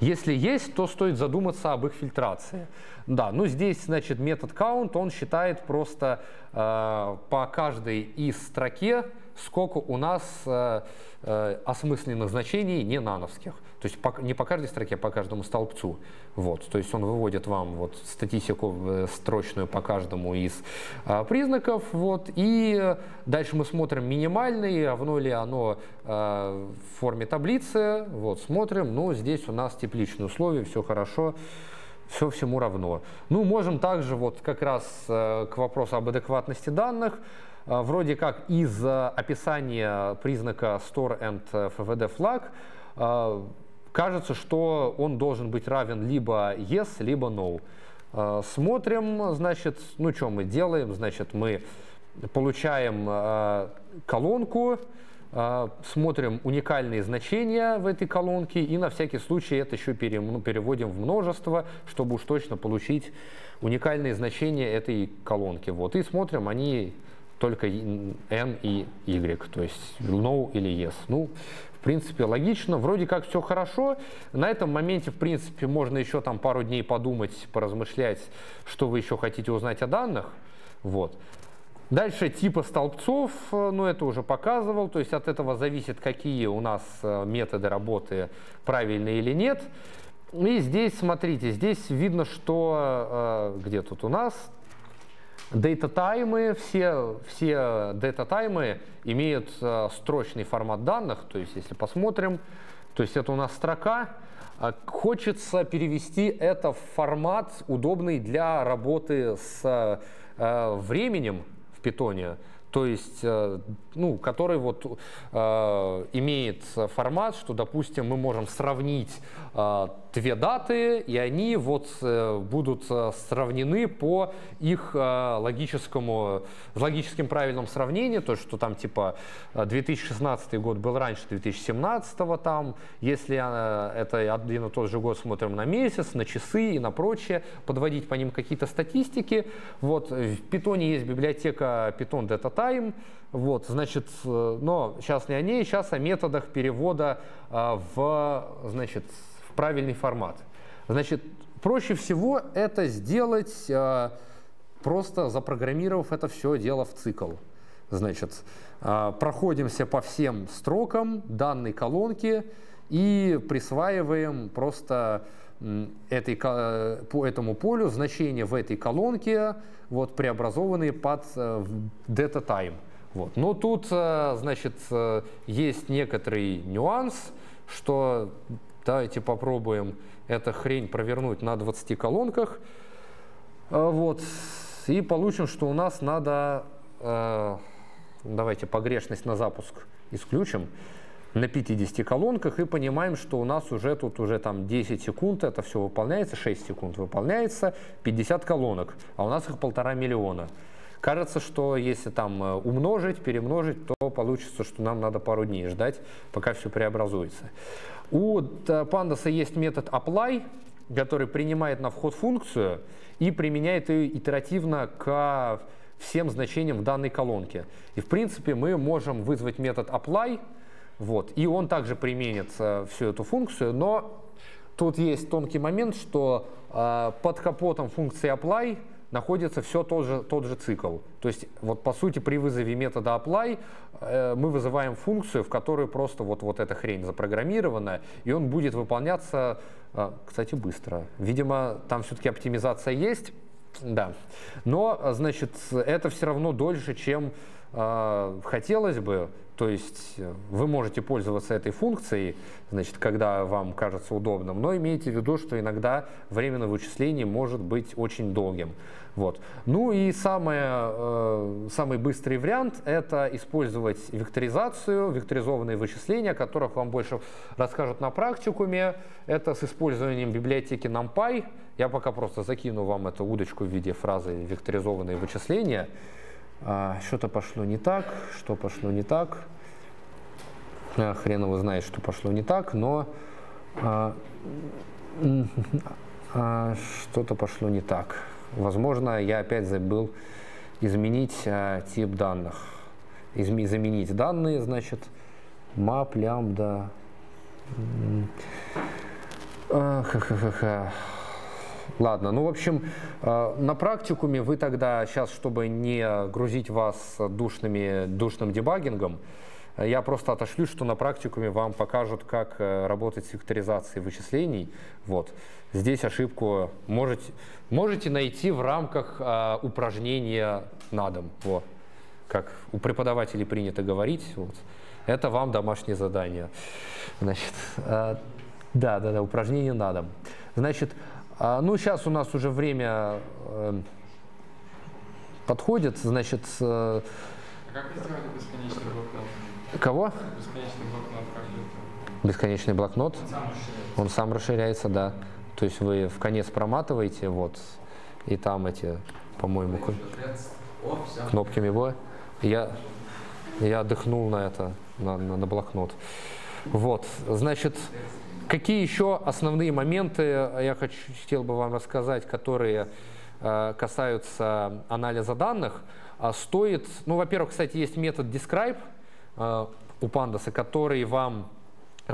если есть, то стоит задуматься об их фильтрации. Да, ну здесь, значит, метод count, он считает просто э, по каждой из строке, сколько у нас э, э, осмысленных значений не нановских. То есть по, не по каждой строке, а по каждому столбцу. Вот, то есть он выводит вам вот статистику э, строчную по каждому из э, признаков. Вот, и дальше мы смотрим минимальный, равно ли оно э, в форме таблицы. Вот, смотрим, ну здесь у нас тепличные условия, все хорошо все всему равно. Ну, можем также вот как раз э, к вопросу об адекватности данных, вроде как из э, описания признака store and FVD flag кажется, что он должен быть равен либо yes, либо no. Э, смотрим, значит, ну что мы делаем, значит, мы получаем э, колонку, э, смотрим уникальные значения в этой колонке и на всякий случай это еще ну, переводим в множество, чтобы уж точно получить уникальные значения этой колонки. Вот, и смотрим, они только n и y, то есть no или yes. Ну, принципе, логично. Вроде как все хорошо. На этом моменте, в принципе, можно еще там пару дней подумать, поразмышлять, что вы еще хотите узнать о данных. Вот. Дальше типы столбцов, ну это уже показывал, то есть от этого зависит, какие у нас э, методы работы правильные или нет. И здесь, смотрите, здесь видно, что э, где тут у нас Дейта-таймы, все, все дейта-таймы имеют э, строчный формат данных, то есть если посмотрим, То есть это у нас строка. А Хочется перевести это в формат, удобный для работы с э, временем в питоне то есть, э, ну, который вот э, имеет формат, что, допустим, мы можем сравнить э, две даты, и они вот э, будут э, сравнены по их э, логическому, логическим правильным сравнению, то, что там типа 2016 год был раньше 2017 там, если это один и тот же год смотрим на месяц, на часы и на прочее, подводить по ним какие-то статистики. Вот в Python есть библиотека Python Data Time, вот, значит, но сейчас не о ней, сейчас о методах перевода в, значит, правильный формат. Значит, проще всего это сделать, э, просто запрограммировав это все дело в цикл. Значит, проходимся по всем строкам данной колонки и присваиваем просто этой, по этому полю значения в этой колонке, вот, преобразованные под data time. Вот. Но тут, значит, есть некоторый нюанс, что давайте попробуем эту хрень провернуть на 20 колонках. Вот. И получим, что у нас надо, давайте погрешность на запуск исключим, на 50 колонках и понимаем, что у нас уже тут уже там 10 секунд, это все выполняется, 6 секунд выполняется, 50 колонок, а у нас их полтора миллиона. Кажется, что если там э, умножить, перемножить, то получится, что нам надо пару дней ждать, пока все преобразуется. У Pandas есть метод apply, который принимает на вход функцию и применяет ее итеративно к всем значениям в данной колонке. И в принципе мы можем вызвать метод apply, вот, и он также применит э, всю эту функцию, но тут есть тонкий момент, что э, под капотом функции apply находится все тот же, тот же цикл. То есть, вот по сути, при вызове метода apply э, мы вызываем функцию, в которой просто вот, вот эта хрень запрограммирована, и он будет выполняться, э, кстати, быстро. Видимо, там все-таки оптимизация есть, да. Но, значит, это все равно дольше, чем э, хотелось бы. То есть э, вы можете пользоваться этой функцией, значит, когда вам кажется удобным, но имейте в виду, что иногда время на вычисление может быть очень долгим. Вот. Ну и самое, э, самый быстрый вариант – это использовать векторизацию, векторизованные вычисления, о которых вам больше расскажут на практикуме. Это с использованием библиотеки NumPy. Я пока просто закину вам эту удочку в виде фразы «векторизованные вычисления». А, что-то пошло не так, что пошло не так. А, хрен его знает, что пошло не так, но а, а, что-то пошло не так. Возможно, я опять забыл изменить а, тип данных. Изме, заменить данные, значит, map, лямбда. Ха-ха-ха-ха. Ладно, ну, в общем, э, на практикуме вы тогда сейчас, чтобы не грузить вас душными, душным дебагингом, я просто отошлю, что на практикуме вам покажут, как э, работать с векторизацией вычислений. Вот. Здесь ошибку можете, можете найти в рамках э, упражнения на дом. Вот. Как у преподавателей принято говорить. Вот. Это вам домашнее задание. Значит, э, да, да, да, упражнение на дом. Значит, а, ну, сейчас у нас уже время э, подходит, значит... Э,
как вы сделали бесконечный блокнот?
Кого?
Бесконечный блокнот, как это?
Бесконечный блокнот? Он сам расширяется. Он сам расширяется, да. То есть вы в конец проматываете, вот, и там эти, по-моему, кнопками бо. Я, я отдохнул на это, на, на, на блокнот. Вот, значит, Какие еще основные моменты я хочу, хотел бы вам рассказать, которые э, касаются анализа данных? А стоит, ну, во-первых, кстати, есть метод describe э, у Pandas, который вам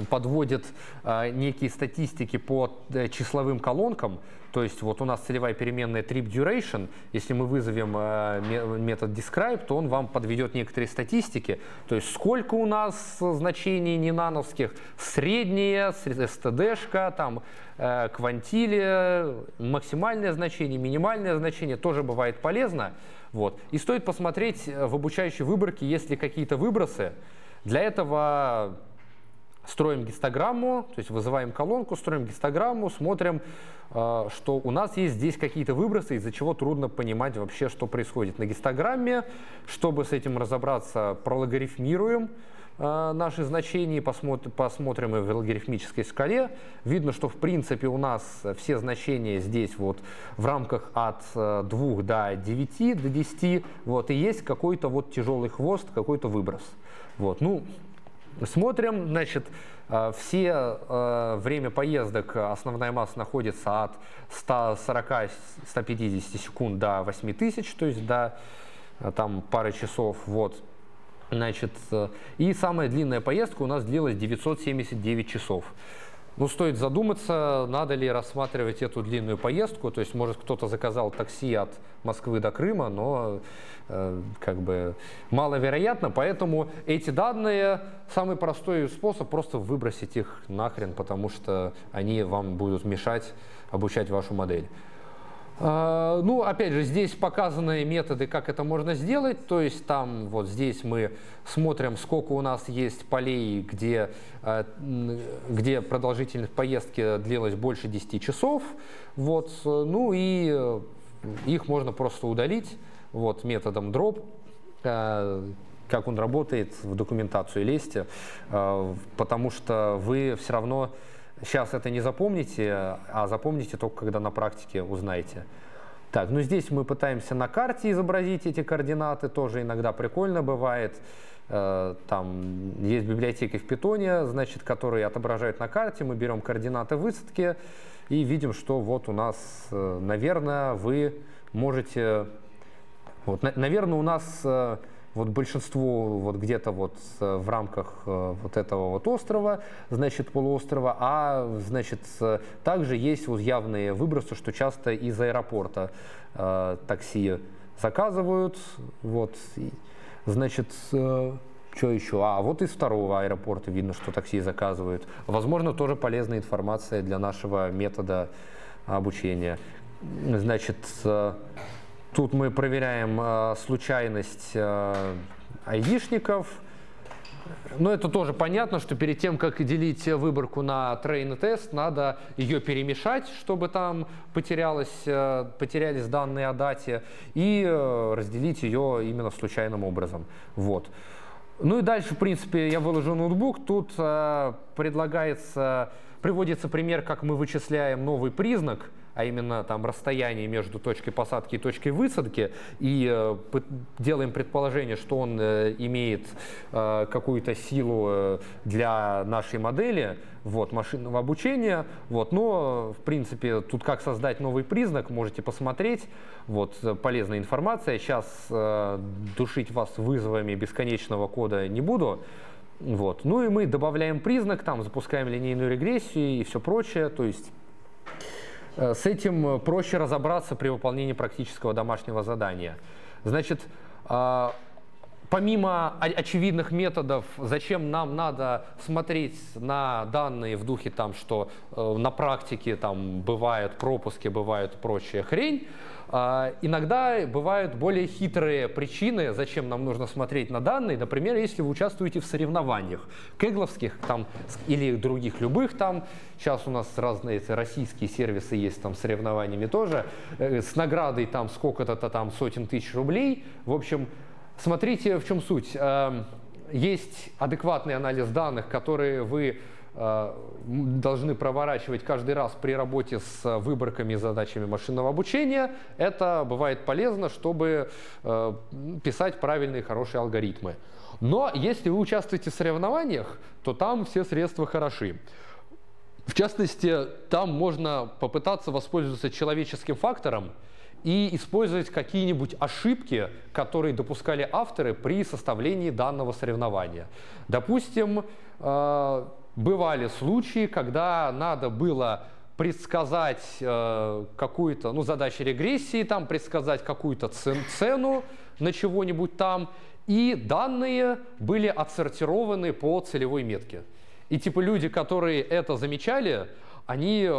подводит э, некие статистики по э, числовым колонкам, то есть вот у нас целевая переменная trip duration, если мы вызовем э, метод describe, то он вам подведет некоторые статистики, то есть сколько у нас значений ненановских, среднее, std там, э, квантили, максимальное значение, минимальное значение, тоже бывает полезно. Вот. И стоит посмотреть в обучающей выборке, есть ли какие-то выбросы. Для этого строим гистограмму, то есть вызываем колонку, строим гистограмму, смотрим, э, что у нас есть здесь какие-то выбросы, из-за чего трудно понимать вообще, что происходит на гистограмме. Чтобы с этим разобраться, прологарифмируем э, наши значения, посмотрим, посмотрим в логарифмической скале. Видно, что в принципе у нас все значения здесь вот в рамках от 2 до 9, до 10, вот, и есть какой-то вот тяжелый хвост, какой-то выброс. Вот, ну, Смотрим, значит, э, все э, время поездок основная масса находится от 140-150 секунд до 8000, то есть до э, там пары часов, вот. Значит, и самая длинная поездка у нас длилась 979 часов. Ну, стоит задуматься, надо ли рассматривать эту длинную поездку. То есть, может, кто-то заказал такси от Москвы до Крыма, но э, как бы маловероятно. Поэтому эти данные, самый простой способ просто выбросить их нахрен, потому что они вам будут мешать обучать вашу модель. А, ну, опять же, здесь показаны методы, как это можно сделать. То есть там вот здесь мы смотрим, сколько у нас есть полей, где, а, где продолжительность поездки длилась больше 10 часов. Вот. Ну и их можно просто удалить вот, методом drop а, как он работает, в документацию лезьте, потому что вы все равно Сейчас это не запомните, а запомните только, когда на практике узнаете. Так, ну здесь мы пытаемся на карте изобразить эти координаты, тоже иногда прикольно бывает. Э, там есть библиотеки в питоне, значит, которые отображают на карте. Мы берем координаты высадки и видим, что вот у нас, э, наверное, вы можете... Вот, наверное, у нас э, вот большинство вот где-то вот э, в рамках э, вот этого вот острова, значит, полуострова, а, значит, также есть вот явные выбросы, что часто из аэропорта э, такси заказывают, вот, и, значит, э, что еще? А, вот из второго аэропорта видно, что такси заказывают. Возможно, тоже полезная информация для нашего метода обучения. Значит, э, Тут мы проверяем э, случайность э, айдишников. Но это тоже понятно, что перед тем, как делить выборку на train тест, надо ее перемешать, чтобы там потерялось, э, потерялись данные о дате, и э, разделить ее именно случайным образом. Вот. Ну и дальше, в принципе, я выложу ноутбук. Тут э, предлагается, приводится пример, как мы вычисляем новый признак – а именно там расстояние между точкой посадки и точкой высадки, и э, делаем предположение, что он э, имеет э, какую-то силу для нашей модели, вот, машинного обучения, вот, но, в принципе, тут как создать новый признак, можете посмотреть, вот, полезная информация, сейчас э, душить вас вызовами бесконечного кода не буду, вот, ну и мы добавляем признак, там, запускаем линейную регрессию и все прочее, то есть с этим э, проще разобраться при выполнении практического домашнего задания. Значит, э, помимо очевидных методов, зачем нам надо смотреть на данные в духе там, что на практике там бывают пропуски, бывают прочая хрень, а, иногда бывают более хитрые причины, зачем нам нужно смотреть на данные. Например, если вы участвуете в соревнованиях кегловских там, или других любых там, сейчас у нас разные российские сервисы есть там с соревнованиями тоже, э, с наградой там сколько-то там сотен тысяч рублей. В общем, смотрите, в чем суть. Эм, есть адекватный анализ данных, которые вы должны проворачивать каждый раз при работе с выборками и задачами машинного обучения. Это бывает полезно, чтобы э, писать правильные хорошие алгоритмы. Но если вы участвуете в соревнованиях, то там все средства хороши. В частности, там можно попытаться воспользоваться человеческим фактором и использовать какие-нибудь ошибки, которые допускали авторы при составлении данного соревнования. Допустим, э, бывали случаи, когда надо было предсказать э, какую-то, ну, задачи регрессии, там, предсказать какую-то цен, цену на чего-нибудь там, и данные были отсортированы по целевой метке. И типа люди, которые это замечали, они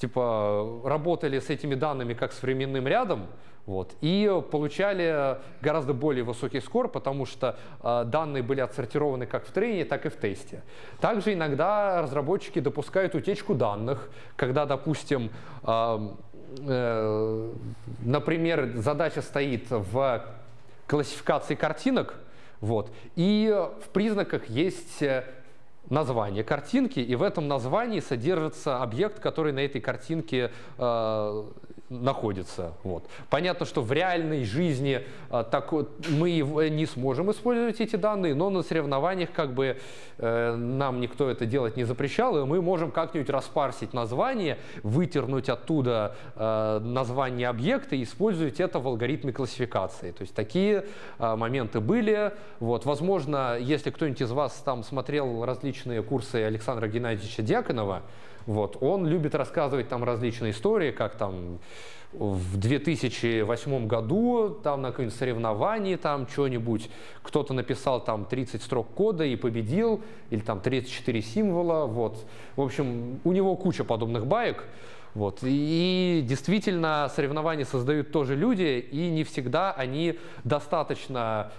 типа работали с этими данными как с временным рядом, вот, и получали гораздо более высокий скор, потому что э, данные были отсортированы как в трейне, так и в тесте. Также иногда разработчики допускают утечку данных, когда, допустим, э, э, например, задача стоит в классификации картинок, вот, и в признаках есть э, название картинки, и в этом названии содержится объект, который на этой картинке э, находится. Вот. Понятно, что в реальной жизни э, так, мы не сможем использовать эти данные, но на соревнованиях как бы э, нам никто это делать не запрещал, и мы можем как-нибудь распарсить название, вытернуть оттуда э, название объекта и использовать это в алгоритме классификации. То есть такие э, моменты были. Вот. Возможно, если кто-нибудь из вас там смотрел различные курсы Александра Геннадьевича Дьяконова, вот. Он любит рассказывать там различные истории, как там в 2008 году там на каком-нибудь соревновании там что-нибудь, кто-то написал там 30 строк кода и победил, или там 34 символа, вот. В общем, у него куча подобных баек. Вот. И действительно, соревнования создают тоже люди, и не всегда они достаточно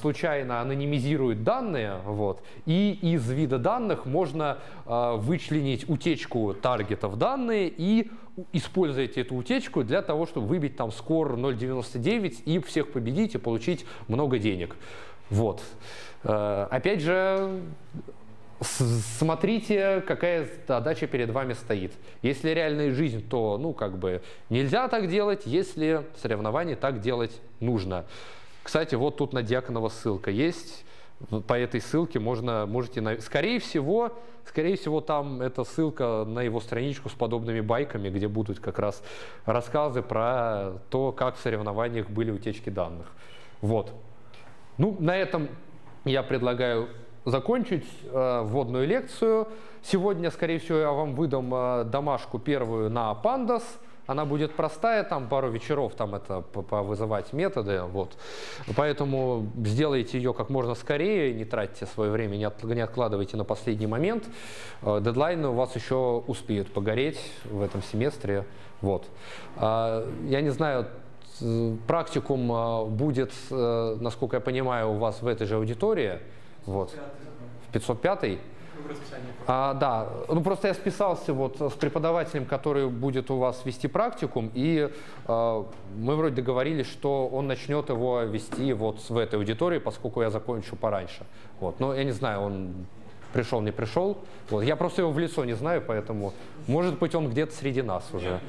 случайно анонимизируют данные, вот, и из вида данных можно э, вычленить утечку таргетов данные и используете эту утечку для того, чтобы выбить там скор 0.99 и всех победить и получить много денег. Вот. Э, опять же, смотрите, какая задача перед вами стоит. Если реальная жизнь, то, ну, как бы нельзя так делать, если соревнование так делать нужно. Кстати, вот тут на Дьяконова ссылка есть. По этой ссылке можно, можете, скорее всего, скорее всего, там эта ссылка на его страничку с подобными байками, где будут как раз рассказы про то, как в соревнованиях были утечки данных. Вот. Ну, на этом я предлагаю закончить э, вводную лекцию. Сегодня, скорее всего, я вам выдам э, домашку первую на Pandas. Она будет простая, там пару вечеров там это повызывать методы, вот. Поэтому сделайте ее как можно скорее, не тратьте свое время, не, от, не откладывайте на последний момент. Э, дедлайны у вас еще успеют погореть в этом семестре, вот. Э, я не знаю, практикум э, будет, насколько я понимаю, у вас в этой же аудитории, вот. В 505 а, да, ну просто я списался вот с преподавателем, который будет у вас вести практикум, и э, мы вроде договорились, что он начнет его вести вот в этой аудитории, поскольку я закончу пораньше. Вот, но я не знаю, он пришел, не пришел. Вот, я просто его в лицо не знаю, поэтому, может быть, он где-то среди нас уже. Нет,